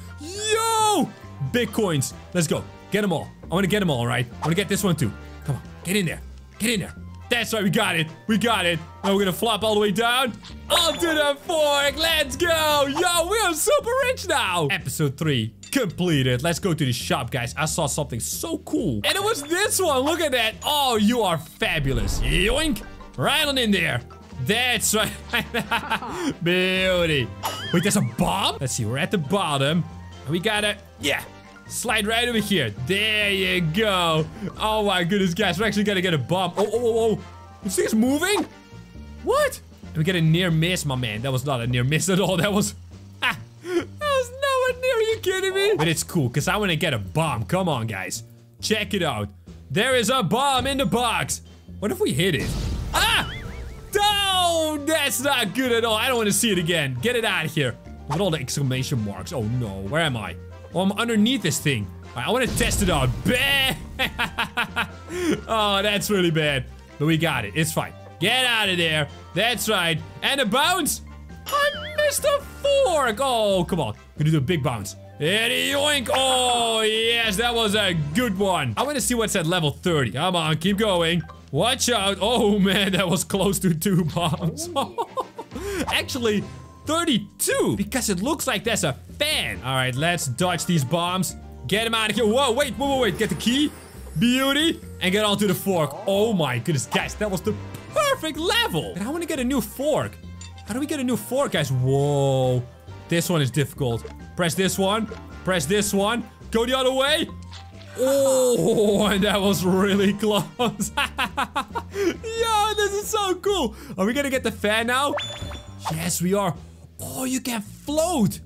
Yo. Big coins. Let's go. Get them all. I want to get them all, right? I want to get this one too. Come on. Get in there. Get in there. That's right. We got it. We got it. Now we're going to flop all the way down. Onto the fork. Let's go. Yo, we are super rich now. Episode 3 completed. Let's go to the shop, guys. I saw something so cool. And it was this one. Look at that. Oh, you are fabulous. Yoink. Right on in there. That's right. Beauty. Wait, there's a bomb? Let's see. We're at the bottom. We gotta, yeah, slide right over here. There you go. Oh my goodness, guys. We're actually gonna get a bomb. Oh, oh, oh, oh. This thing's moving? What? We get a near miss, my man. That was not a near miss at all. That was, that was nowhere near. Are you kidding me? But it's cool because I want to get a bomb. Come on, guys. Check it out. There is a bomb in the box. What if we hit it? Ah! Oh, that's not good at all. I don't want to see it again. Get it out of here. Look at all the exclamation marks. Oh, no. Where am I? Oh, I'm underneath this thing. I want to test it out. Bad. oh, that's really bad. But we got it. It's fine. Get out of there. That's right. And a bounce. I missed a fork. Oh, come on. Gonna do a big bounce. And yoink. Oh, yes. That was a good one. I want to see what's at level 30. Come on. Keep going. Watch out. Oh, man. That was close to two bombs. Oh, Actually, 32. Because it looks like there's a fan. All right. Let's dodge these bombs. Get him out of here. Whoa. Wait. Wait, wait, wait. Get the key. Beauty. And get onto the fork. Oh, my goodness. Guys, that was the perfect level. And I want to get a new fork. How do we get a new fork, guys? Whoa. This one is difficult. Press this one. Press this one. Go the other way. Oh, and that was really close. Yo, this is so cool. Are we gonna get the fan now? Yes, we are. Oh, you can float.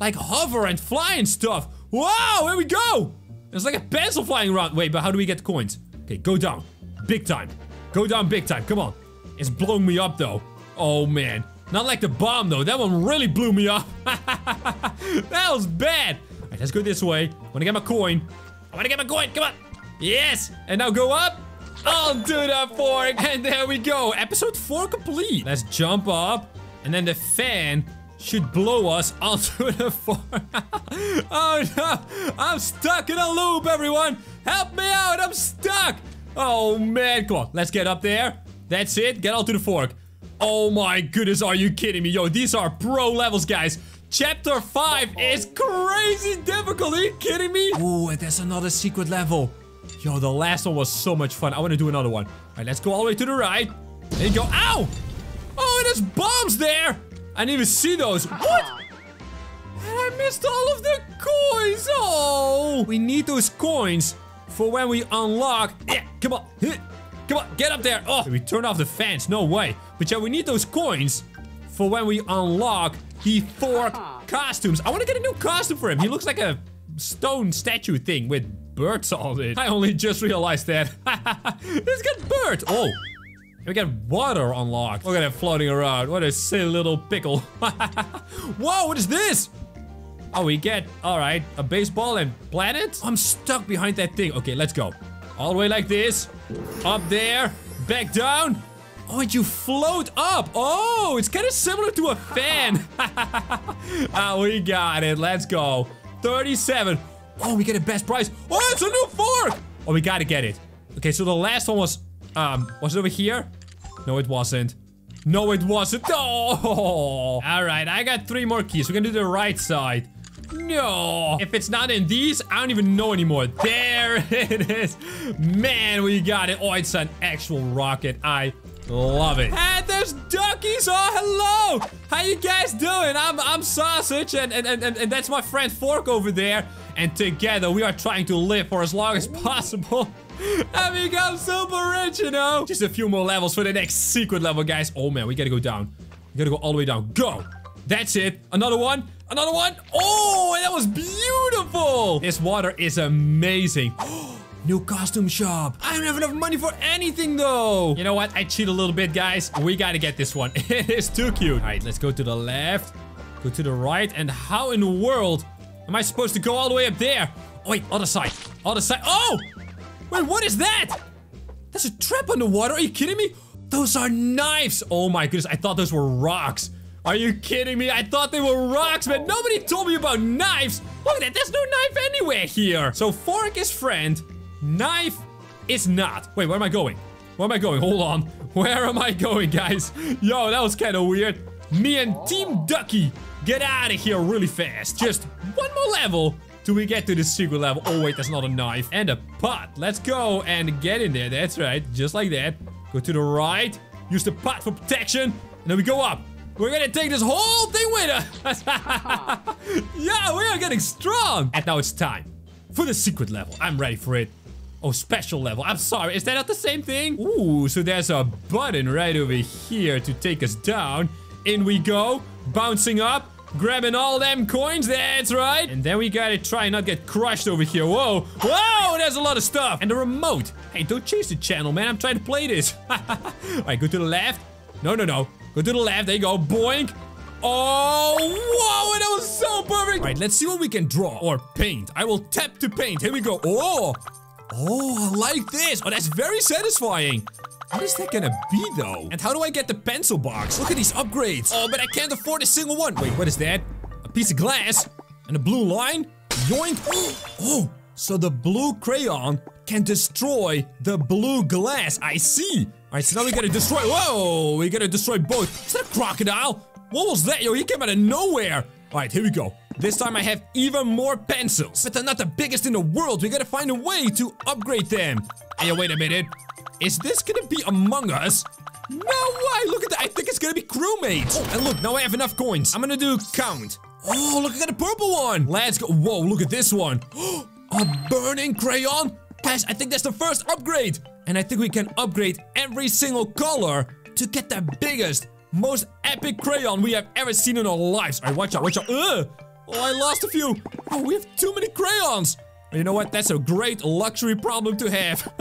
Like hover and fly and stuff. Wow, here we go. It's like a pencil flying around. Wait, but how do we get coins? Okay, go down. Big time. Go down big time. Come on. It's blowing me up, though. Oh, man. Not like the bomb, though. That one really blew me up. that was bad. All right, let's go this way. I want to get my coin. I want to get my coin. Come on. Yes. And now go up. Onto the fork. And there we go. Episode 4 complete. Let's jump up. And then the fan should blow us onto the fork. oh, no. I'm stuck in a loop, everyone. Help me out. I'm stuck. Oh, man. Come on. Let's get up there. That's it. Get onto the fork. Oh my goodness, are you kidding me? Yo, these are pro levels, guys. Chapter 5 is crazy difficult. Are you kidding me? Ooh, and there's another secret level. Yo, the last one was so much fun. I want to do another one. All right, let's go all the way to the right. There you go. Ow! Oh, there's bombs there. I didn't even see those. What? I missed all of the coins. Oh, we need those coins for when we unlock. Yeah, come on. Come on, get up there. Oh, we turned off the fans. No way. But yeah, we need those coins for when we unlock the Thor costumes. I want to get a new costume for him. He looks like a stone statue thing with birds on it. I only just realized that. Let's get birds. Oh, we get water unlocked. Look at it floating around. What a silly little pickle. Whoa, what is this? Oh, we get, all right, a baseball and planet? I'm stuck behind that thing. Okay, let's go. All the way like this. Up there. Back down. Oh, and you float up. Oh, it's kind of similar to a fan. oh, we got it. Let's go. 37. Oh, we get a best price. Oh, it's a new fork. Oh, we gotta get it. Okay, so the last one was, um, was it over here? No, it wasn't. No, it wasn't. Oh, all right. I got three more keys. We're gonna do the right side. No. If it's not in these, I don't even know anymore. There it is. Man, we got it. Oh, it's an actual rocket. I love it. And there's duckies. Oh, hello. How you guys doing? I'm I'm Sausage, and, and, and, and that's my friend Fork over there. And together, we are trying to live for as long as possible. and become super rich, you know? Just a few more levels for the next secret level, guys. Oh, man, we gotta go down. We gotta go all the way down. Go. That's it. Another one. Another one. Oh, that was beautiful. This water is amazing. Oh, New costume shop. I don't have enough money for anything though. You know what? I cheat a little bit, guys. We gotta get this one. it is too cute. All right, let's go to the left. Go to the right. And how in the world am I supposed to go all the way up there? Oh, wait, other side. Other side. Oh! Wait, what is that? That's a trap on the water. Are you kidding me? Those are knives. Oh my goodness. I thought those were rocks. Are you kidding me? I thought they were rocks, man. Nobody told me about knives. Look at that. There's no knife anywhere here. So fork is friend. Knife is not. Wait, where am I going? Where am I going? Hold on. Where am I going, guys? Yo, that was kind of weird. Me and Team Ducky get out of here really fast. Just one more level till we get to the secret level. Oh, wait, that's not a knife. And a pot. Let's go and get in there. That's right. Just like that. Go to the right. Use the pot for protection. And then we go up. We're gonna take this whole thing with us. yeah, we are getting strong. And now it's time for the secret level. I'm ready for it. Oh, special level. I'm sorry. Is that not the same thing? Ooh, so there's a button right over here to take us down. In we go. Bouncing up. Grabbing all them coins. That's right. And then we gotta try and not get crushed over here. Whoa. Whoa, there's a lot of stuff. And the remote. Hey, don't change the channel, man. I'm trying to play this. all right, go to the left. No, no, no. Go to the left. There you go. Boink. Oh, whoa, that was so perfect. All right, let's see what we can draw or paint. I will tap to paint. Here we go. Oh, oh, I like this. Oh, that's very satisfying. What is that gonna be though? And how do I get the pencil box? Look at these upgrades. Oh, but I can't afford a single one. Wait, what is that? A piece of glass and a blue line? Yoink. Oh, so the blue crayon can destroy the blue glass. I see. All right, so now we gotta destroy. Whoa, we gotta destroy both. Is that a crocodile? What was that? Yo, he came out of nowhere. All right, here we go. This time I have even more pencils. But they're not the biggest in the world. We gotta find a way to upgrade them. Hey, wait a minute. Is this gonna be Among Us? No way! Look at that! I think it's gonna be crewmates! Oh, and look, now I have enough coins. I'm gonna do count. Oh, look, I got a purple one! Let's go. Whoa, look at this one. a burning crayon? Guys, I think that's the first upgrade! And I think we can upgrade every single color to get the biggest, most epic crayon we have ever seen in our lives. Alright, watch out, watch out. Ugh! Oh, I lost a few. Oh, we have too many crayons. You know what? That's a great luxury problem to have.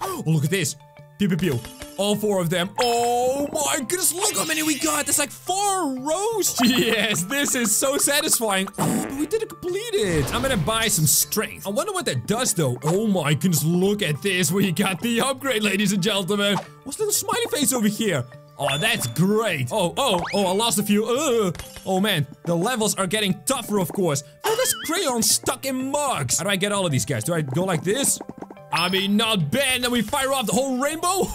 oh, look at this. Pew, pew, pew. All four of them. Oh my goodness, look how many we got. That's like four rows. Yes, this is so satisfying. Oh, but we didn't complete it. I'm gonna buy some strength. I wonder what that does though. Oh my goodness, look at this. We got the upgrade, ladies and gentlemen. What's little smiley face over here? Oh, that's great. Oh, oh, oh, I lost a few. Ugh. Oh, man. The levels are getting tougher, of course. Oh, there's crayon stuck in mugs. How do I get all of these guys? Do I go like this? I mean, not bad. Then we fire off the whole rainbow.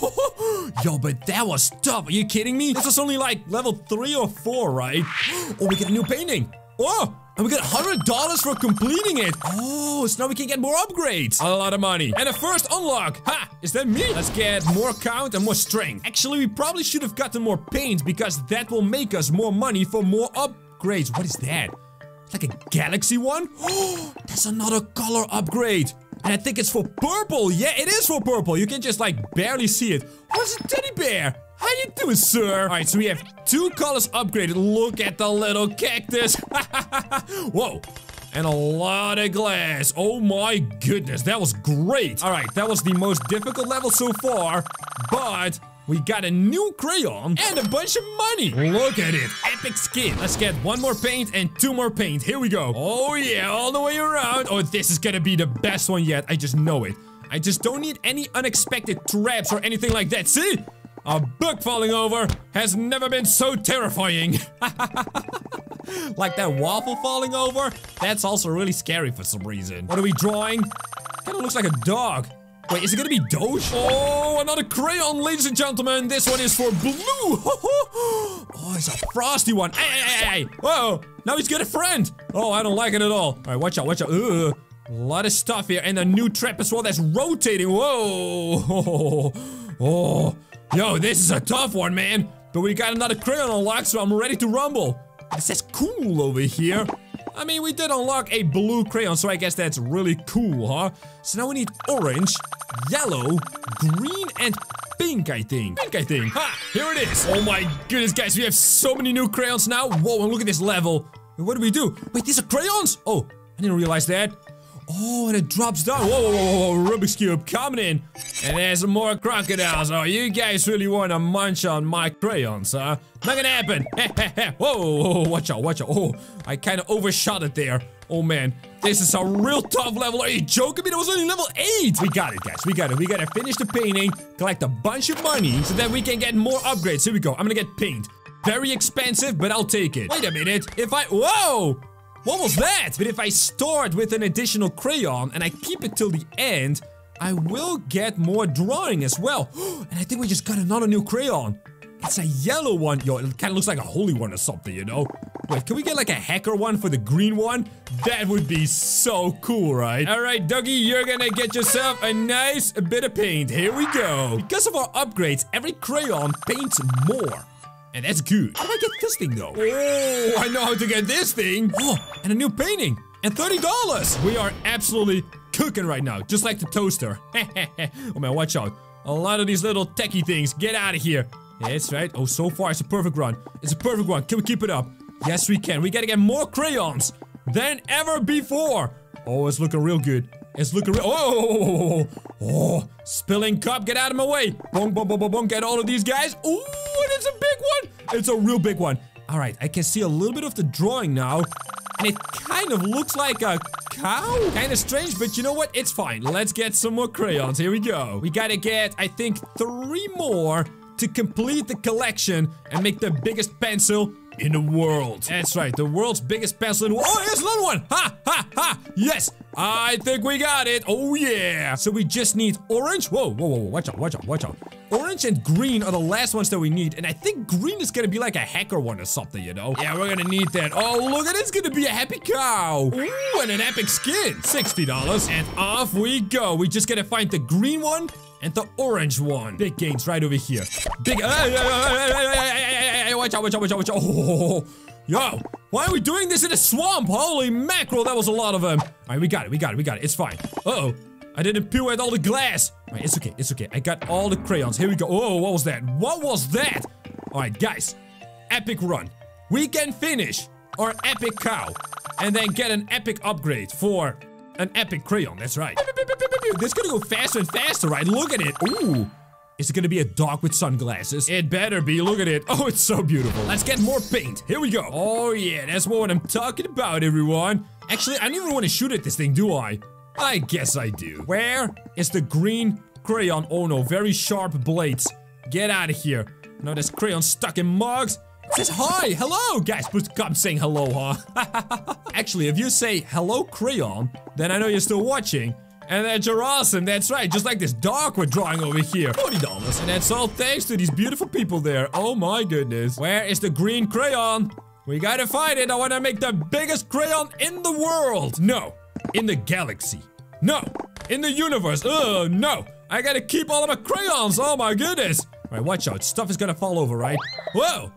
Yo, but that was tough. Are you kidding me? This was only like level 3 or 4, right? Oh, we get a new painting. Oh, and we get $100 for completing it. Oh, so now we can get more upgrades. A lot of money. And a first unlock. Ha! Is that me? Let's get more count and more strength. Actually, we probably should have gotten more paint because that will make us more money for more upgrades. What is that? Like a galaxy one? Oh, that's another color upgrade. And I think it's for purple. Yeah, it is for purple. You can just like barely see it. What's a teddy bear? How you doing, sir? All right, so we have two colors upgraded. Look at the little cactus. Whoa. And a lot of glass. Oh my goodness, that was great. All right, that was the most difficult level so far, but we got a new crayon and a bunch of money. Look at it. Epic skin. Let's get one more paint and two more paint. Here we go. Oh yeah, all the way around. Oh, this is gonna be the best one yet. I just know it. I just don't need any unexpected traps or anything like that. See? A book falling over has never been so terrifying. like that waffle falling over? That's also really scary for some reason. What are we drawing? Kinda looks like a dog. Wait, is it gonna be Doge? Oh, another crayon, ladies and gentlemen. This one is for blue. oh, it's a frosty one. Hey, hey, hey, hey. Whoa, now he's got a friend. Oh, I don't like it at all. All right, watch out, watch out. Ugh. A lot of stuff here, and a new trap as well that's rotating. Whoa. Oh, oh. Yo, this is a tough one, man. But we got another crayon unlocked, so I'm ready to rumble. It says cool over here. I mean, we did unlock a blue crayon, so I guess that's really cool, huh? So now we need orange, yellow, green, and pink, I think. Pink, I think. Ha! Here it is. Oh my goodness, guys, we have so many new crayons now. Whoa, and look at this level. What do we do? Wait, these are crayons? Oh, I didn't realize that. Oh, and it drops down. Whoa, whoa, whoa, whoa, Rubik's Cube coming in. And there's more crocodiles. Oh, you guys really want to munch on my crayons, huh? Not gonna happen. whoa, whoa, watch out, watch out. Oh, I kind of overshot it there. Oh, man. This is a real tough level. Are you joking me? That was only level 8. We got it, guys. We got it. We gotta finish the painting, collect a bunch of money, so that we can get more upgrades. Here we go. I'm gonna get paint. Very expensive, but I'll take it. Wait a minute. If I- Whoa! What was that? But if I start with an additional crayon and I keep it till the end, I will get more drawing as well. and I think we just got another new crayon. It's a yellow one. Yo, it kind of looks like a holy one or something, you know? Wait, can we get like a hacker one for the green one? That would be so cool, right? All right, Dougie, you're gonna get yourself a nice bit of paint. Here we go. Because of our upgrades, every crayon paints more. And that's good. How do I get this thing though? Oh, I know how to get this thing. Oh, and a new painting. And $30. We are absolutely cooking right now, just like the toaster. oh man, watch out. A lot of these little techie things. Get out of here. Yeah, that's right. Oh, so far it's a perfect run. It's a perfect one. Can we keep it up? Yes, we can. We gotta get more crayons than ever before. Oh, it's looking real good. It's looking real. Oh, oh, spilling cup. Get out of my way. Boom, boom, boom, boom, boom. Get all of these guys. Ooh, and it's a big one. It's a real big one. All right, I can see a little bit of the drawing now. And it kind of looks like a cow. Kind of strange, but you know what? It's fine. Let's get some more crayons. Here we go. We gotta get, I think, three more to complete the collection and make the biggest pencil in the world. That's right, the world's biggest pencil in. Oh, here's another one! Ha, ha, ha! Yes, I think we got it. Oh, yeah. So we just need orange. Whoa, whoa, whoa, watch out, watch out, watch out. Orange and green are the last ones that we need. And I think green is gonna be like a hacker one or something, you know? Yeah, we're gonna need that. Oh, look at it's gonna be a happy cow. Ooh, and an epic skin. $60. And off we go. We just gotta find the green one and the orange one. Big gains right over here. Big. Watch out, watch out, watch out, watch out. Oh, yo, why are we doing this in a swamp? Holy mackerel, that was a lot of them. All right, we got it, we got it, we got it. It's fine. Uh oh. I didn't peel out all the glass. All right, it's okay, it's okay. I got all the crayons. Here we go. Oh, what was that? What was that? All right, guys. Epic run. We can finish our epic cow and then get an epic upgrade for an epic crayon. That's right. This is gonna go faster and faster, right? Look at it. Ooh. Is it gonna be a dog with sunglasses? It better be. Look at it. Oh, it's so beautiful. Let's get more paint. Here we go. Oh, yeah. That's what I'm talking about, everyone. Actually, I don't even want to shoot at this thing, do I? I guess I do. Where is the green crayon? Oh, no. Very sharp blades. Get out of here. No, there's crayon stuck in mugs. It says hi, hello, guys. But come saying hello, huh? Actually, if you say hello, crayon, then I know you're still watching. And that you're awesome, that's right, just like this dog we're drawing over here. $40. And that's all thanks to these beautiful people there. Oh my goodness. Where is the green crayon? We gotta find it. I wanna make the biggest crayon in the world. No, in the galaxy. No, in the universe. Oh, no. I gotta keep all of my crayons. Oh my goodness. All right, watch out. Stuff is gonna fall over, right? Whoa.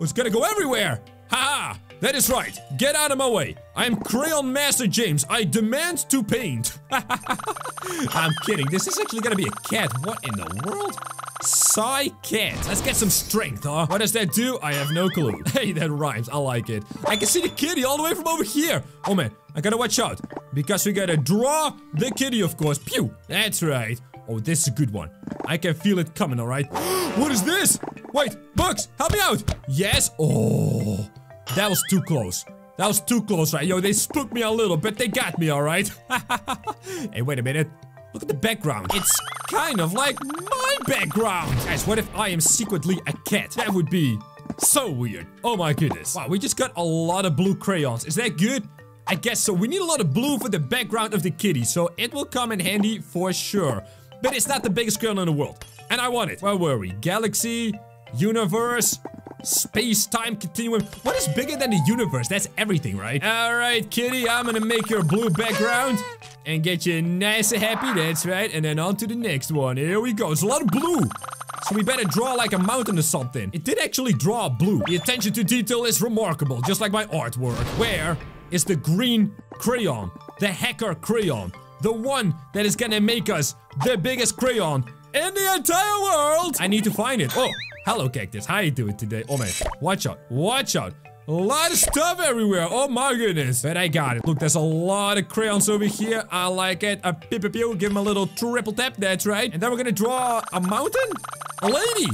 It's gonna go everywhere. Haha. -ha. That is right. Get out of my way. I am Crayon Master James. I demand to paint. I'm kidding. This is actually gonna be a cat. What in the world? Psy cat. Let's get some strength, huh? What does that do? I have no clue. Hey, that rhymes. I like it. I can see the kitty all the way from over here. Oh man, I gotta watch out. Because we gotta draw the kitty, of course. Pew. That's right. Oh, this is a good one. I can feel it coming, alright? what is this? Wait, Bugs, help me out. Yes. Oh. That was too close. That was too close, right? Yo, they spooked me a little, but they got me, alright? hey, wait a minute. Look at the background. It's kind of like my background. Guys, what if I am secretly a cat? That would be so weird. Oh my goodness. Wow, we just got a lot of blue crayons. Is that good? I guess so. We need a lot of blue for the background of the kitty, so it will come in handy for sure. But it's not the biggest crayon in the world. And I want it. Where were we? Galaxy, universe, space-time continuum. What is bigger than the universe? That's everything, right? All right, kitty, I'm gonna make your blue background and get you nice and happy. That's right. And then on to the next one. Here we go. It's a lot of blue. So we better draw like a mountain or something. It did actually draw blue. The attention to detail is remarkable, just like my artwork. Where is the green crayon? The hacker crayon. The one that is gonna make us the biggest crayon in the entire world. I need to find it. Oh, Hello, Cactus. How you doing today? Oh, man. Watch out. Watch out. A lot of stuff everywhere. Oh my goodness. But I got it. Look, there's a lot of crayons over here. I like it. A pew pew pew. Give him a little triple tap. That's right. And then we're gonna draw a mountain? A lady.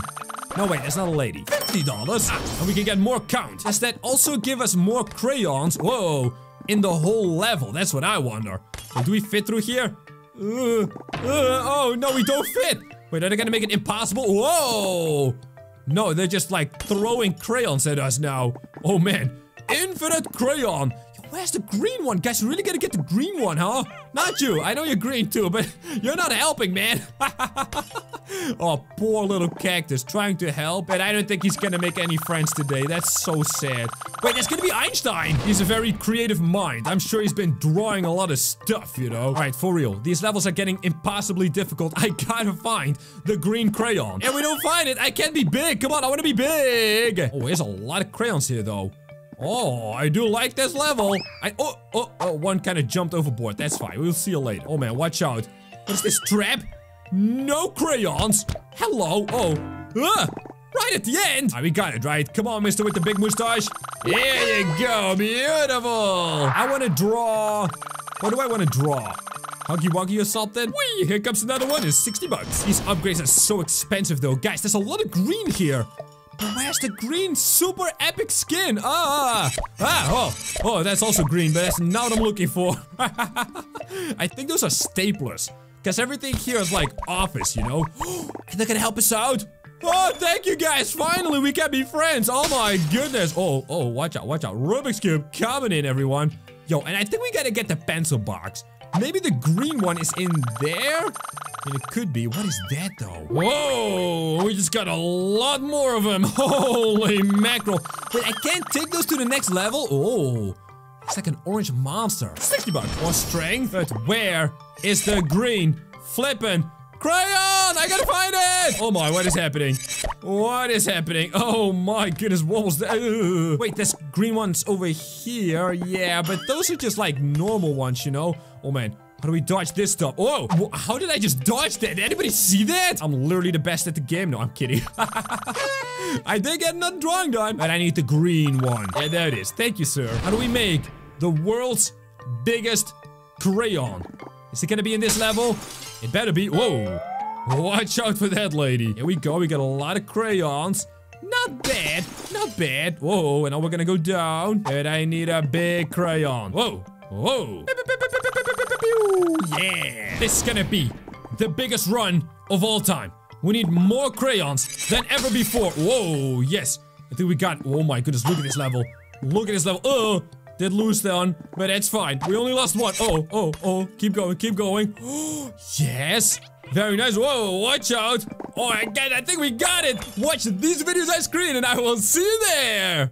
No, wait, that's not a lady. $50. Ah, and we can get more count. Does that also give us more crayons? Whoa. In the whole level. That's what I wonder. do we fit through here? Uh, uh, oh, no, we don't fit. Wait, are they gonna make it impossible? Whoa. No, they're just like throwing crayons at us now. Oh man, infinite crayon. Where's the green one? Guys, you really gotta get the green one, huh? Not you. I know you're green too, but you're not helping, man. oh, poor little cactus trying to help, and I don't think he's gonna make any friends today. That's so sad. Wait, there's gonna be Einstein. He's a very creative mind. I'm sure he's been drawing a lot of stuff, you know? All right, for real. These levels are getting impossibly difficult. I gotta find the green crayon. And we don't find it. I can't be big. Come on, I wanna be big. Oh, there's a lot of crayons here, though. Oh, I do like this level. I oh oh oh one kind of jumped overboard. That's fine. We'll see you later. Oh man, watch out. What's this trap? No crayons. Hello. Oh. Ah, right at the end. Right, we got it, right? Come on, mister with the big mustache. There you go. Beautiful. I want to draw. What do I want to draw? Huggy Wuggy or something. Whee! Here comes another one. It's 60 bucks. These upgrades are so expensive though. Guys, there's a lot of green here. Where's the green super epic skin? Ah, ah, oh, oh, that's also green, but that's not what I'm looking for. I think those are staplers. Because everything here is like office, you know? and they're gonna help us out. Oh, thank you guys. Finally, we can be friends. Oh my goodness. Oh, oh, watch out, watch out. Rubik's Cube coming in, everyone. Yo, and I think we gotta get the pencil box. Maybe the green one is in there? I mean, it could be. What is that, though? Whoa! We just got a lot more of them. Holy mackerel. Wait, I can't take those to the next level? Oh. It's like an orange monster. 60 bucks. More strength. But where is the green flippin' crayon? I gotta find it! Oh my, what is happening? What is happening? Oh my goodness, what was that? Ugh. Wait, there's green ones over here. Yeah, but those are just like normal ones, you know? Oh man, how do we dodge this stuff? Oh, how did I just dodge that? Did anybody see that? I'm literally the best at the game. No, I'm kidding. I did get another drawing done. And I need the green one. Yeah, there it is. Thank you, sir. How do we make the world's biggest crayon? Is it gonna be in this level? It better be. Whoa. Watch out for that lady. Here we go. We got a lot of crayons. Not bad. Not bad. Whoa, and now we're gonna go down. And I need a big crayon. Whoa. Whoa. Yeah. This is gonna be the biggest run of all time. We need more crayons than ever before. Whoa, yes. I think we got, oh my goodness, look at this level. Look at this level. Oh, did lose down, but that's fine. We only lost one. Oh, oh, oh, keep going, keep going. yes. Very nice. Whoa, watch out. Oh, I, got! I think we got it. Watch these videos I screen and I will see you there.